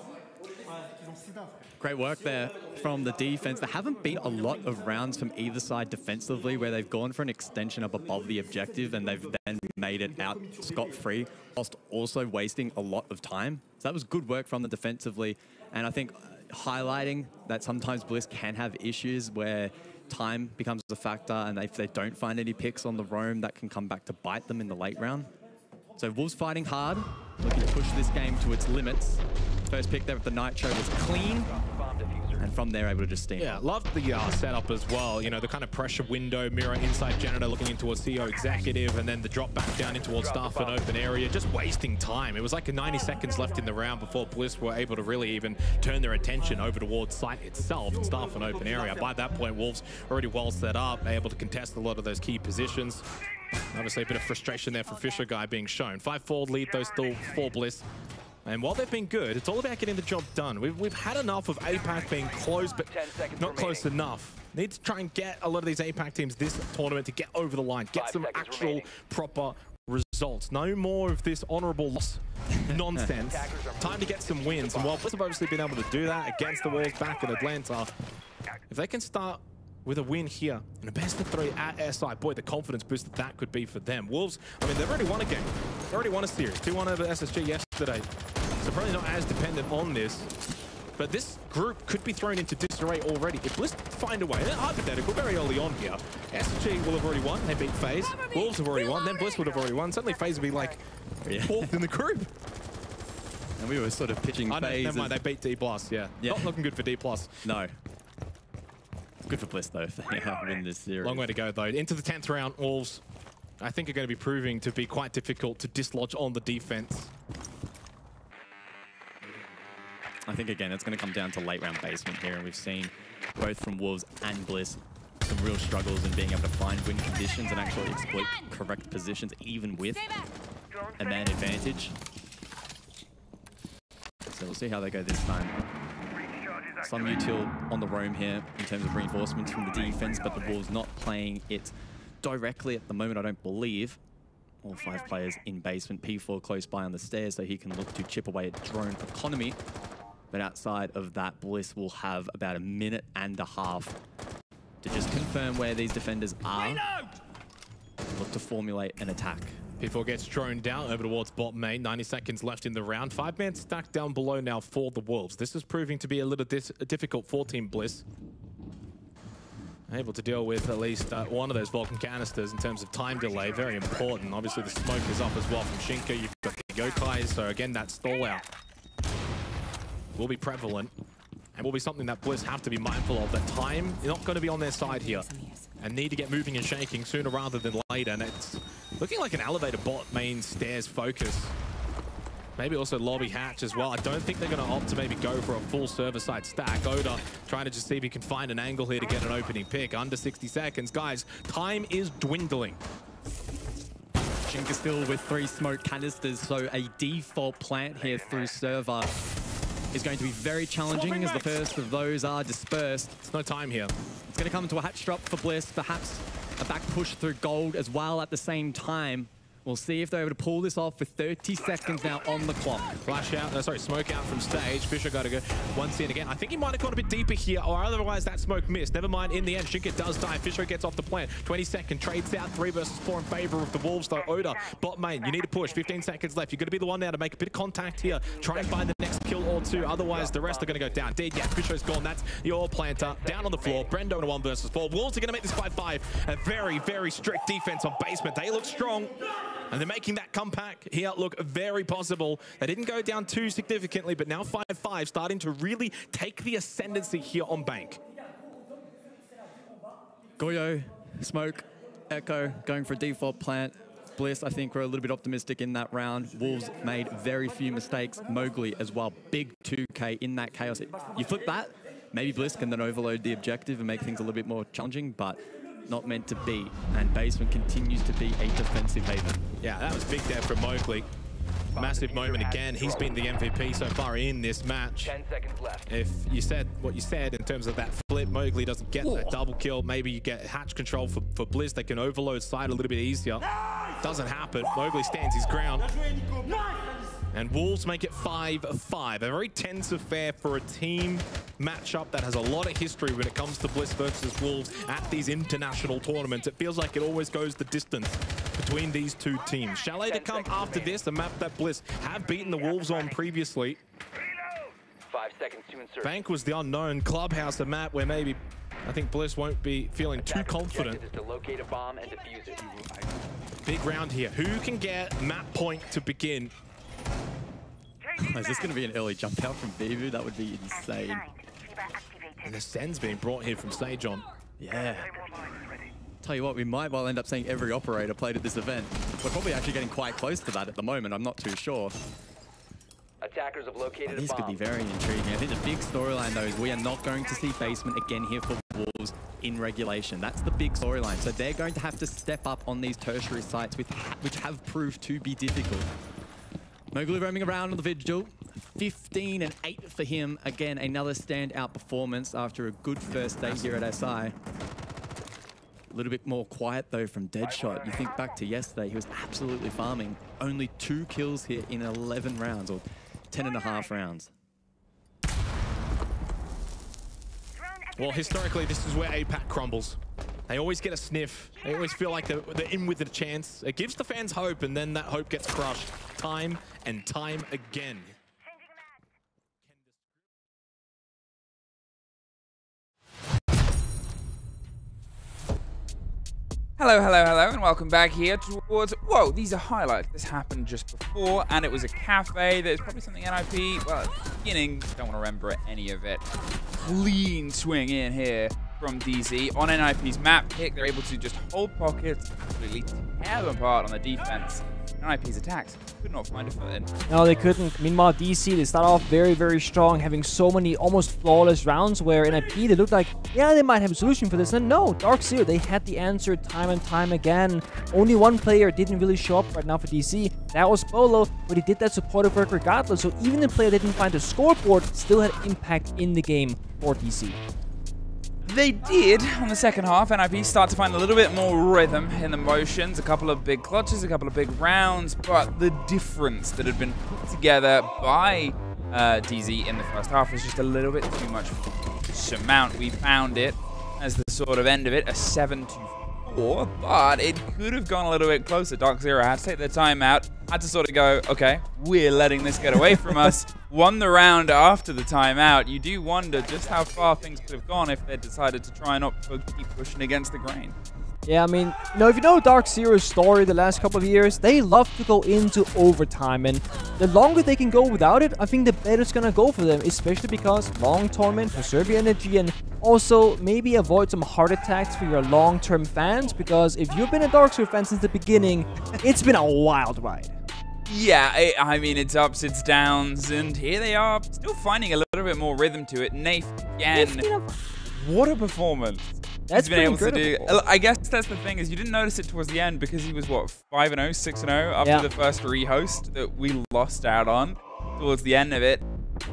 [SPEAKER 3] Great work there from the defense. There haven't been a lot of rounds from either side defensively where they've gone for an extension up above the objective and they've then made it out scot-free whilst also wasting a lot of time. So that was good work from the defensively. And I think highlighting that sometimes Bliss can have issues where time becomes a factor and if they don't find any picks on the roam, that can come back to bite them in the late round. So Wolves fighting hard, looking to push this game to its limits. First pick there with the Nitro was clean. And from there able to just steam.
[SPEAKER 4] Yeah, love the uh, setup as well. You know, the kind of pressure window, mirror inside janitor looking in towards CEO executive, and then the drop back down in towards staff and open area, just wasting time. It was like 90 seconds left in the round before Bliss were able to really even turn their attention over towards site itself and staff and open area. By that point, Wolves already well set up, able to contest a lot of those key positions. Obviously, a bit of frustration there for Fisher Guy being shown. 5-4 lead, though, still for Bliss. And while they've been good, it's all about getting the job done. We've, we've had enough of APAC being close, but not close enough. Need to try and get a lot of these APAC teams this tournament to get over the line, get
[SPEAKER 5] Five
[SPEAKER 4] some actual
[SPEAKER 5] remaining.
[SPEAKER 4] proper results. No more of this honourable loss nonsense. Time to get some wins. And while Bliss have obviously been able to do that against the Wolves back in Atlanta, if they can start with a win here and a best of three at SI, boy, the confidence boost that that could be for them. Wolves, I mean, they've already won a game. they've already won a series. 2-1 over SSG yesterday. So probably not as dependent on this. But this group could be thrown into disarray already. If Bliss find a way, and hypothetical, very early on here, SSG will have already won. They beat FaZe. Wolves have already won. Then Bliss would have already won. Suddenly FaZe would be like
[SPEAKER 3] Yeah.
[SPEAKER 4] fourth in the group.
[SPEAKER 3] And we were sort of pitching
[SPEAKER 4] Oh, no, never mind. They beat D+. plus. Yeah.
[SPEAKER 3] Yeah.
[SPEAKER 4] Not looking good for D+. plus.
[SPEAKER 3] No. Good for Bliss, though, if they win this series.
[SPEAKER 4] Long way to go, though. Into the 10th round, Wolves, I think, are going to be proving to be quite difficult to dislodge on the defense.
[SPEAKER 3] I think, again, it's going to come down to late round basement here, and we've seen both from Wolves and Bliss some real struggles in being able to find win conditions and actually exploit correct positions, even with a man advantage. So we'll see how they go this time. Some util on the roam here in terms of reinforcements from the defense, but the Wolves not playing it directly at the moment, I don't believe. All five players in basement, P4 close by on the stairs, so he can look to chip away at drone economy. But outside of that, Bliss will have about a minute and a half to just confirm where these defenders are. Look to formulate an attack.
[SPEAKER 4] P4 gets thrown down over towards bot main. 90 seconds left in the round. Five men stacked down below now for the Wolves. This is proving to be a little difficult for Team Bliss. Able to deal with at least uh, one of those Vulcan canisters in terms of time delay. Very important. Obviously, the smoke is up as well from Shinka. You've got the Yokai, so again, that stall out will be prevalent and will be something that Bliss have to be mindful of. That time is not going to be on their side here and need to get moving and shaking sooner rather than later. And it's looking like an elevator bot main stairs focus. Maybe also lobby hatch as well. I don't think they're going to opt to maybe go for a full server side stack. Oda trying to just see if he can find an angle here to get an opening pick. Under 60 seconds. Guys, time is dwindling.
[SPEAKER 3] Shinka still with three smoke canisters, so a default plant here through server is going to be very challenging as the first of those are dispersed.
[SPEAKER 4] It's no time here.
[SPEAKER 3] It's going to come to a hatch drop for Bliss, perhaps a back push through gold as well at the same time. We'll see if they're able to pull this off with 30 seconds now on the clock.
[SPEAKER 4] Flash out, uh, sorry, smoke out from stage. Fisher got to go once in again. I think he might have gone a bit deeper here, or otherwise that smoke missed. Never mind, in the end, Shinka does die. Fisher gets off the plant. 20 second trades out, three versus four in favor of the Wolves, though. Oda, bot main, you need to push. 15 seconds left. You're going to be the one now to make a bit of contact here. Try and find the next kill or two. Otherwise, the rest are going to go down. Dead, yeah, Fisher's gone. That's your planter. Down on the floor. Brendo in a one versus four. Wolves are going to make this 5-5. A very, very strict defense on basement. They look strong. And they're making that comeback here look very possible. They didn't go down too significantly, but now 5-5 starting to really take the ascendancy here on Bank.
[SPEAKER 3] Goyo, Smoke, Echo going for default plant. Bliss, I think we're a little bit optimistic in that round. Wolves made very few mistakes. Mowgli as well, big 2K in that chaos. You flip that, maybe Bliss can then overload the objective and make things a little bit more challenging, but not meant to be. And Basement continues to be a defensive haven.
[SPEAKER 4] Yeah, that was big there from Mowgli. Massive moment again. He's been the MVP so far in this match.
[SPEAKER 5] 10 seconds left.
[SPEAKER 4] If you said what you said in terms of that flip, Mowgli doesn't get that double kill. Maybe you get hatch control for, for Bliss. They can overload side a little bit easier. Doesn't happen. Mowgli stands his ground. And Wolves make it 5-5. A very tense affair for a team matchup that has a lot of history when it comes to Bliss versus Wolves at these international tournaments. It feels like it always goes the distance between these two teams. Chalet to come after this, a map that Bliss have beaten the Wolves on previously.
[SPEAKER 5] Five seconds to insert.
[SPEAKER 4] Bank was the unknown. Clubhouse, a map where maybe I think Bliss won't be feeling too confident.
[SPEAKER 5] to locate a bomb and defuse it.
[SPEAKER 4] Big round here. Who can get map point to begin?
[SPEAKER 3] Is this going to be an early jump out from Bivu? That would be insane.
[SPEAKER 4] And the Sen's being brought here from Sage on.
[SPEAKER 3] Yeah. Tell you what, we might well end up seeing every operator played at this event. We're probably actually getting quite close to that at the moment. I'm not too sure.
[SPEAKER 5] Attackers have
[SPEAKER 3] But
[SPEAKER 5] located a
[SPEAKER 3] these could be very intriguing. I think the big storyline, though, is we are not going to see basement again here for Wolves in regulation. That's the big storyline. So they're going to have to step up on these tertiary sites, with, which have proved to be difficult. Mowgli roaming around on the Vigil. 15 and 8 for him. Again, another standout performance after a good first day here at SI. A little bit more quiet though from Deadshot. You think back to yesterday, he was absolutely farming. Only two kills here in 11 rounds, or 10 and a half rounds.
[SPEAKER 4] Well, historically, this is where APAC crumbles. They always get a sniff. They always feel like they're, they're in with a chance. It gives the fans hope, and then that hope gets crushed time and time again.
[SPEAKER 2] Hello, hello, hello, and welcome back here towards. Whoa, these are highlights. This happened just before, and it was a cafe. There's probably something NIP. Well, beginning, don't want to remember any of it. Clean swing in here from DZ on NIP's map pick. They're able to just hold pockets, completely tear them apart on the defense. NIP's attacks could not find a foot in.
[SPEAKER 1] No, they couldn't. Meanwhile, DZ, they start off very, very strong, having so many almost flawless rounds where NIP they looked like, yeah, they might have a solution for this. And no, DarkZero, they had the answer time and time again. Only one player didn't really show up right now for DZ. That was Beaulo, but he did that supportive work regardless. So even the player didn't find the scoreboard still had impact in the game for DZ.
[SPEAKER 2] They did on the second half. NIP start to find a little bit more rhythm in the motions. A couple of big clutches, a couple of big rounds, but the difference that had been put together by uh, DZ in the first half was just a little bit too much to surmount. We found it as the sort of end of it, a 7 to 4, but it could have gone a little bit closer. DarkZero had to take their time out, had to sort of go, okay, we're letting this get away from us. Won the round after the timeout. You do wonder just how far things could have gone if they decided to try and not keep pushing against the grain.
[SPEAKER 1] Yeah, I mean, you know, if you know DarkZero's story the last couple of years, they love to go into overtime, and the longer they can go without it, I think the better it's gonna go for them, especially because long tournament, preserve your energy, and also maybe avoid some heart attacks for your long-term fans, because if you've been a DarkZero fan since the beginning, it's been a wild ride.
[SPEAKER 2] Yeah, I, I mean, it's ups, it's downs, and here they are, still finding a little bit more rhythm to it.
[SPEAKER 1] Nafe,
[SPEAKER 2] again, what a performance.
[SPEAKER 1] That's
[SPEAKER 2] He's been able
[SPEAKER 1] pretty
[SPEAKER 2] to do. I guess that's the thing is you didn't notice it towards the end because he was what five and 0, 6 and 0 after
[SPEAKER 1] Yeah.
[SPEAKER 2] the first rehost that we lost out on towards the end of it.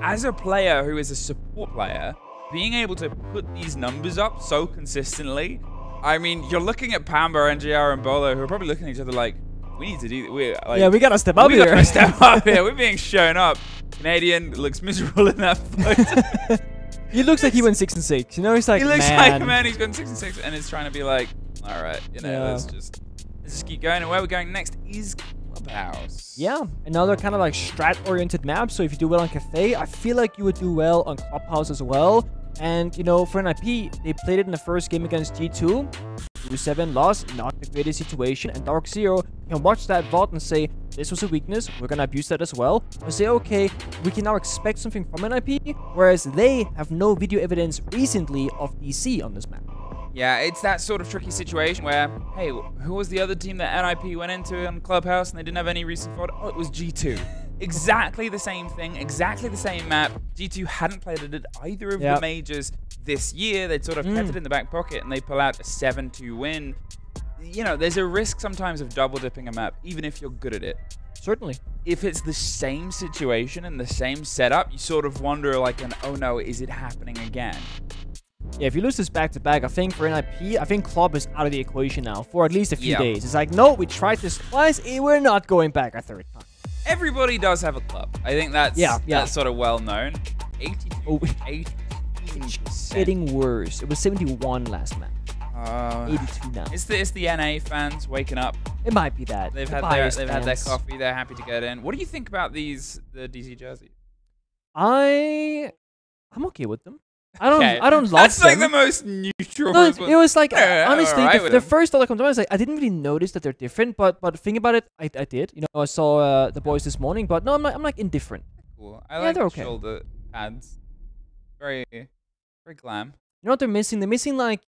[SPEAKER 2] As a player who is a support player, being able to put these numbers up so consistently, I mean, you're looking at Pamba, NJR, and Beaulo who are probably looking at each other like, we need to do. We like,
[SPEAKER 1] yeah, we gotta step up
[SPEAKER 2] we
[SPEAKER 1] here.
[SPEAKER 2] gotta step up here. We're being shown up. Canadian looks miserable in that photo.
[SPEAKER 1] he looks like he went six and six. You know, he's like,
[SPEAKER 2] he looks
[SPEAKER 1] man.
[SPEAKER 2] like a man who's gone six and six, and is trying to be like, all right, you know,
[SPEAKER 1] Yeah.
[SPEAKER 2] let's just let's just keep going. And where we're going next is Clubhouse.
[SPEAKER 1] Yeah, another kind of like strat-oriented map. So if you do well on Cafe, I feel like you would do well on Clubhouse as well. And you know, for NIP, they played it in the first game against G2. 2-7 loss, not the greatest situation. And DarkZero can watch that VOD and say, this was a weakness, we're gonna abuse that as well. And say, okay, we can now expect something from NIP, whereas they have no video evidence recently of DZ on this map.
[SPEAKER 2] Yeah, it's that sort of tricky situation where, hey, who was the other team that NIP went into on Clubhouse and they didn't have any recent forward? Oh, it was G2. Exactly the same thing, exactly the same map. G2 hadn't played it at either of
[SPEAKER 1] Yep.
[SPEAKER 2] the majors this year. They'd sort of kept
[SPEAKER 1] Mm.
[SPEAKER 2] it in the back pocket and they pull out a 7-2 win. You know, there's a risk sometimes of double dipping a map, even if you're good at it.
[SPEAKER 1] Certainly.
[SPEAKER 2] If it's the same situation and the same setup, you sort of wonder like an, oh no, is it happening again?
[SPEAKER 1] Yeah, if you lose this back to back, I think for NIP, I think Club is out of the equation now for at least a few
[SPEAKER 2] Yeah.
[SPEAKER 1] days. It's like, no, we tried this twice, we're not going back a third time.
[SPEAKER 2] Everybody does have a club. I think that's
[SPEAKER 1] Yeah, yeah.
[SPEAKER 2] that's sort of well known. 82,
[SPEAKER 1] Oh.
[SPEAKER 2] 18%.
[SPEAKER 1] Getting worse. It was 71 last match.
[SPEAKER 2] Uh,
[SPEAKER 1] 82 now.
[SPEAKER 2] it's the it's the NA fans waking up.
[SPEAKER 1] It might be that.
[SPEAKER 2] They've
[SPEAKER 1] The
[SPEAKER 2] had their they've had their coffee. They're happy to get in. What do you think about these the DZ jerseys?
[SPEAKER 1] I, I'm okay with them. I don't.
[SPEAKER 2] Okay.
[SPEAKER 1] I don't love
[SPEAKER 2] That's like the most neutral.
[SPEAKER 1] No, it was like
[SPEAKER 2] Yeah,
[SPEAKER 1] honestly
[SPEAKER 2] alright
[SPEAKER 1] the, the first thought that comes to mind is like I didn't really notice that they're different, but but think about it, I, I did. You know, I saw uh, the boys this morning, but no, I'm like I'm like indifferent.
[SPEAKER 2] cool. I
[SPEAKER 1] Yeah,
[SPEAKER 2] like
[SPEAKER 1] they're
[SPEAKER 2] the
[SPEAKER 1] okay.
[SPEAKER 2] shoulder pads. Very Very glam.
[SPEAKER 1] You know what they're missing? They're missing like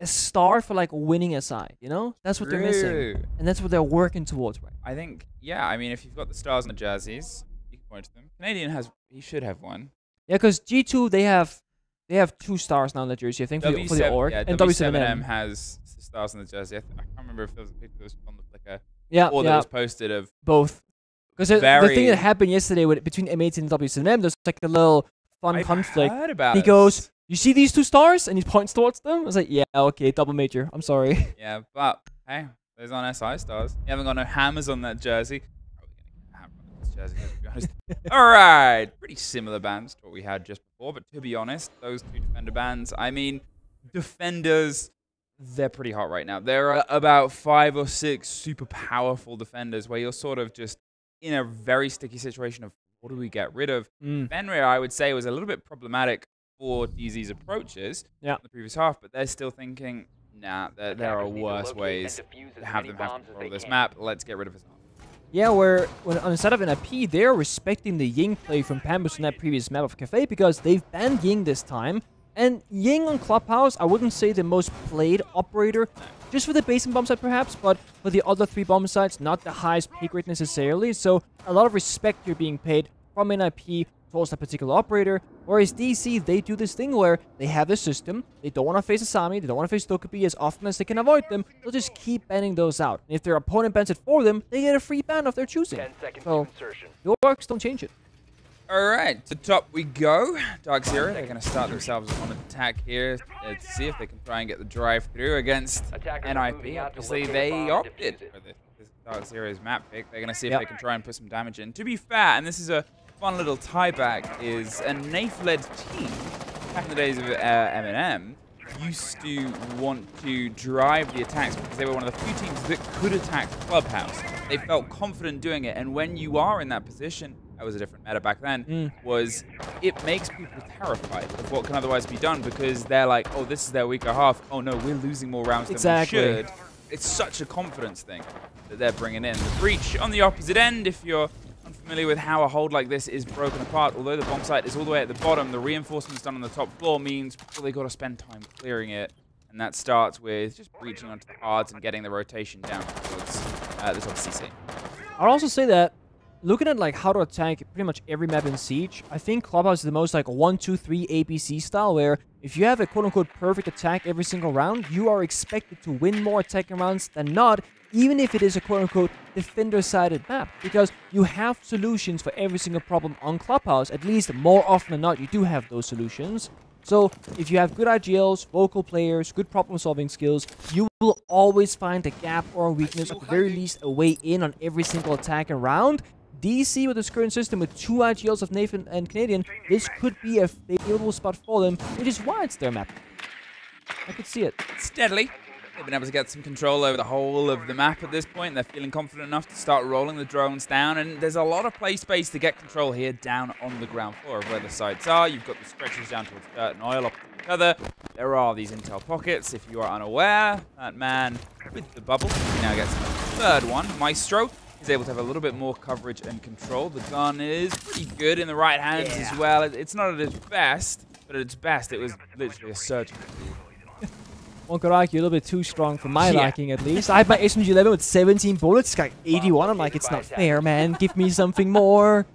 [SPEAKER 1] a star for like winning a side. You know, that's what they're missing, and that's what they're working towards right.
[SPEAKER 2] I think, yeah, I mean, if you've got the stars on the jerseys, you can point to them. Canadian has, he should have one.
[SPEAKER 1] Yeah, because G two they have they have two stars now in the jersey. I think for the, for the org
[SPEAKER 2] yeah,
[SPEAKER 1] and
[SPEAKER 2] W7M
[SPEAKER 1] W7M.
[SPEAKER 2] has stars on the jersey. I, th- I can't remember if there was a picture that was on the Flickr
[SPEAKER 1] Yeah,
[SPEAKER 2] or that
[SPEAKER 1] yeah,
[SPEAKER 2] was posted of.
[SPEAKER 1] both. Because the thing that happened yesterday with between M18 and W7M, there's like a little fun
[SPEAKER 2] I've
[SPEAKER 1] conflict.
[SPEAKER 2] heard about
[SPEAKER 1] He
[SPEAKER 2] it.
[SPEAKER 1] goes, "You see these two stars?" and he points towards them. I was like, "Yeah, okay, double major. I'm sorry."
[SPEAKER 2] Yeah, but hey, those aren't SI stars. You haven't got no hammers on that jersey. Probably gonna get a hammer jersey, to be honest. All right, pretty similar bands to what we had just before, but to be honest, those two defender bands. I mean, defenders. They're pretty hot right now. There are about five or six super powerful defenders where you're sort of just in a very sticky situation of what do we get rid of?
[SPEAKER 1] Mm.
[SPEAKER 2] Fenrir, I would say, was a little bit problematic for DZ's approaches
[SPEAKER 1] Yeah.
[SPEAKER 2] in the previous half, but they're still thinking, nah, there, there are
[SPEAKER 5] Attackers need to
[SPEAKER 2] worse ways
[SPEAKER 5] and defuse as
[SPEAKER 2] to have them have control of this
[SPEAKER 5] can.
[SPEAKER 2] map. Let's get rid of his arm.
[SPEAKER 1] Yeah, where when instead of an they're respecting the Ying play from Pamba's in that previous map of Cafe because they've banned Ying this time. And Ying on Clubhouse, I wouldn't say the most played operator, just for the base and bomb site perhaps, but for the other three bomb sites, not the highest pick rate necessarily. So a lot of respect you're being paid from NIP towards that particular operator. Whereas DZ, they do this thing where they have the system, they don't want to face Azami, they don't want to face Dokkaebi as often as they can avoid them, they'll just keep banning those out. And if their opponent bans it for them, they get a free ban of their choosing.
[SPEAKER 5] 10 seconds
[SPEAKER 1] So-
[SPEAKER 5] to insertion.
[SPEAKER 1] The orcs don't change it.
[SPEAKER 2] All right, to top we go. DarkZero, they're going to start themselves on an attack here to see if they can try and get the drive through against
[SPEAKER 5] Attackers
[SPEAKER 2] NIP. Obviously, they opted for this, this DarkZero's map pick. They're going to see if
[SPEAKER 1] Yep.
[SPEAKER 2] they can try and put some damage in. To be fair, and this is a fun little tie back, is a Nafe-led team back in the days of uh, M&M used to want to drive the attacks because they were one of the few teams that could attack Clubhouse. They felt confident doing it, and when you are in that position, that was a different meta back then,
[SPEAKER 1] Mm.
[SPEAKER 2] was it makes people terrified of what can otherwise be done because they're like, oh, this is their weaker half. Oh no, we're losing more rounds
[SPEAKER 1] Exactly.
[SPEAKER 2] than we should. It's such a confidence thing that they're bringing in. The breach on the opposite end, if you're unfamiliar with how a hold like this is broken apart, although the bomb site is all the way at the bottom, the reinforcements done on the top floor means they got to spend time clearing it. And that starts with just breaching onto the cards and getting the rotation down towards uh, the top CC.
[SPEAKER 1] I'll also say that looking at like how to attack pretty much every map in Siege, I think Clubhouse is the most like one, two, three APC style where if you have a quote unquote perfect attack every single round, you are expected to win more attacking rounds than not, even if it is a quote unquote defender sided map. Because you have solutions for every single problem on Clubhouse, at least more often than not, you do have those solutions. So, if you have good IGLs, vocal players, good problem solving skills, you will always find a gap or a weakness, or at the very least a way in on every single attack and round. DZ with this current system with two IGLs of Nathan and Canadian, this could be a favorable spot for them, which is why it's their map. I could see it.
[SPEAKER 2] steadily. They've been able to get some control over the whole of the map at this point. They're feeling confident enough to start rolling the drones down, and there's a lot of play space to get control here down on the ground floor of where the sites are. You've got the stretches down towards dirt and oil up each other. There are these intel pockets. If you are unaware, that man with the bubble he now gets a third one. Maestro is able to have a little bit more coverage and control. The gun is pretty good in the right hands as well. It's not at its best, but at its best, it was literally a surgical
[SPEAKER 1] One could argue a little bit too strong for my
[SPEAKER 2] Yeah.
[SPEAKER 1] liking, at least. I had my SMG11 with 17 bullets, it's got 81. I'm like, it's not fair, man. Give me something more.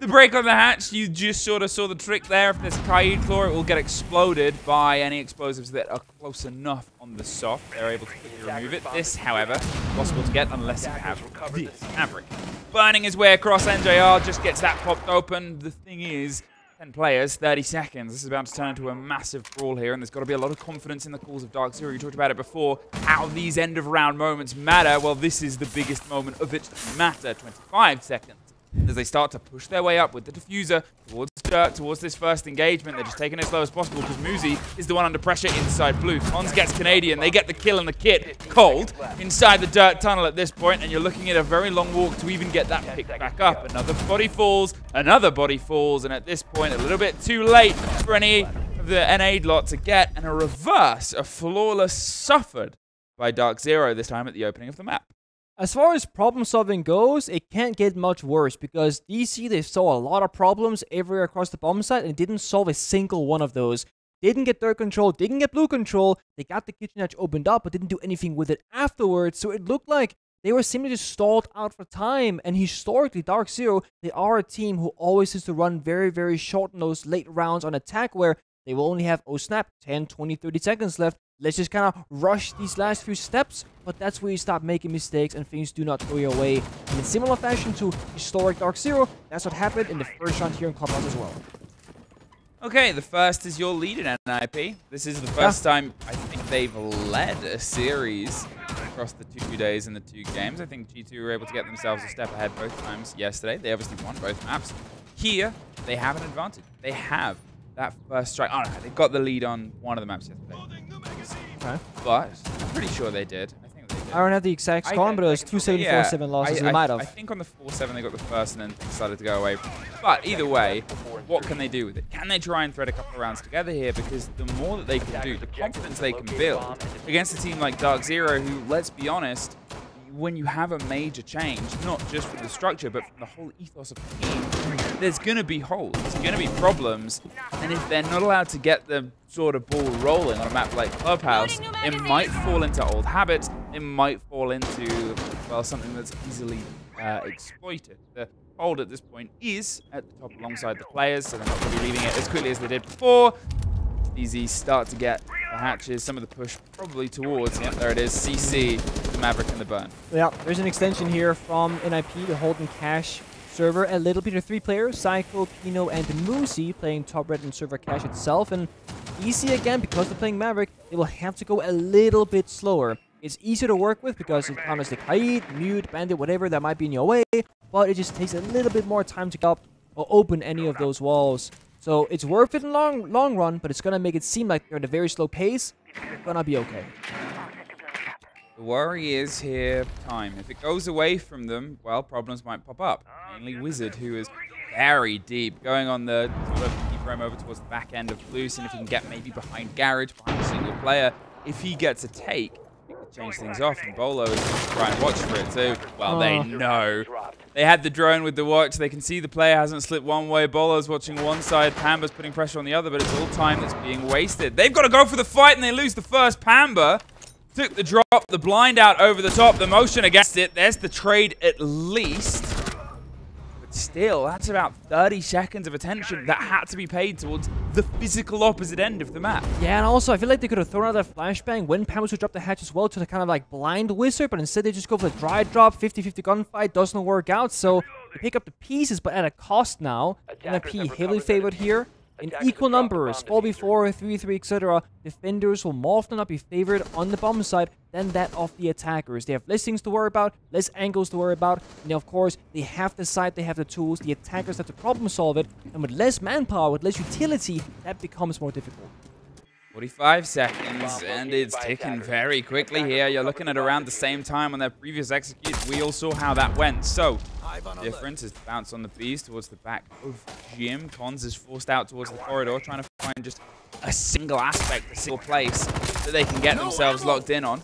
[SPEAKER 2] The break on the hatch, you just sort of saw the trick there. If there's Kaid Claw, it will get exploded by any explosives that are close enough on the soft. They're able to quickly remove it. This, however, possible to get unless you have this Maverick. Burning his way across NJR, just gets that popped open. The thing is, 10 players, 30 seconds. This is about to turn into a massive brawl here, and there's got to be a lot of confidence in the calls of DarkZero. You talked about it before, how these end of round moments matter. Well, this is the biggest moment of it matter. 25 seconds. As they start to push their way up with the diffuser towards dirt, towards this first engagement, they're just taking it as slow as possible because Muzi is the one under pressure inside blue. Kondz gets Canadian, they get the kill and the kit cold inside the dirt tunnel at this point, and you're looking at a very long walk to even get that pick back up. Another body falls, another body falls, and at this point, a little bit too late for any of the NA lot to get, and a reverse, a flawless suffered by DarkZero this time at the opening of the map.
[SPEAKER 1] As far as problem solving goes, it can't get much worse because DZ they saw a lot of problems everywhere across the bomb site and didn't solve a single one of those. didn't get dirt control, didn't get blue control. They got the kitchen edge opened up, but didn't do anything with it afterwards. So it looked like they were simply just stalled out for time. And historically, DarkZero, they are a team who always has to run very, very short in those late rounds on attack where they will only have, oh snap, 10, 20, 30 seconds left. Let's just kind of rush these last few steps, but that's where you stop making mistakes and things do not go your way. And in similar fashion to historic DarkZero, that's what happened in the first round here in Clubhouse as well.
[SPEAKER 2] Okay, the first is your lead in NIP. This is the first yeah. time I think they've led a series across the two days and the two games. I think G2 were able to get themselves a step ahead both times yesterday. They obviously won both maps. Here, they have an advantage. They have that first strike. Oh, no, they got the lead on one of the maps yesterday.
[SPEAKER 1] Okay.
[SPEAKER 2] But I'm pretty sure they did. I think they did.
[SPEAKER 1] I don't have the exact score, but it was 274-7 yeah, losses.
[SPEAKER 2] I, I,
[SPEAKER 1] might have.
[SPEAKER 2] I think on the 4-7 they got the first and then things started to go away. But either way, what can they do with it? Can they try and thread a couple of rounds together here? Because the more that they can do, the confidence they can build against a team like DarkZero, who, let's be honest, when you have a major change, not just from the structure, but from the whole ethos of the team, there's going to be holes, there's going to be problems, and if they're not allowed to get the sort of ball rolling on a map like Clubhouse, it might fall into old habits, it might fall into, well, something that's easily uh, exploited. The hold at this point is at the top alongside the players, so they're not going to be leaving it as quickly as they did before. Easy start to get the hatches, some of the push probably towards, yep, there it is, CC, the Maverick and the Burn.
[SPEAKER 1] Yeah, there's an extension here from NIP, the Holden Cash server. A little of three players, Psycho, Pino, and Muzi playing top red and server cash itself. And easy again, because they're playing Maverick, they will have to go a little bit slower. It's easier to work with because it counters the Kaid, Mute, Bandit, whatever that might be in your way, but it just takes a little bit more time to get up or open any of those walls. So it's worth it in long long run, but it's gonna make it seem like they're at a very slow pace. Gonna be okay.
[SPEAKER 2] The worry is here time. If it goes away from them, well, problems might pop up. Mainly Wizard, who is very deep, going on the sort of frame over towards the back end of Blue, seeing if he can get maybe behind Garage, behind a single player. If he gets a take, change things off, and Beaulo is trying to watch for it too. Well, oh. they know. They had the drone with the watch. They can see the player hasn't slipped one way. Beaulo's watching one side. Pamba's putting pressure on the other, but it's all time that's being wasted. They've got to go for the fight, and they lose the first Pamba. Took the drop, the blind out over the top, the motion against it. There's the trade at least But still, that's about 30 seconds of attention that had to be paid towards the physical opposite end of the map.
[SPEAKER 1] Yeah, and also I feel like they could have thrown out a flashbang when Pamba's would drop the hatch as well to kind of like blind Wizard, but instead they just go for the dry drop, 50-50 gunfight, doesn't work out, so they pick up the pieces, but at a cost now. NIP heavily favored here in equal numbers, 4v4, 3v3, etc., defenders will more often not be favored on the bomb side than that of the attackers. They have less things to worry about, less angles to worry about, and of course, they have the side, they have the tools, the attackers have to problem solve it, and with less manpower, with less utility, that becomes more difficult.
[SPEAKER 2] 45 seconds, and it's ticking very quickly here. You're looking at around the same time on their previous execute. We all saw how that went. So, difference is the bounce on the bees towards the back of gym. Kondz is forced out towards the corridor, trying to find just a single aspect, a single place that they can get themselves locked in on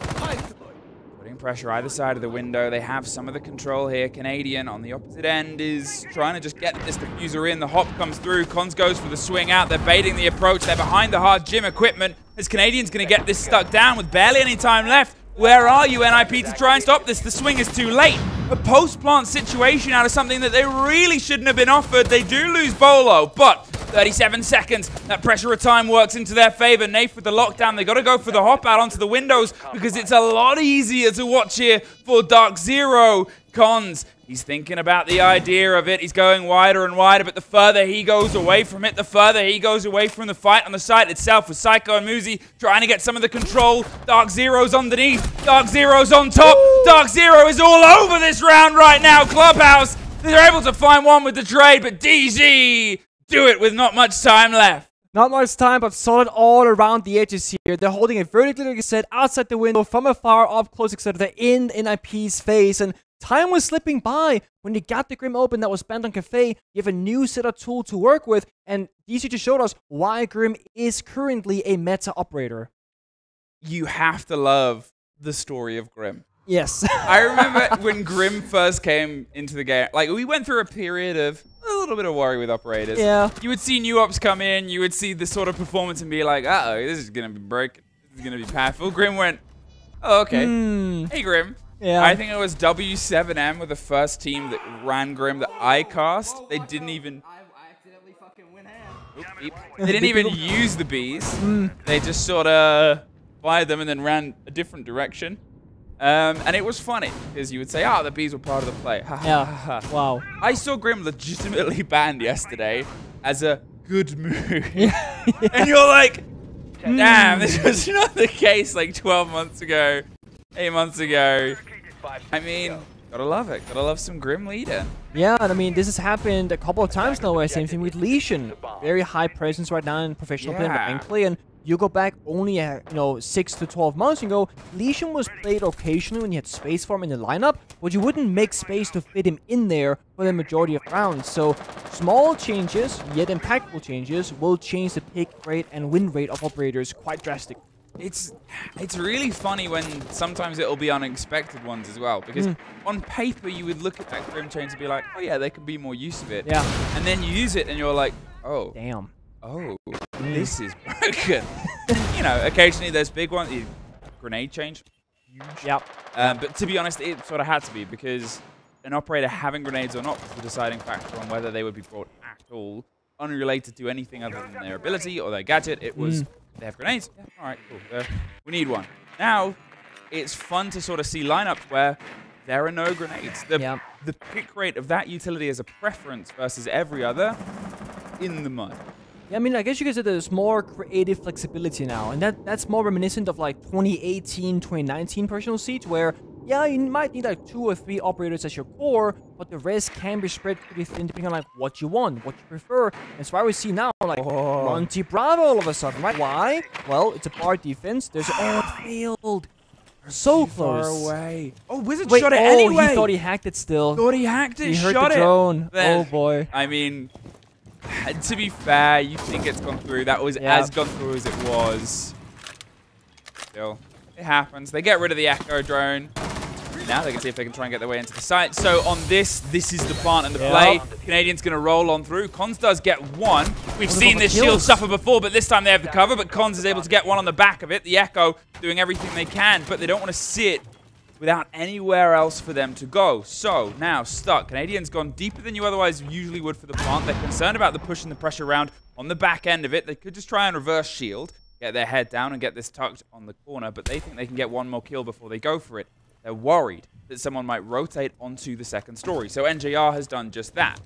[SPEAKER 2] pressure either side of the window. They have some of the control here. Canadian on the opposite end is trying to just get this diffuser in. The hop comes through. Kondz goes for the swing out. They're baiting the approach. They're behind the hard gym equipment. As Canadian's going to get this stuck down with barely any time left. Where are you, NIP, to try and stop this? The swing is too late. A post-plant situation out of something that they really shouldn't have been offered. They do lose Beaulo, but 37 seconds. That pressure of time works into their favor. Nafe with the lockdown. They got to go for the hop out onto the windows because it's a lot easier to watch here for Dark Zero. Kondz, he's thinking about the idea of it. He's going wider and wider, but the further he goes away from it, the further he goes away from the fight on the site itself with Psycho and Muzi trying to get some of the control. DarkZero's underneath. DarkZero's on top. DarkZero is all over this round right now. Clubhouse, they're able to find one with the trade, but DZ do it with not much time left.
[SPEAKER 1] Not much time, but solid all around the edges here. They're holding it vertically, like I said, outside the window, from afar, up close, etc. They're in NIP's face, and time was slipping by. When you got the Grim open that was spent on Cafe, you have a new set of tool to work with, and DZ just showed us why Grim is currently a meta operator.
[SPEAKER 2] You have to love the story of Grim.
[SPEAKER 1] Yes.
[SPEAKER 2] I remember when Grim first came into the game, like, we went through a period of a little bit of worry with operators.
[SPEAKER 1] Yeah.
[SPEAKER 2] You would see new ops come in, you would see this sort of performance and be like, uh-oh, this is going to be broken. This is going to be powerful. Grim went, oh, okay.
[SPEAKER 1] Hmm.
[SPEAKER 2] Hey, Grim.
[SPEAKER 1] Yeah.
[SPEAKER 2] I think it was W7M were the first team that ran Grim that I cast. They didn't even... Oop, beep. They didn't even use the bees.
[SPEAKER 1] Hmm.
[SPEAKER 2] They just sort of fired them and then ran a different direction. Um, and it was funny because you would say, "Ah, the bees were part of the play."
[SPEAKER 1] Yeah. Wow.
[SPEAKER 2] I saw Grim legitimately banned yesterday as a good move. and you're like, damn, this was not the case like 12 months ago, 8 months ago. I mean, gotta love it. Gotta love some Grim leader.
[SPEAKER 1] Yeah, and I mean, this has happened a couple of times now. Where same thing with Lesion, very high presence right now in professional play and
[SPEAKER 2] Yeah.
[SPEAKER 1] play, and you go back only uh, you know six to twelve months and go. Lesion was played occasionally when you had space for him in the lineup, but you wouldn't make space to fit him in there for the majority of rounds. So small changes, yet impactful changes, will change the pick rate and win rate of operators quite drastically.
[SPEAKER 2] It's it's really funny when sometimes it'll be unexpected ones as well because on paper you would look at that Grim change and be like, oh yeah, there could be more use of it.
[SPEAKER 1] Yeah.
[SPEAKER 2] And then you use it and you're like, oh,
[SPEAKER 1] Damn.
[SPEAKER 2] Oh, this is broken. you know, occasionally there's big ones. you- Grenade change,
[SPEAKER 1] Yep.
[SPEAKER 2] Um, but to be honest, it sort of had to be because an operator having grenades or not was the deciding factor on whether they would be brought at all, unrelated to anything other than their ability or their gadget. It was they have grenades. Yeah, all right, cool. Uh, we need one. Now, it's fun to sort of see lineups where there are no grenades. The,
[SPEAKER 1] Yeah.
[SPEAKER 2] the pick rate of that utility as a preference versus every other in the mud.
[SPEAKER 1] Yeah, I mean, I guess you could say there's more creative flexibility now, and that that's more reminiscent of like 2018, 2019 personal siege, where yeah, you might need like two or three operators as your core, but the rest can be spread pretty thin depending on like what you want, what you prefer. That's why we see now like
[SPEAKER 2] Oh.
[SPEAKER 1] Monty Bravo all of a sudden, right? Why? Well, it's a bar defense. There's oh, it failed. So close.
[SPEAKER 2] Far away. Oh, Wizard
[SPEAKER 1] Wait,
[SPEAKER 2] shot it
[SPEAKER 1] oh,
[SPEAKER 2] anyway.
[SPEAKER 1] he thought he hacked it still.
[SPEAKER 2] Thought he hacked it.
[SPEAKER 1] He heard
[SPEAKER 2] shot
[SPEAKER 1] the drone.
[SPEAKER 2] Then-
[SPEAKER 1] Oh boy.
[SPEAKER 2] I mean, to be fair, you think it's gone through. That was
[SPEAKER 1] Yeah.
[SPEAKER 2] as gone through as it was. Still, it happens. They get rid of the Echo drone. Now they can see if they can try and get their way into the site. So on this, this is the plant and the
[SPEAKER 1] Yep.
[SPEAKER 2] play. Canadian's going to roll on through. Kondz does get one. We've
[SPEAKER 1] are
[SPEAKER 2] seen this shield suffer before, but this time they have the cover. But Kondz is able to get one on the back of it. The Echo doing everything they can, but they don't want to sit without anywhere else for them to go. So now stuck. Canadians gone deeper than you otherwise usually would for the plant. They're concerned about the push and the pressure round on the back end of it. They could just try and reverse shield, get their head down and get this tucked on the corner, but they think they can get one more kill before they go for it. They're worried that someone might rotate onto the second story. So NJR has done just that.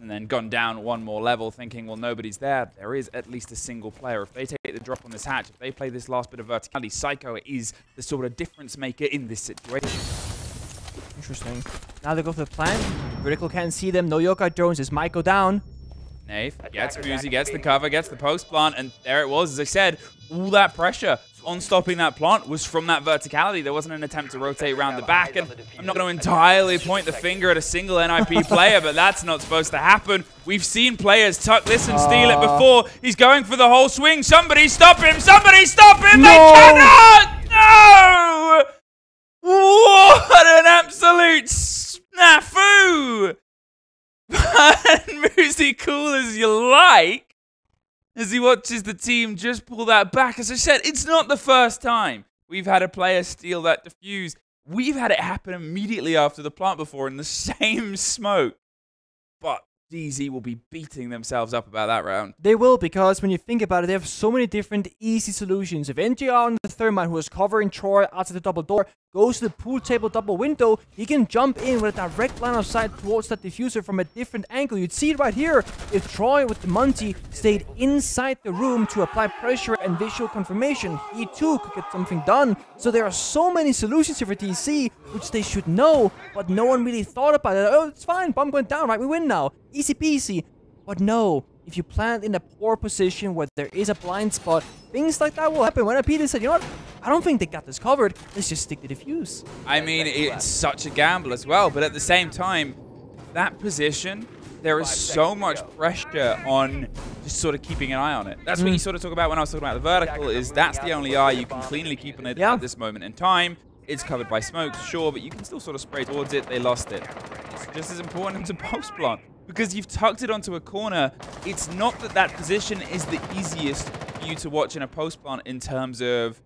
[SPEAKER 2] And then gone down one more level thinking, well, nobody's there. There is at least a single player. If they take the drop on this hatch, if they play this last bit of verticality, Psycho is the sort of difference maker in this situation.
[SPEAKER 1] Interesting. Now they go for the plant. Vertical can't see them. No Yokai drones. Might go down.
[SPEAKER 2] Nafe gets Muzi, gets the cover, gets the post plant, and there it was. As I said, all that pressure on stopping that plant was from that verticality. There wasn't an attempt to rotate around the back, and I'm not going to entirely point the finger at a single NIP player, but that's not supposed to happen. We've seen players tuck this and steal it ah. before. He's going for the whole swing. Somebody stop him! Somebody stop him! They cannot! No! What an absolute snafu! Muzi cool as you like as he watches the team just pull that back. As I said, it's not the first time we've had a player steal that defuse. We've had it happen immediately after the plant before in the same smoke. But DZ will be beating themselves up about that round.
[SPEAKER 1] They will because when you think about it, they have so many different easy solutions. If NJR on the Thermite, was covering Troy outside the double door, goes to the pool table double window, he can jump in with a direct line of sight towards that diffuser from a different angle. You'd see it right here. If Troy with the Monty stayed inside the room to apply pressure and visual confirmation, he too could get something done. So there are so many solutions here for DZ, which they should know, but no one really thought about it. Oh, it's fine, bomb went down, right? We win now. Easy peasy. But no, if you plant in a poor position where there is a blind spot, things like that will happen. When I Peter said, you know what, I don't think they got this covered. Let's just stick to diffuse.
[SPEAKER 2] I mean, it's such a gamble as well, but at the same time, that position, there is so much pressure on just sort of keeping an eye on it. That's what you mm. sort of talk about when I was talking about the vertical, is that's the only eye you can cleanly keep on it
[SPEAKER 1] Yeah.
[SPEAKER 2] at this moment in time. It's covered by smoke, sure, but you can still sort of spray towards it. They lost it. it's just as important to post plant because you've tucked it onto a corner. It's not that that position is the easiest for you to watch in a post plant in terms of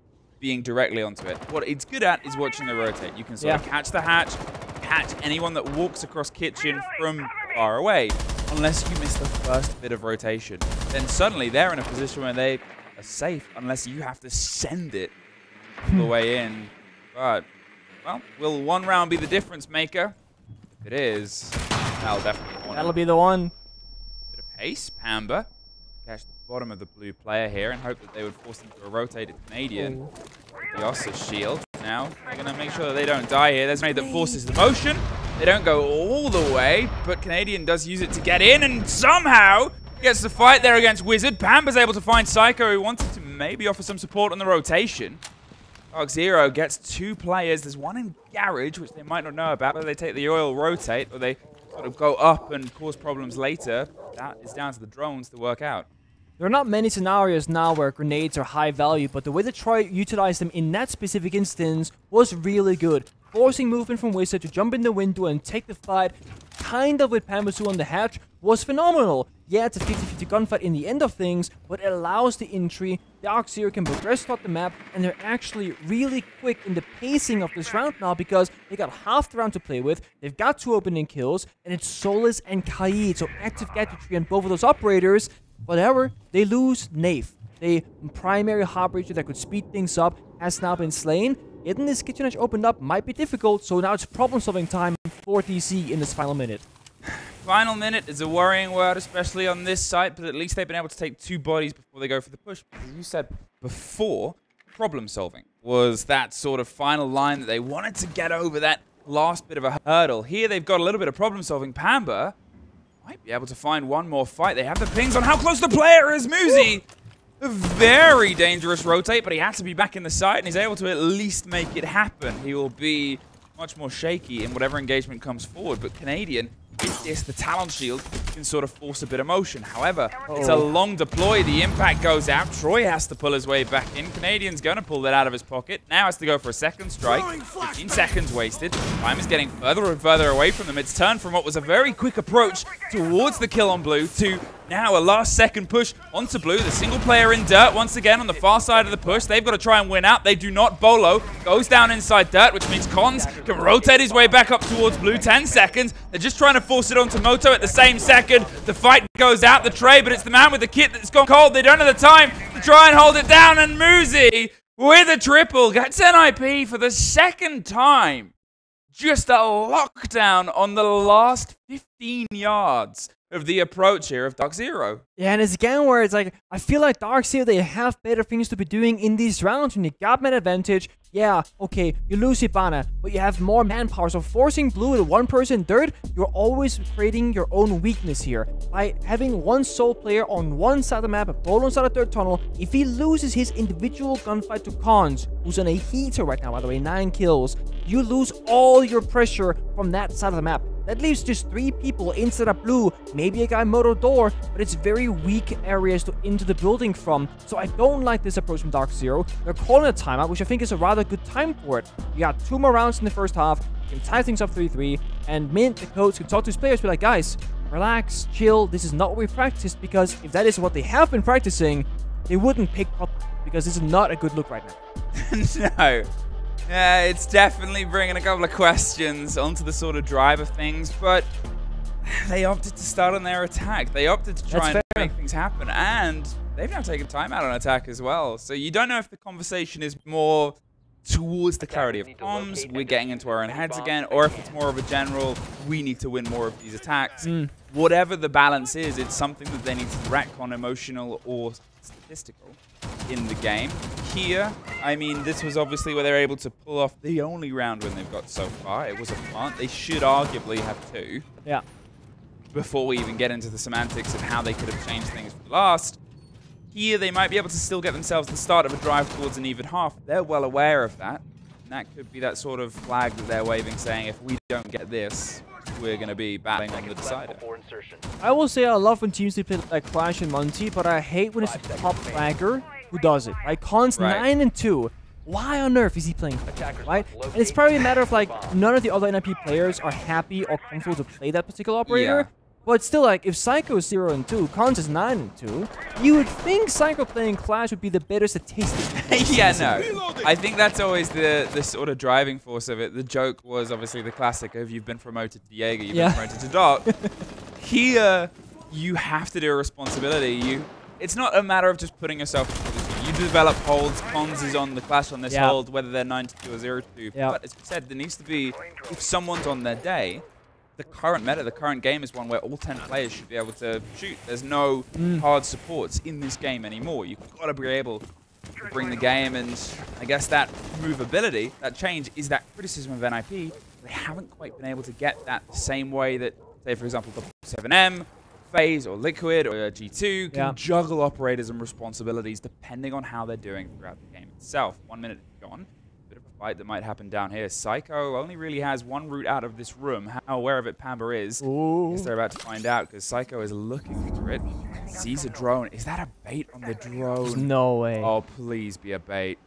[SPEAKER 2] being directly onto it. What it's good at is watching the rotate. You can sort of catch the hatch, catch anyone that walks across kitchen from far away, unless you miss the first bit of rotation. Then suddenly they're in a position where they are safe unless you have to send it all the way in. But, well, will one round be the difference maker? If it is, that'll definitely want
[SPEAKER 1] That'll be the one.
[SPEAKER 2] bit of pace. Pamba catch the bottom of the blue player here and hope that they would force them to a rotated Canadian. The Osa's shield. Now, they're going to make sure that they don't die here. There's grenade that forces the motion. They don't go all the way, but Canadian does use it to get in and somehow gets the fight there against Wizard. Pamba's able to find Psycho, who wanted to maybe offer some support on the rotation. DarkZero gets two players. There's one in Garage, which they might not know about, whether they take the oil rotate or they sort of go up and cause problems later. That is down to the drones to work out.
[SPEAKER 1] There are not many scenarios now where grenades are high value, but the way that Troy utilized them in that specific instance was really good. Forcing movement from Wizard to jump in the window and take the fight, kind of with Panbazou on the hatch, was phenomenal. Yeah, it's a 50-50 gunfight in the end of things, but it allows the entry. The Zero can progress throughout the map, and they're actually really quick in the pacing of this round now because they got half the round to play with, they've got two opening kills, and it's Solis and Kaid, so active gadgetry on both of those operators. Whatever, they lose Nafe. The primary hard breacher that could speed things up has now been slain. Getting this kitchen edge opened up might be difficult, so now it's problem-solving time for DZ in this final minute.
[SPEAKER 2] Final minute is a worrying word, especially on this site, but at least they've been able to take two bodies before they go for the push. As you said before, problem solving was that sort of final line that they wanted to get over that last bit of a hurdle. Here they've got a little bit of problem solving. Pamba might be able to find one more fight. They have the pings on how close the player is. Muzi, a very dangerous rotate, but he had to be back in the site, and he's able to at least make it happen. He will be much more shaky in whatever engagement comes forward, but Canadian with this, the Talon Shield can sort of force a bit of motion. However, it's a
[SPEAKER 1] Oh.
[SPEAKER 2] long deploy. The impact goes out. Troy has to pull his way back in. Canadian's going to pull that out of his pocket. Now has to go for a second strike. 15 seconds wasted. Time is getting further and further away from them. It's turned from what was a very quick approach towards the kill on blue to now a last second push onto blue. The single player in dirt once again on the far side of the push. They've got to try and win out. They do not. Beaulo goes down inside dirt, which means Kondz can rotate his way back up towards blue. 10 seconds. They're just trying to force it onto Moto at the same second. The fight goes out the tray, but it's the man with the kit that's gone cold. They don't have the time to try and hold it down. And Muzi with a triple gets an IP for the second time. Just a lockdown on the last 15 yards of the approach here of Dark Zero.
[SPEAKER 1] Yeah, and it's again where it's like, I feel like Dark Zero, they have better things to be doing in these rounds. When you got man advantage, yeah, okay, you lose Ibana, but you have more manpower. So forcing blue with one person dirt, you're always creating your own weakness here. By having one sole player on one side of the map, Beaulo on side of third tunnel, if he loses his individual gunfight to Kondz, who's on a heater right now, by the way, nine kills, you lose all your pressure from that side of the map. That leaves just three people inside of blue, maybe a guy moto door, but it's very weak areas to into the building from. So I don't like this approach from Dark Zero. They're calling a timeout, which I think is a rather good time for it. You got two more rounds in the first half, you can tie things up 3-3, and Mint, the coach, can talk to his players, be like, guys, relax, chill, this is not what we practiced, because if that is what they have been practicing, they wouldn't pick up, because this is not a good look right now.
[SPEAKER 2] no. Yeah, it's definitely bringing a couple of questions onto the sort of drive of things, but they opted to start on their attack. They opted to try
[SPEAKER 1] That's
[SPEAKER 2] and
[SPEAKER 1] fair.
[SPEAKER 2] make things happen, and they've now taken time out on attack as well. So you don't know if the conversation is more towards the clarity of
[SPEAKER 5] need to
[SPEAKER 2] comms, we're getting into our own heads again, or if it's more of a general, we need to win more of these attacks.
[SPEAKER 1] Mm.
[SPEAKER 2] Whatever the balance is, it's something that they need to rack on emotional or statistical in the game. Here, I mean, this was obviously where they're able to pull off the only round win they've got so far. It was a plant. They should arguably have two
[SPEAKER 1] Yeah.
[SPEAKER 2] before we even get into the semantics of how they could have changed things from last. Here, they might be able to still get themselves the start of a drive towards an even half. They're well aware of that. And that could be that sort of flag that they're waving, saying, if we don't get this, we're going to be battling on the
[SPEAKER 5] Seconds left
[SPEAKER 2] decider.
[SPEAKER 1] I will say I love when teams they play like Clash and Monty, but I hate when it's a top flagger who does it. Like Kondz
[SPEAKER 2] Right.
[SPEAKER 1] 9 and 2. why on earth is he playing
[SPEAKER 5] Attackers
[SPEAKER 1] right? And it's probably a matter of like
[SPEAKER 5] defuse the bomb.
[SPEAKER 1] none of the other NIP players are happy or comfortable to play that particular operator.
[SPEAKER 2] Yeah.
[SPEAKER 1] But still, like, if Psycho is 0 and 2, Kondz is 9 and 2, you would think Psycho playing Clash would be the better statistic.
[SPEAKER 2] yeah, no. I think that's always the the sort of driving force of it. The joke was obviously the classic of you've been promoted to Jaeger, you've
[SPEAKER 1] Yeah.
[SPEAKER 2] been promoted to Doc. Here, you have to do a responsibility. You, it's not a matter of just putting yourself. You develop holds. Kondz is on the clash on this
[SPEAKER 1] Yeah.
[SPEAKER 2] hold, whether they're 92 or 02.
[SPEAKER 1] Yeah.
[SPEAKER 2] But as you said, there needs to be if someone's on their day. The current meta, the current game is one where all 10 players should be able to shoot. There's no
[SPEAKER 1] Mm.
[SPEAKER 2] hard supports in this game anymore. You've got to be able to bring the game, and I guess that movability, that change, is that criticism of NIP. They haven't quite been able to get that the same way that, say, for example, the 7M, Phase, or Liquid, or G2 can
[SPEAKER 1] Yeah.
[SPEAKER 2] juggle operators and responsibilities depending on how they're doing throughout the game itself. One minute gone. Bit of a fight that might happen down here. Psycho only really has one route out of this room. How aware of it Pamba is,
[SPEAKER 1] Ooh.
[SPEAKER 2] Guess they're about to find out because Psycho is looking for it. Sees a drone. Is that a bait on the drone?
[SPEAKER 1] No way.
[SPEAKER 2] Oh, please be a bait.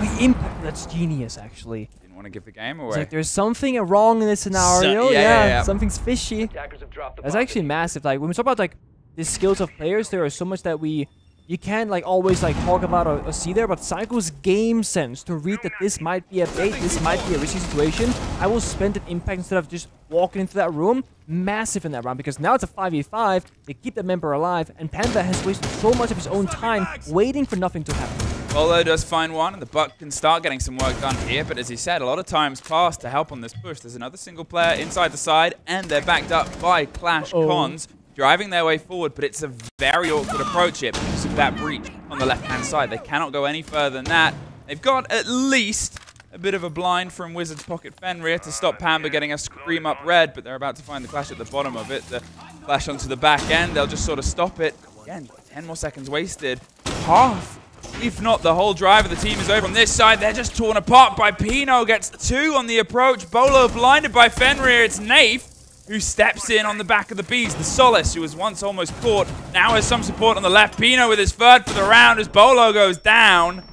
[SPEAKER 1] Wait, Impact, that's genius, actually.
[SPEAKER 2] Didn't want to give the game
[SPEAKER 1] It's
[SPEAKER 2] away.
[SPEAKER 1] like there's something wrong in this scenario.
[SPEAKER 2] yeah, yeah, yeah.
[SPEAKER 1] something's fishy.
[SPEAKER 5] Attackers have dropped the
[SPEAKER 1] That's actually massive. Like when we talk about like the skills of players, there is so much that we you can't like always like talk about or, or see there. But Psycho's game sense to read that this might be a bait, this might be a risky situation. I will spend an impact instead of just walking into that room. Massive in that round because now it's a 5v5. They keep the member alive, and Panda has wasted so much of his own time waiting for nothing to happen.
[SPEAKER 2] Beaulo does find one, and the Buck can start getting some work done here. But as he said, a lot of times pass to help on this push. There's another single player inside the side, and they're backed up by Clash
[SPEAKER 1] Uh-oh.
[SPEAKER 2] Kondz, driving their way forward. But it's a very awkward approach here that breach on the left-hand side. They cannot go any further than that. They've got at least a bit of a blind from Wizards Pocket Fenrir to stop Pamba getting a scream up red, but they're about to find the Clash at the bottom of it. The Clash onto the back end, they'll just sort of stop it. Again, 10 more seconds wasted. Half if not, the whole drive of the team is over on this side. They're just torn apart by Pino. Gets two on the approach. Beaulo blinded by Fenrir. It's Nafe who steps in on the back of the bees. The Solis, who was once almost caught, now has some support on the left. Pino with his third for the round as Beaulo goes down.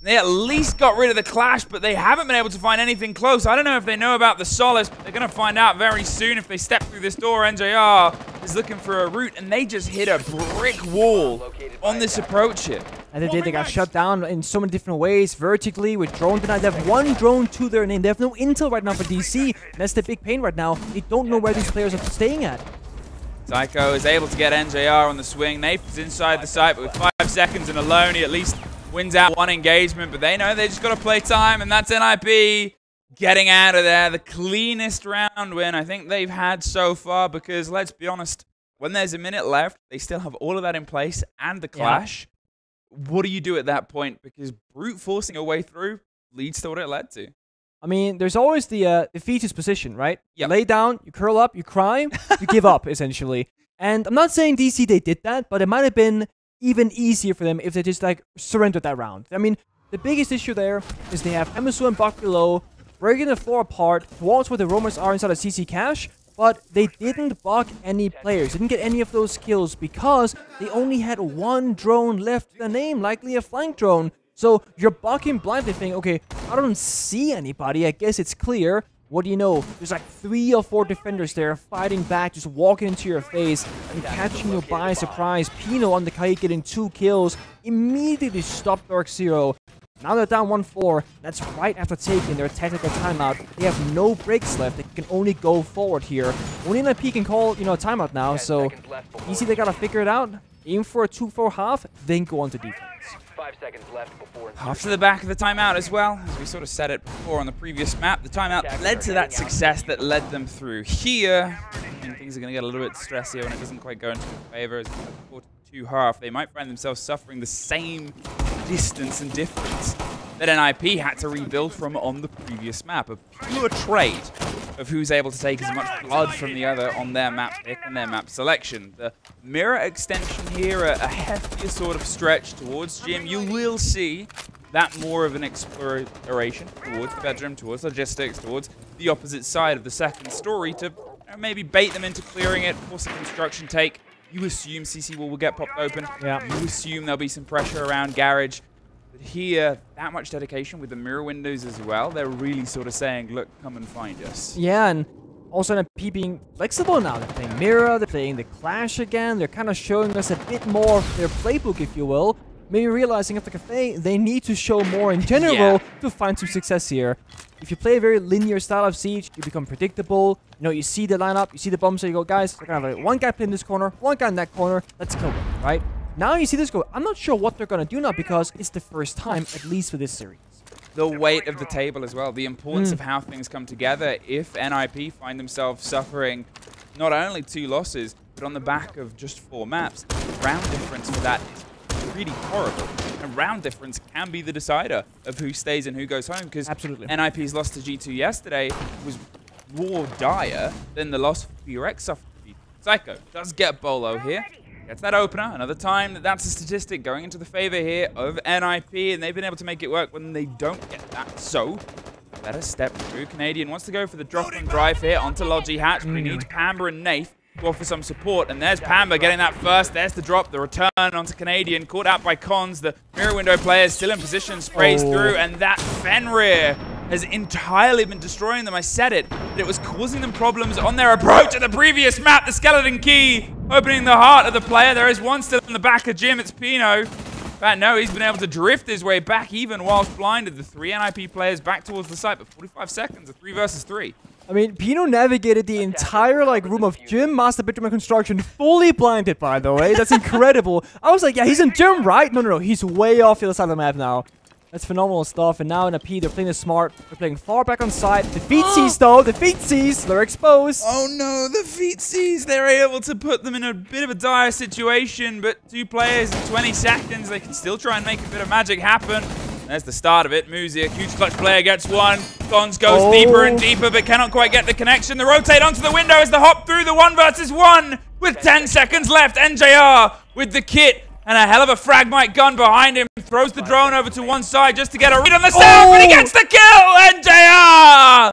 [SPEAKER 2] They at least got rid of the clash, but they haven't been able to find anything close. I don't know if they know about the Solis, but they're going to find out very soon if they step through this door. NJR is looking for a route, and they just hit a brick wall on this approach here.
[SPEAKER 1] And they did. They got shut down in so many different ways. Vertically, with drone denied. They have one drone to their name. They have no intel right now for DZ. And that's the big pain right now. They don't know where these players are staying at.
[SPEAKER 2] Psycho is able to get NJR on the swing. Nafe is inside the site, but with five seconds and alone, he at least wins out one engagement. But they know they just got to play time, and that's NIP getting out of there. The cleanest round win I think they've had so far because, let's be honest, when there's a minute left, they still have all of that in place and the
[SPEAKER 1] Yeah.
[SPEAKER 2] clash. What do you do at that point? Because brute forcing your way through leads to what it led to.
[SPEAKER 1] I mean, there's always the uh, the fetus position, right? You lay down, you curl up, you cry, you give up, essentially. And I'm not saying DZ they did that, but it might have been even easier for them if they just like surrendered that round. I mean, the biggest issue there is they have Emisu and Buck below, breaking the floor apart towards where the Romans are inside of CC Cash, but they didn't buck any players, didn't get any of those kills because they only had one drone left the name, likely a flank drone. So you're bucking blindly thinking, okay, I don't see anybody, I guess it's clear. What do you know? There's like three or four defenders there fighting back, just walking into your face and catching you by surprise. Pino on the kite getting two kills, immediately stopped Dark Zero. Now they're down 1-4. That's right after taking their tactical timeout. They have no breaks left. They can only go forward here. Only NIP can call, you know, timeout now. So easy they gotta figure it out. Aim for a 2-4 half, then go on to defense.
[SPEAKER 5] Five seconds left before.
[SPEAKER 2] After the back of the timeout as well, as we sort of said it before on the previous map, the timeout led to that success that led them through. Here, and things are going to get a little bit stressier when it doesn't quite go into their favor. As it's a 4 2 half, they might find themselves suffering the same distance and difference that NIP had to rebuild from on the previous map. A pure trade of who's able to take as much blood from the other on their map pick and their map selection. The mirror extension here, a, a heftier sort of stretch towards gym. You will see that more of an exploration towards the bedroom, towards logistics, towards the opposite side of the second story to maybe bait them into clearing it, force a construction take. You assume CC will, will get popped open.
[SPEAKER 1] Yeah.
[SPEAKER 2] You assume there'll be some pressure around garage. Here, that much dedication with the mirror windows as well, they're really sort of saying, look, come and find us.
[SPEAKER 1] Yeah, and also NIP being flexible now. They're playing Mira, they're playing the Clash again. They're kind of showing us a bit more of their playbook, if you will. Maybe realizing after Cafe, they need to show more in general
[SPEAKER 2] Yeah.
[SPEAKER 1] to find some success here. If you play a very linear style of Siege, you become predictable. You know, you see the lineup, you see the bombs, so you go, guys, we're gonna have like, one guy play in this corner, one guy in that corner, let's kill them, right? Now you see this go, I'm not sure what they're gonna do now because it's the first time, at least for this series.
[SPEAKER 2] the weight of the table as well, the importance
[SPEAKER 1] Mm.
[SPEAKER 2] of how things come together if NIP find themselves suffering not only two losses, but on the back of just four maps, round difference for that is really horrible. And round difference can be the decider of who stays and who goes home because
[SPEAKER 1] Absolutely.
[SPEAKER 2] NIP's loss to G2 yesterday was more dire than the loss for URX suffered. Psycho does get Beaulo here. Gets that opener. Another time that that's a statistic going into the favor here of NIP, and they've been able to make it work when they don't get that. So, better step through. Canadian wants to go for the drop and drive here onto Logi Hatch, but he needs Pamba and Nafe to offer some support. And there's Pamba getting that first. There's the drop, the return onto Canadian, caught out by Cons. The mirror window player is still in position, sprays
[SPEAKER 1] Oh.
[SPEAKER 2] through, and that Fenrir has entirely been destroying them. I said it, but it was causing them problems on their approach to the previous map. The skeleton key opening the heart of the player. There is one still in the back of gym. It's Pino. But no, he's been able to drift his way back even whilst blinded. The three NIP players back towards the site, but 45 seconds, a three versus three.
[SPEAKER 1] I mean, Pino navigated the entire like room of gym, master bedroom, construction, fully blinded. By the way, that's incredible. I was like, yeah, he's in gym, right? No, no, no, he's way off the other side of the map now. That's phenomenal stuff. And now in a P, they're playing it smart. They're playing far back on side. Defeat C's oh. though. Defeat C's. They're exposed.
[SPEAKER 2] Oh no, the Feetsies, they're able to put them in a bit of a dire situation, but two players in 20 seconds, they can still try and make a bit of magic happen. There's the start of it. Muzi, a huge clutch player, gets one. Kondz goes
[SPEAKER 1] Oh.
[SPEAKER 2] deeper and deeper, but cannot quite get the connection. The rotate onto the window as the hop through the one versus one with 10 seconds left. NJR with the kit and a hell of a fragmite gun behind him. Throws the drone over to one side just to get a read on the sound, but he
[SPEAKER 1] Oh.
[SPEAKER 2] gets the kill. NJR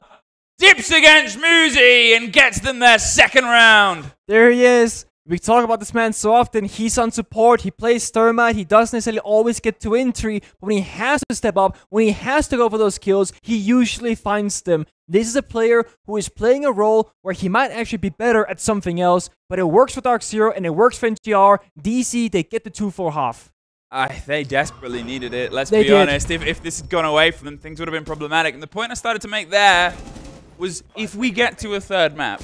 [SPEAKER 2] dips against Muzi and gets them their second round.
[SPEAKER 1] There he is. We talk about this man so often. He's on support. He plays Thermite. He doesn't necessarily always get to entry. But when he has to step up, when he has to go for those kills, he usually finds them. This is a player who is playing a role where he might actually be better at something else. But it works for Dark Zero and it works for NJR. DZ, they get the 2 4 half.
[SPEAKER 2] Uh, they desperately needed it. Let's
[SPEAKER 1] They
[SPEAKER 2] be
[SPEAKER 1] did.
[SPEAKER 2] honest. If, if this had gone away from them, things would have been problematic. And the point I started to make there was if we get to a third map,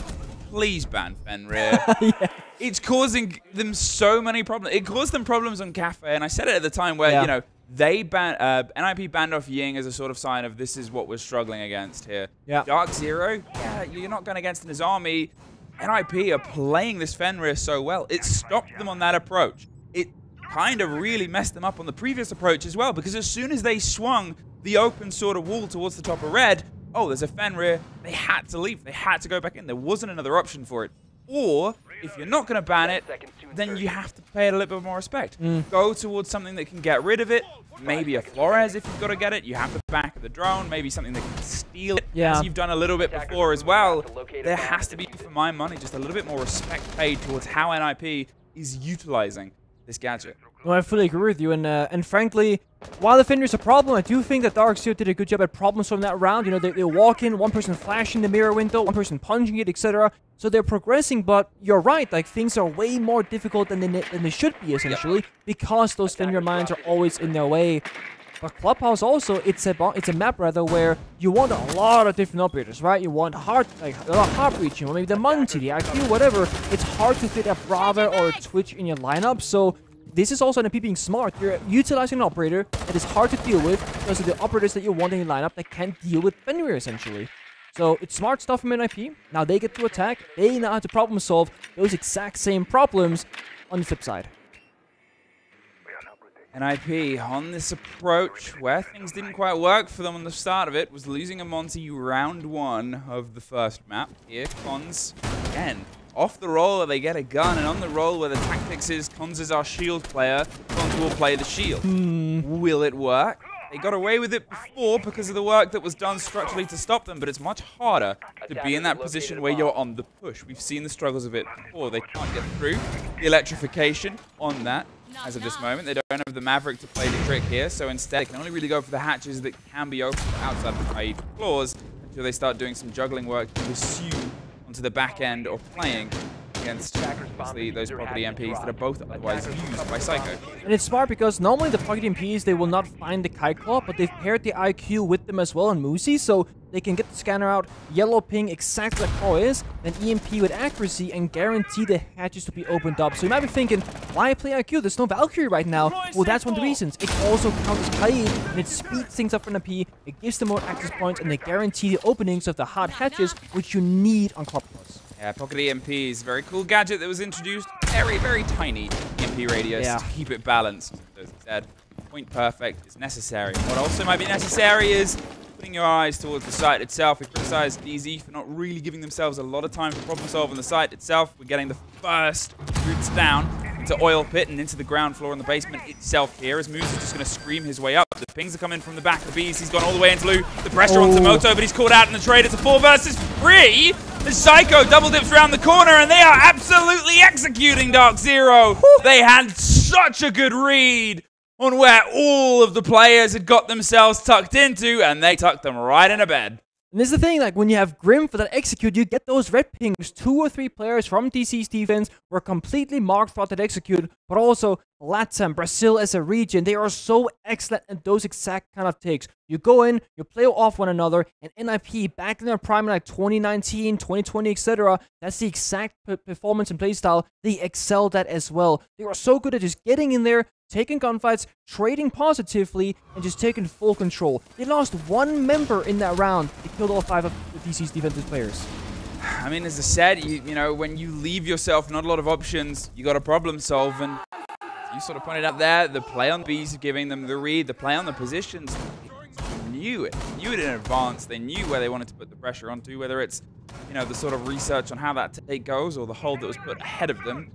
[SPEAKER 2] please ban Fenrir. It's causing them so many problems. It caused them problems on Cafe, and I said it at the time where,
[SPEAKER 1] Yeah.
[SPEAKER 2] you know, they ban uh, NIP banned off Ying as a sort of sign of this is what we're struggling against here.
[SPEAKER 1] Yeah.
[SPEAKER 2] Dark Zero, yeah, you're not going against his army. NIP are playing this Fenrir so well. It stopped them on that approach. It kind of really messed them up on the previous approach as well, because as soon as they swung the open sort of wall towards the top of red, oh, there's a Fenrir, they had to leave. They had to go back in. There wasn't another option for it. Or, if you're not going to ban it, then you have to pay it a little bit more respect. Mm. Go towards something that can get rid of it. Maybe a Flores if you've got to get it. You have the back of the drone. Maybe something that can steal it,
[SPEAKER 1] Yeah.
[SPEAKER 2] as you've done a little bit before as well. There has to be, for my money, just a little bit more respect paid towards how NIP is utilizing this gadget.
[SPEAKER 1] No, I fully agree with you, and uh, and frankly, while the Fenrir is a problem, I do think that Dark Zero did a good job at problem solving that round. You know, they, they walk in, one person flashing the mirror window, one person punching it, etc. So they're progressing, but you're right, like things are way more difficult than they, than they should be, essentially, because those Fenrir mines are always in their way. But Clubhouse also, it's a it's a map rather where you want a lot of different operators, right? You want hard like a lot of hard reaching, or maybe the Munty, the IQ, whatever. It's hard to fit a Brava or a Twitch in your lineup, so this is also an NP being smart. You're utilizing an operator that is hard to deal with because of the operators that you want in your lineup that can't deal with Fenrir essentially. So it's smart stuff from NIP. Now they get to attack. They now have to problem solve those exact same problems on the flip side.
[SPEAKER 2] NIP on this approach where things didn't quite work for them on the start of it was losing a Monty round one of the first map. Here, Kondz again. Off the roll, where they get a gun, and on the roll where the tactics is, Kondz is our shield player. Kondz will play the shield. Hmm. Will it work? They got away with it before because of the work that was done structurally to stop them, but it's much harder to be in that position where you're on the push. We've seen the struggles of it before. They can't get through the electrification on that as of this moment. They don't have the Maverick to play the trick here, so instead they can only really go for the hatches that can be opened outside the IE floors until they start doing some juggling work to pursue onto the back end or playing against obviously those pocket EMPs that are both otherwise used by Psycho.
[SPEAKER 1] And it's smart because normally the pocket EMPs, they will not find the Kite Claw, but they've paired the IQ with them as well on Muzi, so they can get the scanner out, yellow ping exactly like Claw is, then EMP with accuracy and guarantee the hatches to be opened up. So you might be thinking, why play IQ? There's no Valkyrie right now. Well, that's one of the reasons. It also counters Kaid, and it speeds things up for an AP, it gives them more access points, and they guarantee the openings of the hard hatches, which you need on Club Plus.
[SPEAKER 2] Yeah, Pocket EMP is a very cool gadget that was introduced. Very, very tiny EMP radius
[SPEAKER 1] Yeah.
[SPEAKER 2] to keep it balanced. As I said, point perfect is necessary. What also might be necessary is putting your eyes towards the site itself. We criticize DZ for not really giving themselves a lot of time to problem solve on the site itself. We're getting the first roots down into Oil Pit and into the ground floor in the basement itself here as Moose is just going to scream his way up. The pings are coming from the back of the bees. He's gone all the way into Lou. The pressure
[SPEAKER 1] Oh.
[SPEAKER 2] Moto, but he's caught out in the trade. It's a four versus three. The Psycho double dips around the corner and they are absolutely executing Dark Zero. They had such a good read on where all of the players had got themselves tucked into and they tucked them right in a bed.
[SPEAKER 1] And this is the thing, like when you have Grim for that execute, you get those red pings. Two or three players from DZ's defense were completely marked throughout that execute, but also Latam, Brazil as a region, they are so excellent at those exact kind of takes. You go in, you play off one another, and NIP back in their prime in like 2019, 2020, etc. That's the exact performance and playstyle they excelled at as well. They were so good at just getting in there, taking gunfights, trading positively, and just taking full control. They lost one member in that round. They killed all five of the DZ's defensive players.
[SPEAKER 2] I mean, as I said, you, you know, when you leave yourself not a lot of options, you got to problem solve. And you sort of pointed out there, the play on the Bs giving them the read, the play on the positions, they knew it. Knew it in advance. They knew where they wanted to put the pressure onto, whether it's, you know, the sort of research on how that take goes or the hold that was put ahead of them.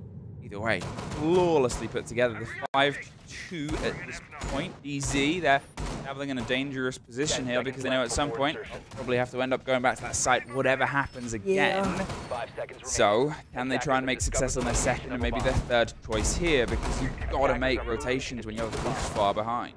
[SPEAKER 2] Either way, flawlessly put together. The 5-2 at this point. DZ, they're traveling in a dangerous position here because they know at some point they'll probably have to end up going back to that site, whatever happens again.
[SPEAKER 5] Five seconds remaining.
[SPEAKER 2] So, can they try and make success on their second and maybe their third choice here? Because you've got to make rotations when you're this far behind.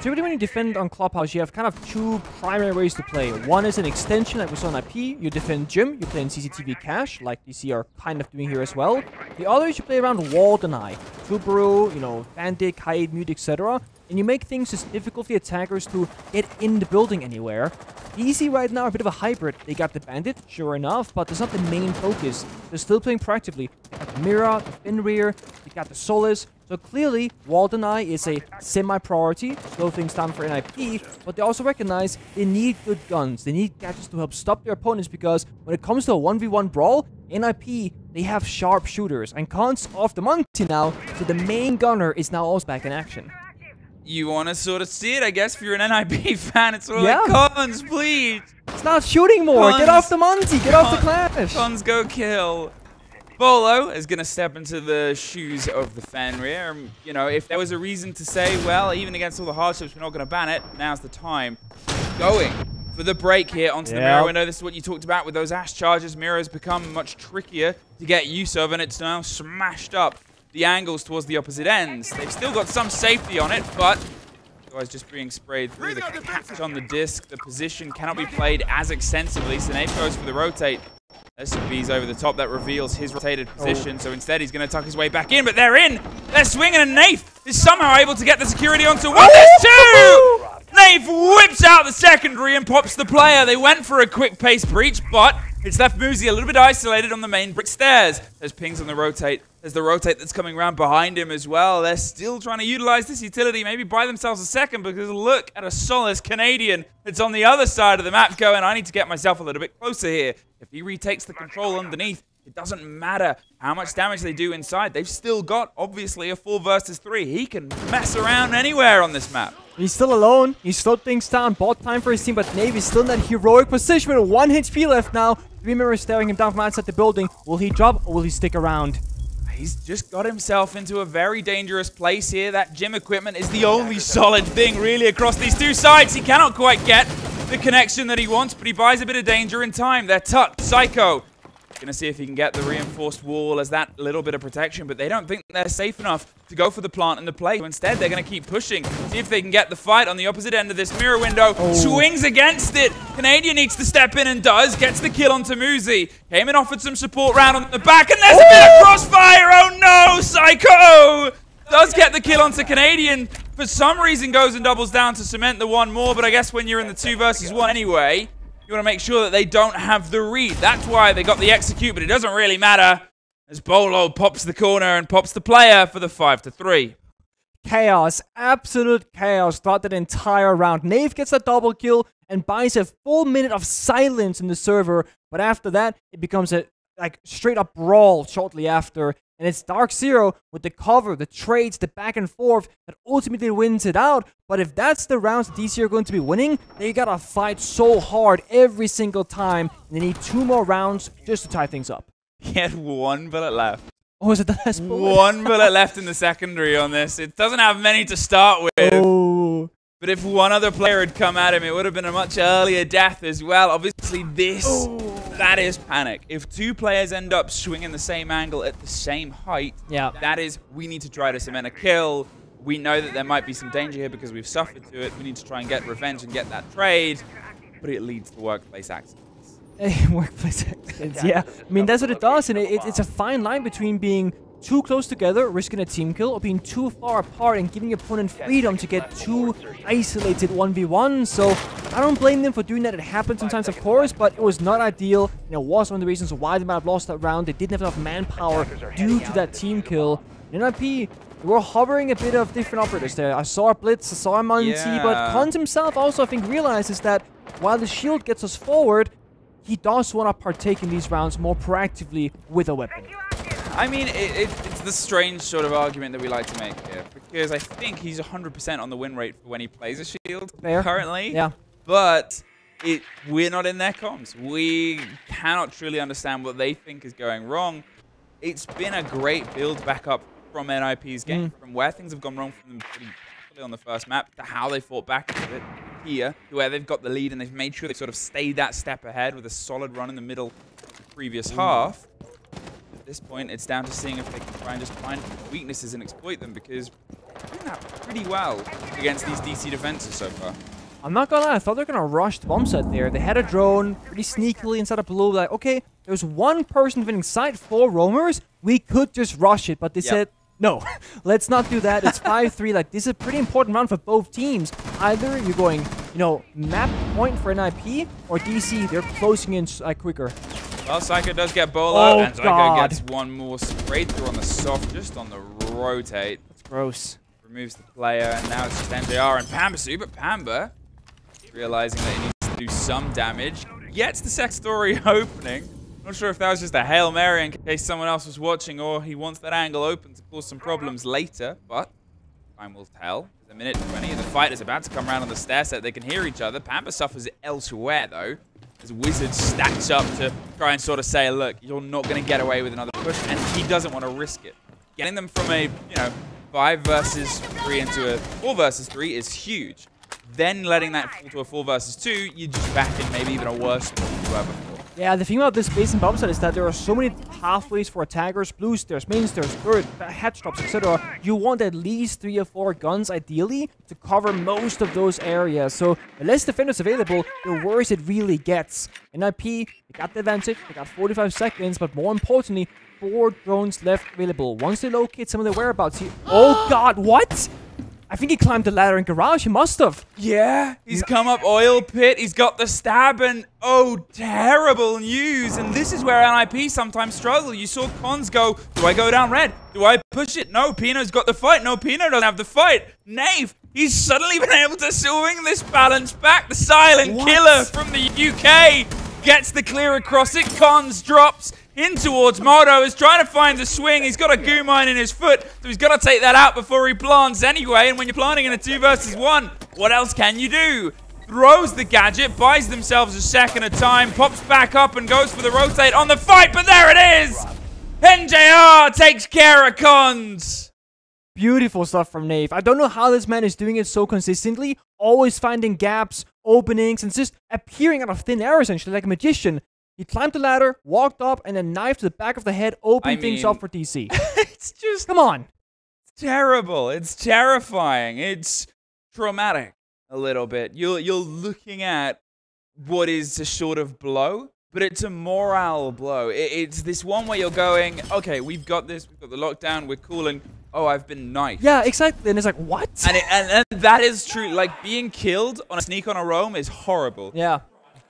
[SPEAKER 1] Typically, when you defend on Clubhouse, you have kind of two primary ways to play. One is an extension, like we saw in IP. You defend Gym, you play in CCTV Cache, like DZ are kind of doing here as well. The other is you play around Wall Deny. Tubarão, you know, Bandit, Hide, Mute, etc. And you make things as difficult for the attackers to get in the building anywhere. DZ right now are a bit of a hybrid. They got the Bandit, sure enough, but that's not the main focus. They're still playing proactively. Got the Mira, the Fenrir, they got the Solis. So clearly, Wall Deny is a semi-priority, slow things down for NIP, but they also recognize they need good guns. They need gadgets to help stop their opponents because when it comes to a 1v1 brawl, NIP, they have sharp shooters, and Khan's off the Monty now, so the main gunner is now also back in action.
[SPEAKER 2] You want to sort of see it, I guess, if you're an NIP fan. It's sort of
[SPEAKER 1] Yeah.
[SPEAKER 2] like, Kondz, please.
[SPEAKER 1] Stop shooting more! Get off the Monty! Get off the Clash!
[SPEAKER 2] Kondz go kill. Beaulo is going to step into the shoes of the Fenrir. Um, You know, if there was a reason to say, well, even against all the hardships, we're not going to ban it, now's the time. Going for the break here onto the
[SPEAKER 1] Yep.
[SPEAKER 2] mirror window. This is what you talked about with those Ash charges. Mirror has become much trickier to get use of, and it's now smashed up the angles towards the opposite ends. They've still got some safety on it, but Guys just being sprayed through the catch on the disc. The position cannot be played as extensively. Snape goes for the rotate. Some over the top that reveals his rotated oh. position. So instead, he's going to tuck his way back in. But they're in. They're swinging, and Nafe is somehow able to get the security onto one. There's two. Oh! Nafe whips out the secondary and pops the player. They went for a quick pace breach, but it's left Muzi a little bit isolated on the main brick stairs. There's pings on the rotate. There's the rotate that's coming around behind him as well. They're still trying to utilize this utility, maybe buy themselves a second, because look at a Solis Canadian that's on the other side of the map going, I need to get myself a little bit closer here. If he retakes the control underneath, it doesn't matter how much damage they do inside. They've still got, obviously, a 4 versus 3. He can mess around anywhere on this map.
[SPEAKER 1] He's still alone. He slowed things down. Bought time for his team, but Navy's still in that heroic position with one HP left now. Three mirrors staring him down from outside the building. Will he drop or will he stick around?
[SPEAKER 2] He's just got himself into a very dangerous place here. That gym equipment is the only solid thing really across these two sides. He cannot quite get the connection that he wants, but he buys a bit of danger in time. They're tucked. Psycho Gonna see if he can get the reinforced wall as that little bit of protection, but they don't think they're safe enough to go for the plant and the play. So Instead, they're gonna keep pushing, see if they can get the fight on the opposite end of this mirror window. Oh. Swings against it. Canadian needs to step in and does. Gets the kill on Tamuzi. Came and offered some support round on the back, and there's oh. a bit of oh. crossfire. Oh no, Psycho! Does get the kill onto Canadian. For some reason goes and doubles down to cement the one more, but I guess when you're in the two versus one anyway, you want to make sure that they don't have the read. That's why they got the execute, but it doesn't really matter as Beaulo pops the corner and pops the player for the 5 to 3.
[SPEAKER 1] Chaos, absolute chaos throughout that entire round. Nafe gets a double kill and buys a full minute of silence in the server, but after that, it becomes a like straight up brawl shortly after. And it's Dark Zero with the cover, the trades, the back and forth that ultimately wins it out. But if that's the rounds DZ are going to be winning, they gotta fight so hard every single time. And they need two more rounds just to tie things up.
[SPEAKER 2] He had one bullet left.
[SPEAKER 1] Oh, is it the last bullet?
[SPEAKER 2] One bullet left in the secondary on this. It doesn't have many to start with.
[SPEAKER 1] Oh.
[SPEAKER 2] But if one other player had come at him, it would have been a much earlier death as well. Obviously, this, oh. That is panic. If two players end up swinging the same angle at the same height,
[SPEAKER 1] yeah.
[SPEAKER 2] that is, we need to try to cement a kill. We know that there might be some danger here because we've suffered to it. We need to try and get revenge and get that trade. But it leads to workplace accidents.
[SPEAKER 1] workplace accidents, yeah. I mean, that's what it does. And it, it, it's a fine line between being too close together, risking a team kill, or being too far apart and giving your opponent freedom to get too isolated 1v1. So I don't blame them for doing that. It happens sometimes, of course, but it was not ideal. And it was one of the reasons why they might have lost that round. They didn't have enough manpower due to that team kill. In NIP, they were hovering a bit of different operators there. I saw a Blitz, I saw a Monty, yeah. but Kondz himself also, I think, realizes that while the shield gets us forward, he does want to partake in these rounds more proactively with a weapon.
[SPEAKER 2] I mean, it, it, it's the strange sort of argument that we like to make here, because I think he's 100% on the win rate for when he plays a shield
[SPEAKER 1] Fair.
[SPEAKER 2] currently.
[SPEAKER 1] Yeah.
[SPEAKER 2] But it, we're not in their comms. We cannot truly understand what they think is going wrong. It's been a great build back up from NIP's game, mm. from where things have gone wrong for them pretty on the first map to how they fought back here, where they've got the lead and they've made sure they sort of stayed that step ahead with a solid run in the middle the previous Ooh. half this point, it's down to seeing if they can try and just find weaknesses and exploit them because they're doing that pretty well against these DZ defenses so far.
[SPEAKER 1] I'm not gonna lie, I thought they were gonna rush the bomb set there. They had a drone pretty sneakily inside of blue, like, okay, there's one person within sight, four roamers, we could just rush it, but they yep. said, no, let's not do that. It's 5-3. Like, this is a pretty important round for both teams. Either you're going, you know, map point for an IP, or DC, they're closing in uh, quicker.
[SPEAKER 2] Well, Psycho does get Beaulo, oh, and Psycho God. gets one more straight through on the soft, just on the rotate.
[SPEAKER 1] That's gross.
[SPEAKER 2] Removes the player, and now it's just NJR and Pamba but Pamba, realizing that he needs to do some damage, gets the sex story opening. Not sure if that was just a Hail Mary in case someone else was watching, or he wants that angle open to cause some problems later, but time will tell. There's a minute 20, and the fight is about to come around on the stair set. They can hear each other. Pamba suffers elsewhere, though as Wizard stacks up to try and sort of say, look, you're not going to get away with another push, and he doesn't want to risk it. Getting them from a, you know, 5 versus 3 into a 4 versus 3 is huge. Then letting that fall to a 4 versus 2, you're just back in maybe even a worse spot than you were before.
[SPEAKER 1] Yeah, the thing about this base bomb set is that there are so many pathways for attackers, blue stairs, main stairs, third, hedge drops, etc. You want at least three or four guns, ideally, to cover most of those areas. So the less defenders available, the worse it really gets. NIP, they got the advantage, they got 45 seconds, but more importantly, four drones left available. Once they locate some of the whereabouts, he- Oh god, what? I think he climbed the ladder in garage. He must have.
[SPEAKER 2] Yeah, he's come up oil pit. He's got the stab and oh, terrible news. And this is where NIP sometimes struggle. You saw Kondz go, do I go down red? Do I push it? No, Pino's got the fight. No, Pino doesn't have the fight. Nafe, he's suddenly been able to swing this balance back. The silent what? killer from the UK gets the clear across it. Kondz drops in towards Moto. Is trying to find the swing. He's got a goo mine in his foot, so he's got to take that out before he plants anyway. And when you're planting in a two versus one, what else can you do? Throws the gadget, buys themselves a second of time, pops back up and goes for the rotate on the fight, but there it is! NJR takes care of Kondz.
[SPEAKER 1] Beautiful stuff from Nafe. I don't know how this man is doing it so consistently, always finding gaps, openings, and just appearing out of thin air essentially like a magician. He climbed the ladder, walked up, and then knife to the back of the head, opening
[SPEAKER 2] I
[SPEAKER 1] things
[SPEAKER 2] mean-
[SPEAKER 1] up for DZ.
[SPEAKER 2] it's just
[SPEAKER 1] Come on.
[SPEAKER 2] It's terrible. It's terrifying. It's traumatic a little bit. You're you're looking at what is a sort of blow, but it's a morale blow. It, it's this one where you're going, okay, we've got this, we've got the lockdown, we're cool, and oh, I've been knifed.
[SPEAKER 1] Yeah, exactly. And it's like, what?
[SPEAKER 2] And, it, and, and that is true. Like being killed on a sneak on a roam is horrible.
[SPEAKER 1] yeah.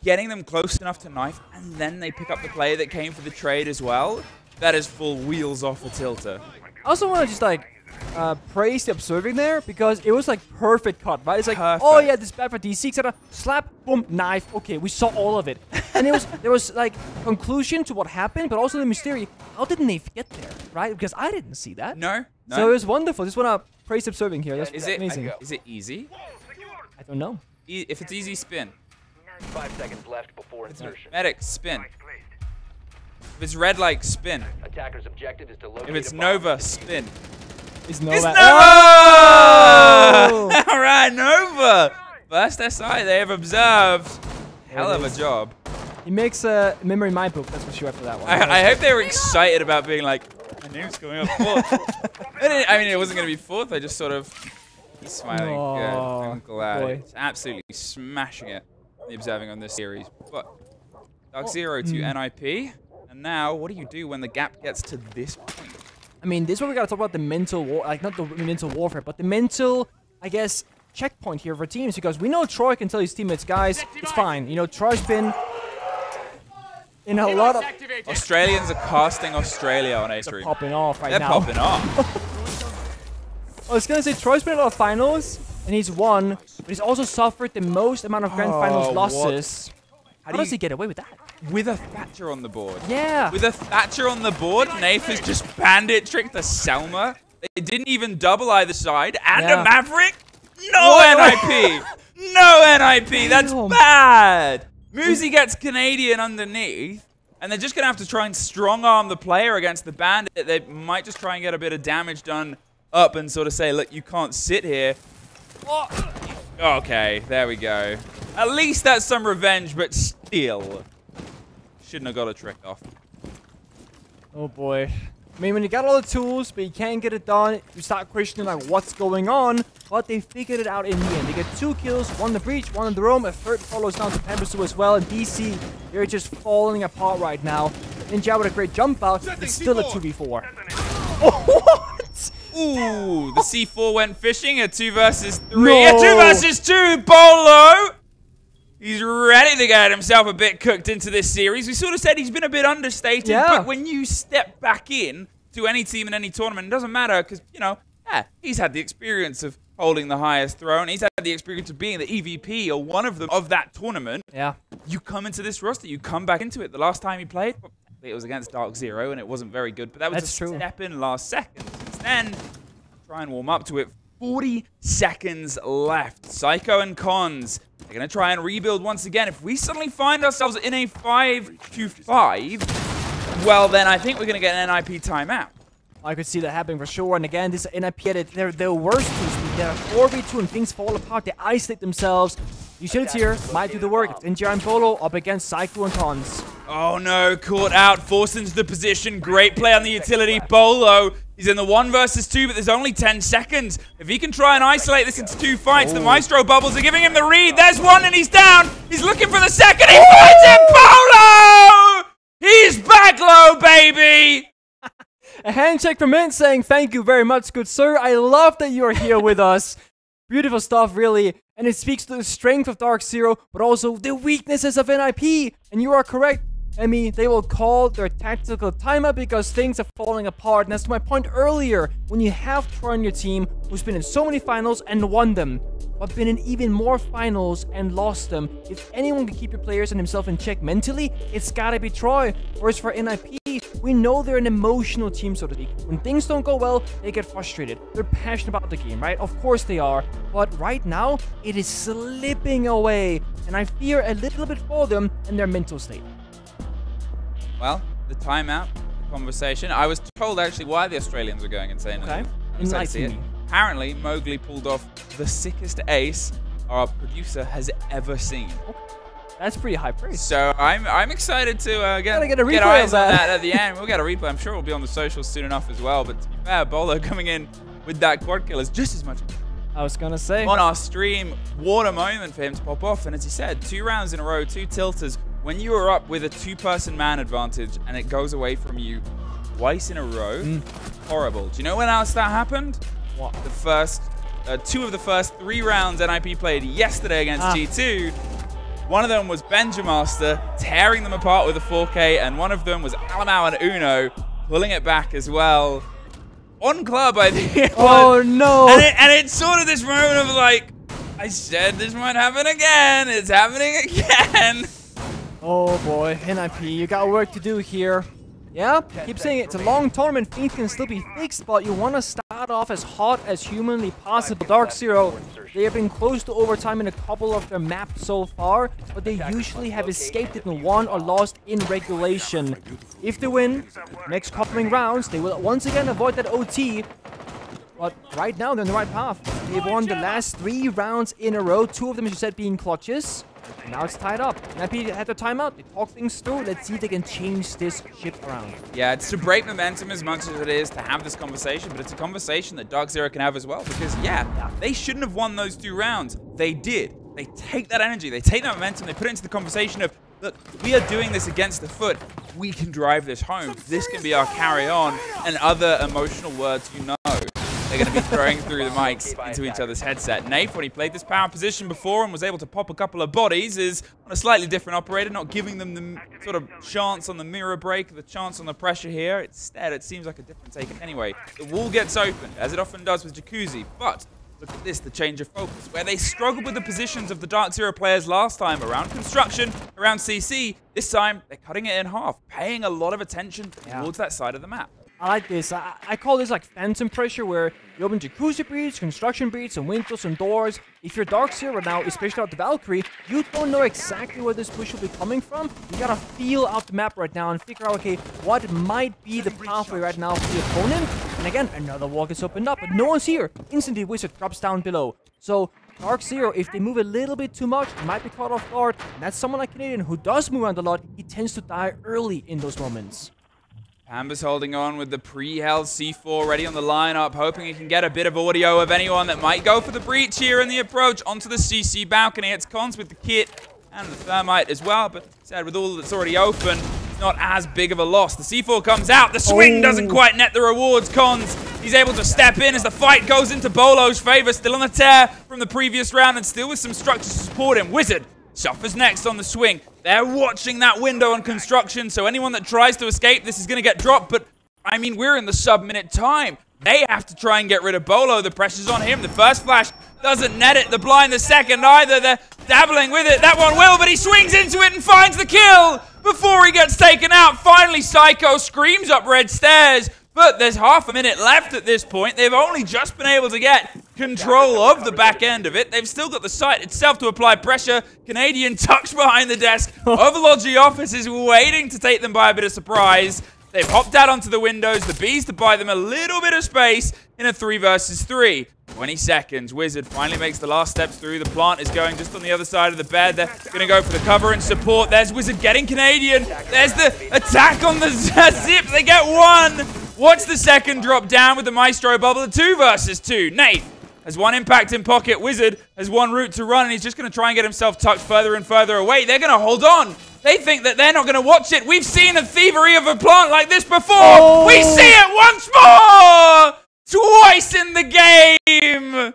[SPEAKER 2] Getting them close enough to knife, and then they pick up the player that came for the trade as well. That is full wheels off a tilter.
[SPEAKER 1] I also want to just like uh, praise the observing there because it was like perfect cut, right? It's like, oh yeah, this is bad for DZ, etc. Slap, boom, knife. Okay, we saw all of it, and it was there was like conclusion to what happened, but also the mystery. How did Nafe get there, right? Because I didn't see that.
[SPEAKER 2] No, no.
[SPEAKER 1] So it was wonderful. Just want to praise observing here. That's
[SPEAKER 2] is it
[SPEAKER 1] amazing.
[SPEAKER 2] Is it easy?
[SPEAKER 1] I don't know.
[SPEAKER 2] E- if it's easy, spin.
[SPEAKER 5] Five seconds left before insertion.
[SPEAKER 2] Medic, spin. If it's red light, spin.
[SPEAKER 5] Attacker's objective is to locate
[SPEAKER 2] If it's Nova,
[SPEAKER 5] and defuse
[SPEAKER 2] spin.
[SPEAKER 1] It's
[SPEAKER 2] It's
[SPEAKER 1] Nova.
[SPEAKER 2] Nova!
[SPEAKER 1] Oh!
[SPEAKER 2] All right, Nova. First SI, they have observed. Hell of a job.
[SPEAKER 1] He makes a memory in my book. That's for sure after that one.
[SPEAKER 2] I, I hope they were excited about being like, my name's going up fourth. I, didn't- mean, it wasn't going to be fourth. I just sort of, he's smiling.
[SPEAKER 1] Aw,
[SPEAKER 2] Good. I'm glad.
[SPEAKER 1] boy.
[SPEAKER 2] It's absolutely smashing it. The observing on this series. But Dark Zero to
[SPEAKER 1] mm.
[SPEAKER 2] NIP. And now, what do you do when the gap gets to this point?
[SPEAKER 1] I mean, this is where we gotta talk about the mental war, like not the mental warfare, but the mental, I guess, checkpoint here for teams because we know Troy can tell his teammates, guys, it's fine. You know, Troy's been in a lot of
[SPEAKER 2] Australians are casting Australia on A
[SPEAKER 1] they're popping off right
[SPEAKER 2] They're
[SPEAKER 1] now.
[SPEAKER 2] popping off.
[SPEAKER 1] I was gonna say Troy's been in a lot of finals and he's won, but he's also suffered the most amount of grand
[SPEAKER 2] Oh,
[SPEAKER 1] finals
[SPEAKER 2] what?
[SPEAKER 1] losses. How,
[SPEAKER 2] How do
[SPEAKER 1] does he get away with that?
[SPEAKER 2] With a Thatcher on the board.
[SPEAKER 1] Yeah.
[SPEAKER 2] With a Thatcher on the board, Nafe has just bandit tricked the Selma. They didn't even double either side. And
[SPEAKER 1] Yeah.
[SPEAKER 2] a Maverick? No
[SPEAKER 1] What?
[SPEAKER 2] NIP! no NIP! That's
[SPEAKER 1] Damn.
[SPEAKER 2] bad! Muzi gets Canadian underneath. And they're just going to have to try and strong arm the player against the bandit. They might just try and get a bit of damage done up and sort of say, look, you can't sit here. Okay, there we go. At least that's some revenge, but still. Shouldn't have got a trick off.
[SPEAKER 1] Oh boy. I mean, when you got all the tools, but you can't get it done, you start questioning like what's going on. But they figured it out in the end. They get two kills, one in the breach, one in the roam. A third follows down to Panbazou as well. And DZ, they're just falling apart right now. Ninja with a great jump out. It's still a 2v4. what?
[SPEAKER 2] Ooh, the C4 went fishing. A two versus three. A two versus two. Beaulo. He's ready to get himself a bit cooked into this series. We sort of said he's been a bit understated,
[SPEAKER 1] Yeah.
[SPEAKER 2] but when you step back in to any team in any tournament, it doesn't matter because you know, yeah, he's had the experience of holding the highest throne. He's had the experience of being the MVP or one of them of that tournament.
[SPEAKER 1] Yeah.
[SPEAKER 2] you come into this roster, you come back into it. The last time he played, it was against Dark Zero, and it wasn't very good. But that was
[SPEAKER 1] That's
[SPEAKER 2] a
[SPEAKER 1] true.
[SPEAKER 2] step in last second. Then, try and warm up to it. 40 seconds left. Psycho and Kondz. They're going to try and rebuild once again. If we suddenly find ourselves in a 5 to 5, well, then I think we're going to get an NIP timeout.
[SPEAKER 1] I could see that happening for sure. And again, this NIP they're their worst team. They're 4v2 and things fall apart. They isolate themselves. Utility here might do the work. It's NJR and Beaulo up against Psycho and Kondz.
[SPEAKER 2] Oh no, caught out, forced into the position. Great play on the utility. Beaulo, he's in the one versus two, but there's only 10 seconds. If he can try and isolate this into two fights, the oh. Maestro bubbles are giving him the read. There's one and he's down. He's looking for the second. He finds it. Beaulo! He's back low, baby.
[SPEAKER 1] A handshake from Mint saying, Thank you very much, good sir. I love that you are here with us. Beautiful stuff, really. And it speaks to the strength of Dark Zero, but also the weaknesses of NIP. And you are correct. I mean, they will call their tactical timeout because things are falling apart. And that's my point earlier. When you have Troy on your team, who's been in so many finals and won them, but been in even more finals and lost them, if anyone can keep your players and himself in check mentally, it's gotta be Troy. Whereas for NIP, we know they're an emotional team, so to speak. When things don't go well, they get frustrated. They're passionate about the game, right? Of course they are. But right now, it is slipping away. And I fear a little bit for them and their mental state.
[SPEAKER 2] Well, the timeout, conversation. I was told actually why the Australians were going insane.
[SPEAKER 1] Okay.
[SPEAKER 2] I'm excited
[SPEAKER 1] Enlighten me.
[SPEAKER 2] Apparently, Mowgli pulled off the sickest ace our producer has ever seen.
[SPEAKER 1] That's pretty high praise.
[SPEAKER 2] So I'm I'm excited to uh, get,
[SPEAKER 1] get a replay
[SPEAKER 2] eyes
[SPEAKER 1] of that.
[SPEAKER 2] on that at the end. We'll get a replay. I'm sure we'll be on the socials soon enough as well. But to be fair, Beaulo coming in with that quad kill is just as much
[SPEAKER 1] I was gonna say.
[SPEAKER 2] on our stream. What a moment for him to pop off. And as he said, two rounds in a row, two tilters. When you are up with a two-person man advantage and it goes away from you twice in a row, horrible. Do you know when else that happened?
[SPEAKER 1] What?
[SPEAKER 2] The first, uh, two of the first three rounds NIP played yesterday against
[SPEAKER 1] Ah.
[SPEAKER 2] G2. One of them was Benjamaster tearing them apart with a 4K, and one of them was Alamau and Uno pulling it back as well. On club, I think.
[SPEAKER 1] Oh no!
[SPEAKER 2] And, it, and it's sort of this moment of like, I said this might happen again. It's happening again.
[SPEAKER 1] Oh boy, NIP, you got work to do here. Yeah, keep saying it. It's a long tournament. Things can still be fixed, but you want to start off as hot as humanly possible. Dark Zero, they have been close to overtime in a couple of their maps so far, but they usually have escaped it and won or lost in regulation. If they win next coupling rounds, they will once again avoid that OT. But right now, they're on the right path. They've won the last three rounds in a row, two of them, as you said, being clutches. Now it's tied up. NIP had the timeout. They talk things through. Let's see if they can change this ship around.
[SPEAKER 2] Yeah, it's to break momentum as much as it is to have this conversation, but it's a conversation that DarkZero can have as well because, yeah, they shouldn't have won those two rounds. They did. They take that energy, they take that momentum, they put it into the conversation of, look, we are doing this against the foot. We can drive this home. This can be our carry on, and other emotional words you know. They're going to be throwing through the mics into each other's headset. Nafe, when he played this power position before and was able to pop a couple of bodies, is on a slightly different operator, not giving them the sort of chance on the mirror break, the chance on the pressure here. Instead, it seems like a different take. Anyway, the wall gets opened, as it often does with Jacuzzi, but Look at this, the change of focus, where they struggled with the positions of the DarkZero players last time around construction, around CC. This time, they're cutting it in half, paying a lot of attention
[SPEAKER 1] Yeah.
[SPEAKER 2] towards that side of the map.
[SPEAKER 1] I like this. I, I call this like phantom pressure, where you open jacuzzi breach, construction breach, and windows and doors. If you're DarkZero now, especially out the Valkyrie, you don't know exactly where this push will be coming from. You gotta feel out the map right now and figure out, okay, what might be the pathway right now for the opponent. And again, another wall is opened up, but no one's here. Instantly, Wizard drops down below. So, DarkZero, if they move a little bit too much, might be caught off guard. And that's someone like Canadian who does move around a lot. He tends to die early in those moments.
[SPEAKER 2] Pamba's holding on with the pre-held C4 ready on the lineup, hoping he can get a bit of audio of anyone that might go for the breach here in the approach onto the CC balcony. It's Kondz with the kit and the thermite as well, but said with all that's already open, it's not as big of a loss. The C4 comes out, the swing
[SPEAKER 1] Oh.
[SPEAKER 2] doesn't quite net the rewards. Kondz, he's able to step in as the fight goes into Beaulo's favor, still on the tear from the previous round and still with some structure to support him. Wizard suffers next on the swing. They're watching that window on construction, so anyone that tries to escape this is going to get dropped. But, I mean, we're in the sub-minute time. They have to try and get rid of Beaulo. The pressure's on him. The first flash doesn't net it. The blind, the second either. They're dabbling with it. That one will, but he swings into it and finds the kill before he gets taken out. Finally, Psycho screams up red stairs. But there's half a minute left at this point. They've only just been able to get control of the back end of it. They've still got the site itself to apply pressure. Canadian tucks behind the desk. Oh. Overlord office is waiting to take them by a bit of surprise. They've hopped out onto the windows. The bees to buy them a little bit of space in a three versus three. 20 seconds. Wizard finally makes the last steps through. The plant is going just on the other side of the bed. They're going to go for the cover and support. There's Wizard getting Canadian. There's the attack on the zip. They get one. Watch the second drop down with the Maestro bubble. The two versus two. Nafe has one impact in pocket. Wizard has one route to run, and he's just going to try and get himself tucked further and further away. They're going to hold on. They think that they're not going to watch it. We've seen a thievery of a plant like this before. We oh. see it once more. Twice in the game.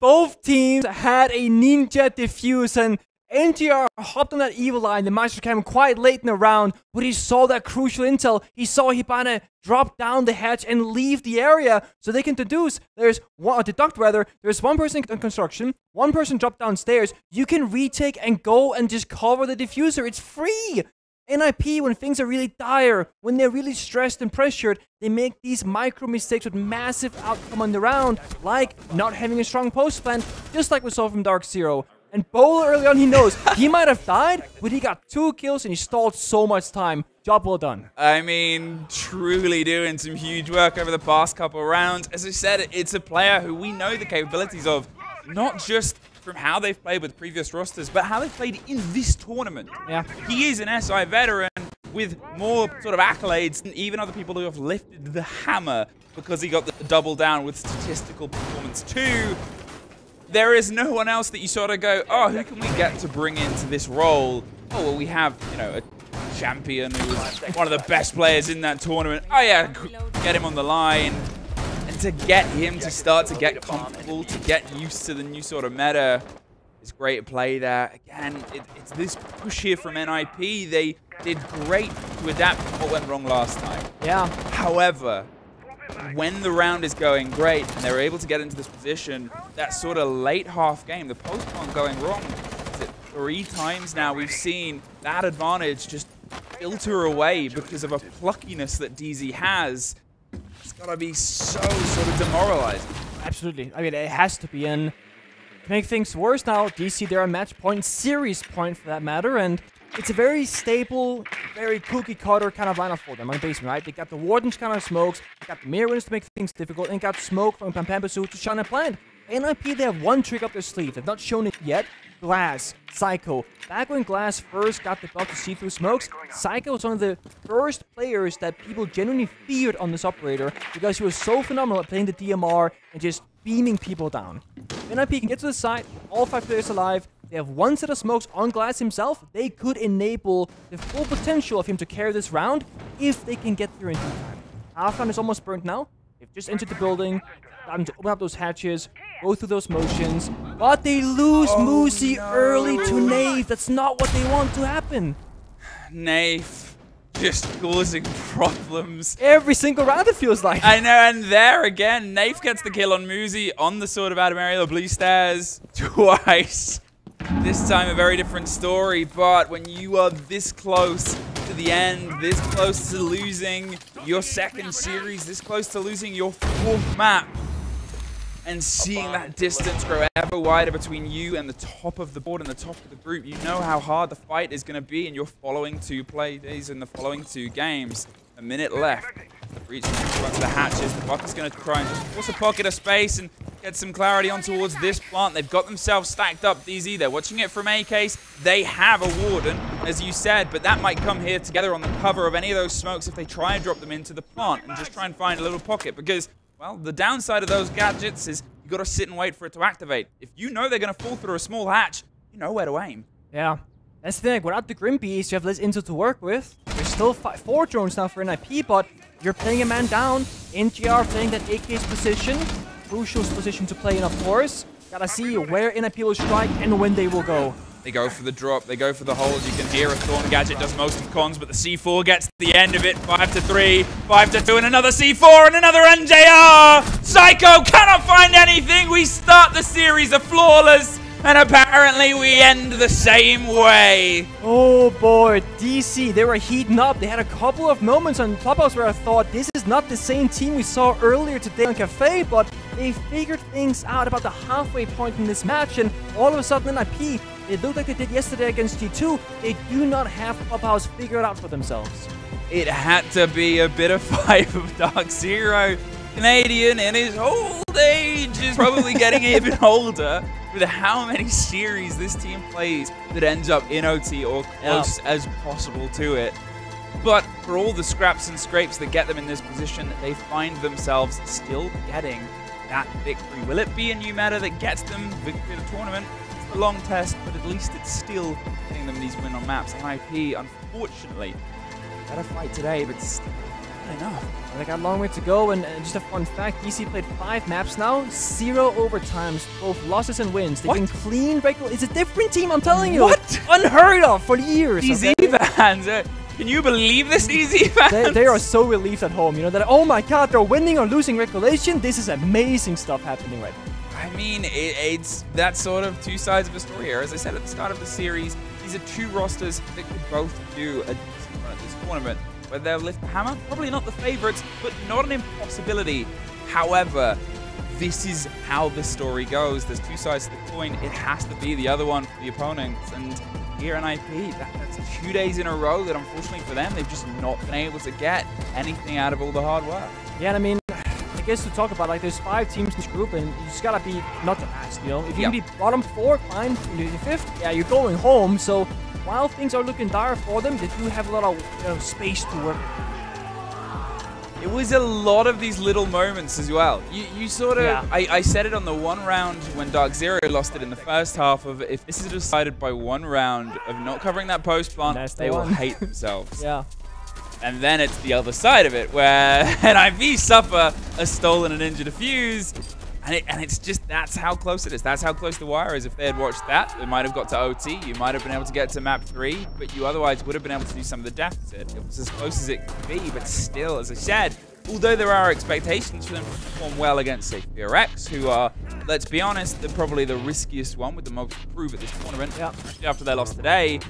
[SPEAKER 1] Both teams had a ninja defuse and NJR hopped on that evil line. The master came quite late in the round, but he saw that crucial intel. He saw Hibana drop down the hatch and leave the area so they can deduce. There's one, or deduct rather, there's one person in construction, one person dropped downstairs. You can retake and go and just cover the diffuser. It's free. NIP, when things are really dire, when they're really stressed and pressured, they make these micro mistakes with massive outcome on the round, like not having a strong post plan, just like we saw from DarkZero. And Beaulo early on, he knows he might have died, but he got two kills and he stalled so much time. Job well done.
[SPEAKER 2] I mean, truly doing some huge work over the past couple of rounds. As I said, it's a player who we know the capabilities of, not just from how they've played with previous rosters, but how they've played in this tournament.
[SPEAKER 1] Yeah.
[SPEAKER 2] He is an SI veteran with more sort of accolades than even other people who have lifted the hammer because he got the double down with statistical performance too. There is no one else that you sort of go, oh, who can we get to bring into this role? Oh, well, we have, you know, a champion who was one of the best players in that tournament. Oh yeah, get him on the line. And to get him to start to get comfortable, to get used to the new sort of meta, it's great to play there. Again, it, it's this push here from NIP. They did great to adapt what went wrong last time.
[SPEAKER 1] Yeah.
[SPEAKER 2] However, when the round is going great and they're able to get into this position, that sort of late half game, the post going wrong, three times now we've seen that advantage just filter away because of a pluckiness that DZ has. It's got to be so sort of demoralizing.
[SPEAKER 1] Absolutely. I mean, it has to be. And to make things worse now, DZ, they're a match point, series point for that matter, and it's a very stable, very cookie cutter kind of lineup for them on the basement, right? They got the Wardens kind of smokes, they got the Mirrors to make things difficult, and got smoke from Panbazou to shine a plant. NIP, they have one trick up their sleeve. They've not shown it yet. Glass, Psycho. Back when Glass first got the buff to see through smokes, Psycho was one of the first players that people genuinely feared on this operator because he was so phenomenal at playing the DMR and just beaming people down. NIP can get to the side, all five players alive. They have one set of smokes on Glass himself. They could enable the full potential of him to carry this round if they can get through in time. Half-round is almost burnt now. They've just entered the building, time to open up those hatches, go through those motions, but they lose oh, Muzi no. early to Nafe. That's not what they want to happen.
[SPEAKER 2] Nafe just causing problems.
[SPEAKER 1] Every single round it feels like.
[SPEAKER 2] I know, and there again, Nafe gets the kill on Muzi on the Sword of Adameria, blue stairs twice. This time a very different story, but when you are this close to the end, this close to losing your second series, this close to losing your fourth map, and seeing that distance grow ever wider between you and the top of the board and the top of the group, you know how hard the fight is going to be in your following two play days in the following two games. A minute left. Breach the hatches. The Buck is going to try and force a pocket of space and get some clarity on towards this plant. They've got themselves stacked up, DZ. They're watching it from A-Case. They have a Warden, as you said, but that might come here together on the cover of any of those smokes if they try and drop them into the plant and just try and find a little pocket because well, the downside of those gadgets is you got to sit and wait for it to activate. If you know they're going to fall through a small hatch, you know where to aim.
[SPEAKER 1] Yeah. That's the thing. Without the Grim Beast, you have less intel to work with. There's still five, four drones now for an IP, but you're playing a man down. NJR playing that AK's position. Crucial position to play in, of course. Gotta see where NIP will strike and when they will go.
[SPEAKER 2] They go for the drop. They go for the hold. You can hear a Thorn Gadget does most of Kondz, but the C4 gets the end of it. 5 to 3, 5 to 2, and another C4, and another NJR! Psycho cannot find anything. We start the series of flawless. And apparently we end the same way.
[SPEAKER 1] Oh boy, DZ, they were heating up. They had a couple of moments on Clubhouse where I thought this is not the same team we saw earlier today on Cafe, but they figured things out about the halfway point in this match, and all of a sudden NIP, it looked like they did yesterday against G2, they do not have Clubhouse figured out for themselves.
[SPEAKER 2] It had to be a bit of five of DarkZero. Canadian in his old age is probably getting even older with how many series this team plays that ends up in OT or close yeah. as possible to it. But for all the scraps and scrapes that get them in this position, they find themselves still getting that victory. Will it be a new meta that gets them victory of the tournament? It's a long test, but at least it's still getting them these win on maps. NIP, unfortunately, better fight today, but still not enough.
[SPEAKER 1] They got a long way to go, and just a fun fact, DZ played five maps now, zero overtimes, both losses and wins. They've what? been clean regular. It's a different team, I'm telling you.
[SPEAKER 2] What?
[SPEAKER 1] Unheard of for years.
[SPEAKER 2] DZ okay? fans, uh, can you believe this, DZ fans?
[SPEAKER 1] They, they, are so relieved at home, you know, that, oh my god, they're winning or losing regulation. This is amazing stuff happening right now.
[SPEAKER 2] I mean, it, it's that sort of two sides of a story here. As I said at the start of the series, these are two rosters that could both do a decent run at this tournament. Whether they'll lift the hammer, probably not the favourites, but not an impossibility. However, this is how the story goes. There's two sides to the coin. It has to be the other one for the opponents. And here in IP, that, that's two days in a row that unfortunately for them, they've just not been able to get anything out of all the hard work.
[SPEAKER 1] Yeah, and I mean, I guess to talk about like there's five teams in this group, and you just gotta be not the last, you know. If you
[SPEAKER 2] Yeah.
[SPEAKER 1] can be bottom four, fine. You're fifth, yeah, you're going home. So while things are looking dire for them, they do have a lot of you know, space to work. with.
[SPEAKER 2] It was a lot of these little moments as well. You, you sort of,
[SPEAKER 1] Yeah.
[SPEAKER 2] I, I said it on the one round when DarkZero lost it in the first half of if this is decided by one round of not covering that post plant,
[SPEAKER 1] That's the
[SPEAKER 2] they will hate themselves.
[SPEAKER 1] Yeah.
[SPEAKER 2] And then it's the other side of it where NIP suffer a stolen and injured defuse. And, it, and it's just, that's how close it is. That's how close the wire is. If they had watched that, they might have got to OT. You might have been able to get to map three, but you otherwise would have been able to do some of the deficit. It was as close as it could be, but still, as I said, although there are expectations for them to perform well against, say, who are, let's be honest, they're probably the riskiest one with the most to prove at this tournament,
[SPEAKER 1] Yeah.
[SPEAKER 2] especially after their loss today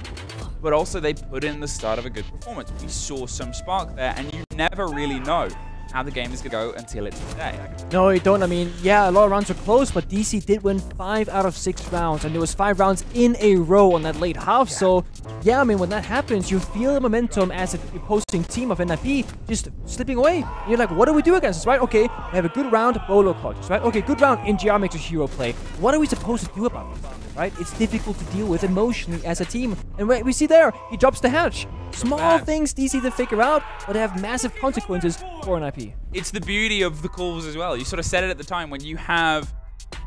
[SPEAKER 2] but also they put in the start of a good performance. We saw some spark there, and you never really know how the game is going to go until it's today.
[SPEAKER 1] No, you don't. I mean, yeah, a lot of rounds are close, but DZ did win five out of six rounds, and there was five rounds in a row on that late half. So, yeah, I mean, when that happens, you feel the momentum as a opposing team of NIP just slipping away. You're like, what do we do against this, right? Okay, we have a good round, Beaulo clutches, right? Okay, good round, makes a hero play. What are we supposed to do about this, right? It's difficult to deal with emotionally as a team. And we we see there, he drops the hatch. Small
[SPEAKER 2] Bad.
[SPEAKER 1] things DZ to figure out, but they have massive consequences for an IP.
[SPEAKER 2] It's the beauty of the calls as well. You sort of said it at the time when you have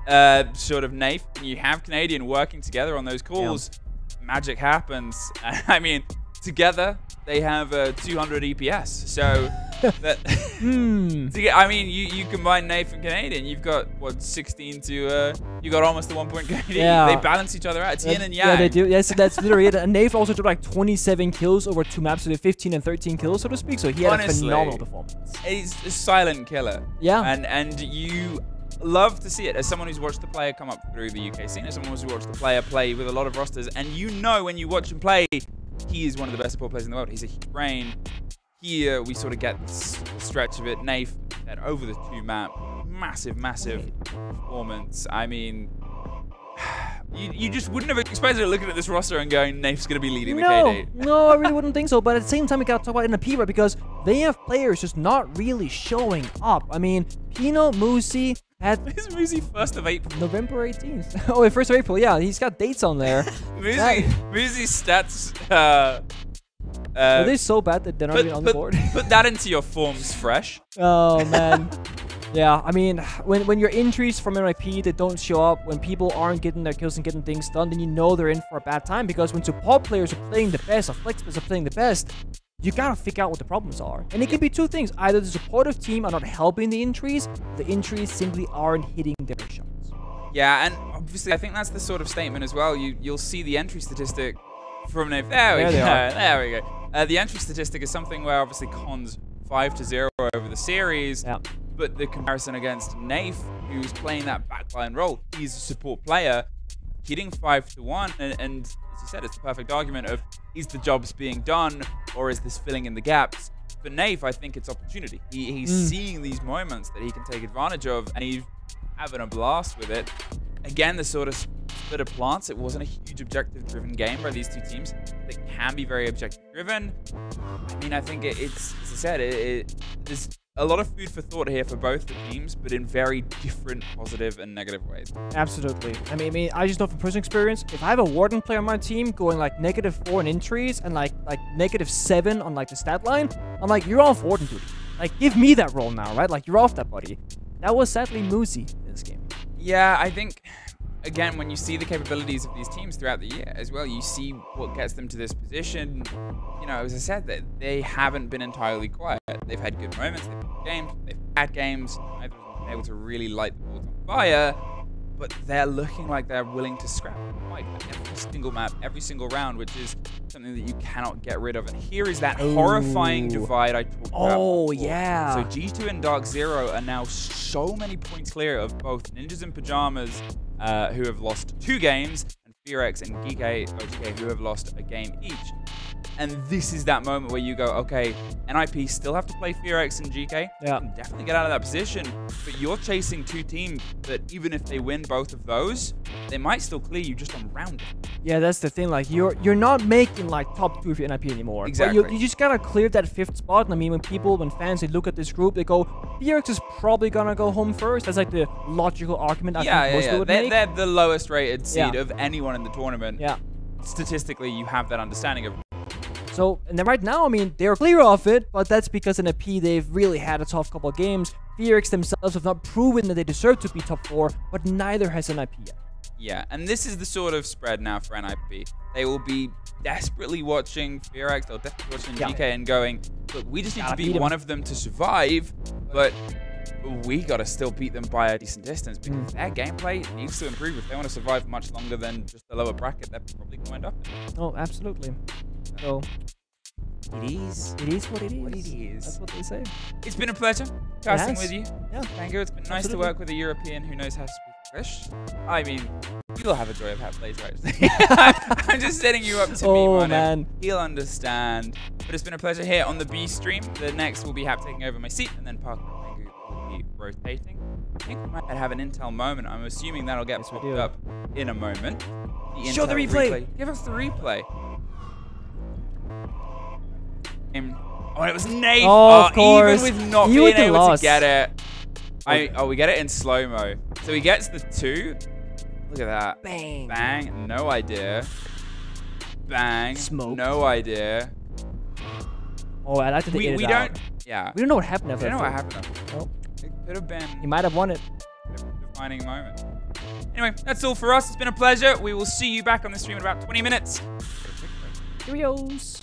[SPEAKER 2] uh, sort of Nafe and you have Canadian working together on those calls, magic happens. I mean, together they have uh, 200 EPS. So that.
[SPEAKER 1] Hmm.
[SPEAKER 2] To get, I mean, you, you combine Nafe and Canadian, you've got what 16 to uh, you got almost a one point KD.
[SPEAKER 1] Yeah.
[SPEAKER 2] They balance each other out. It's yin and yang.
[SPEAKER 1] Yeah, they do. Yes, that's literally it. And Nafe also took like 27 kills over two maps, so they 15 and 13 kills, so to speak. So he had
[SPEAKER 2] Honestly.
[SPEAKER 1] a phenomenal performance.
[SPEAKER 2] He's a silent killer.
[SPEAKER 1] Yeah.
[SPEAKER 2] And and you love to see it as someone who's watched the player come up through the UK scene, as someone who's watched the player play with a lot of rosters, and you know when you watch him play, he is one of the best support players in the world. He's a brain. Here we sort of get the stretch of it. Nafe that over the two map, massive, massive performance. I mean, you, you just wouldn't have expected looking at this roster and going, Nafe's going to be leading the
[SPEAKER 1] No,
[SPEAKER 2] KD.
[SPEAKER 1] no, I really wouldn't think so. But at the same time, we gotta talk about right? Because they have players just not really showing up. I mean, Pino Muzi
[SPEAKER 2] This is Muzi first of April.
[SPEAKER 1] November 18th. oh, wait, 1st of April. Yeah, he's got dates on there.
[SPEAKER 2] Muzi, Muzi's stats. Uh, uh,
[SPEAKER 1] Are they so bad that they're not
[SPEAKER 2] put,
[SPEAKER 1] even on the board?
[SPEAKER 2] put that into your forms fresh.
[SPEAKER 1] Oh man. Yeah, I mean, when when your injuries from NIP that don't show up, when people aren't getting their kills and getting things done, then you know they're in for a bad time. Because when support players are playing the best, or flex players are playing the best, you gotta figure out what the problems are. And it can be two things: either the supportive team are not helping the entries, the entries simply aren't hitting their shots.
[SPEAKER 2] Yeah, and obviously, I think that's the sort of statement as well. You you'll see the entry statistic from Nafe. There we
[SPEAKER 1] There
[SPEAKER 2] go. There we go. Uh, the entry statistic is something where obviously Kondz five to zero over the series.
[SPEAKER 1] Yeah.
[SPEAKER 2] But the comparison against Nafe, who's playing that backline role, he's a support player, hitting five to one, and, and as you said, it's the perfect argument of is the jobs being done or is this filling in the gaps? For Nafe, I think it's opportunity. He, he's
[SPEAKER 1] Mm.
[SPEAKER 2] seeing these moments that he can take advantage of, and he's having a blast with it. Again, the sort of split of plants. It wasn't a huge objective-driven game by these two teams. They can be very objective-driven. I mean, I think it, it's, as I said, it, it, there's a lot of food for thought here for both the teams, but in very different positive and negative ways.
[SPEAKER 1] Absolutely. I mean, I mean, I just know from personal experience, if I have a Warden player on my team going like negative four in entries and like like negative seven on like the stat line, I'm like, you're off Warden duty. Like, give me that role now, right? Like, you're off that buddy. That was sadly Muzi in this game.
[SPEAKER 2] Yeah, I think again when you see the capabilities of these teams throughout the year as well, you see what gets them to this position. You know, as I said, that they haven't been entirely quiet. They've had good moments, they've had games, they've had games. Have been able to really light the balls on fire, but they're looking like they're willing to scrap fight every single map, every single round, which is something that you cannot get rid of. And here is that horrifying divide I talked about.
[SPEAKER 1] Oh, yeah.
[SPEAKER 2] So G2 and DarkZero are now so many points clear of both Ninjas in Pyjamas, uh, who have lost two games, and FearX and Geek OTK, who have lost a game each. And this is that moment where you go, okay, NIP still have to play FearX and GK.
[SPEAKER 1] Yeah.
[SPEAKER 2] Definitely get out of that position. But you're chasing two teams that even if they win both of those, they might still clear you just on round.
[SPEAKER 1] Yeah, that's the thing. Like you're you're not making like top two for NIP anymore.
[SPEAKER 2] Exactly.
[SPEAKER 1] you, you just gotta clear that fifth spot. And I mean, when people, when fans, they look at this group, they go, FearX is probably gonna go home first. That's like the logical argument I
[SPEAKER 2] yeah,
[SPEAKER 1] think
[SPEAKER 2] yeah,
[SPEAKER 1] most
[SPEAKER 2] yeah.
[SPEAKER 1] people would
[SPEAKER 2] They're,
[SPEAKER 1] make.
[SPEAKER 2] they're the lowest rated seed
[SPEAKER 1] Yeah.
[SPEAKER 2] of anyone in the tournament.
[SPEAKER 1] yeah.
[SPEAKER 2] Statistically, you have that understanding of
[SPEAKER 1] So, and then right now, I mean, they're clear of it, but that's because NIP, they've really had a tough couple of games. FearX themselves have not proven that they deserve to be top four, but neither has NIP yet.
[SPEAKER 2] Yeah, and this is the sort of spread now for NIP. They will be desperately watching FearX, they'll definitely watching
[SPEAKER 1] Yeah.
[SPEAKER 2] GK and going, look, we just need
[SPEAKER 1] Gotta
[SPEAKER 2] to be
[SPEAKER 1] 'em."
[SPEAKER 2] one of them to survive, but we gotta still beat them by a decent distance because
[SPEAKER 1] Mm.
[SPEAKER 2] their gameplay needs to improve. If they want to survive much longer than just the lower bracket, they're probably going to end up in.
[SPEAKER 1] Oh, absolutely. So,
[SPEAKER 2] It is.
[SPEAKER 1] it is what it is.
[SPEAKER 2] What it is.
[SPEAKER 1] That's what they say.
[SPEAKER 2] It's been a pleasure casting with you.
[SPEAKER 1] Yeah.
[SPEAKER 2] Thank you. It's been nice to work with a European who knows how to speak English. I mean, you'll have a joy of how it plays, right? I'm just setting you up to
[SPEAKER 1] Oh,
[SPEAKER 2] Mono.
[SPEAKER 1] man.
[SPEAKER 2] He'll understand. But it's been a pleasure here on the B stream. The next will be Hap taking over my seat, and then Parker and Tengu will be rotating. I think we might have an Intel moment. I'm assuming that'll get
[SPEAKER 1] Yes,
[SPEAKER 2] popped up in a moment.
[SPEAKER 1] Show the
[SPEAKER 2] Intel
[SPEAKER 1] replay.
[SPEAKER 2] Give us the replay. Um, oh, it was Nafe.
[SPEAKER 1] Oh, of course.
[SPEAKER 2] Even with not
[SPEAKER 1] You
[SPEAKER 2] being able
[SPEAKER 1] loss.
[SPEAKER 2] to get it. I, oh, we get it in slow mo. So he gets the two. Look at that.
[SPEAKER 1] Bang.
[SPEAKER 2] Bang. No idea. Bang.
[SPEAKER 1] Smoked.
[SPEAKER 2] No idea.
[SPEAKER 1] Oh, I like that they
[SPEAKER 2] We, we
[SPEAKER 1] it
[SPEAKER 2] don't.
[SPEAKER 1] out.
[SPEAKER 2] Yeah.
[SPEAKER 1] We don't know what happened
[SPEAKER 2] We don't know what happened. though.
[SPEAKER 1] Nope.
[SPEAKER 2] It could have been
[SPEAKER 1] He might have won it.
[SPEAKER 2] defining moment. Anyway, that's all for us. It's been a pleasure. We will see you back on the stream in about 20 minutes.
[SPEAKER 1] Cheerios.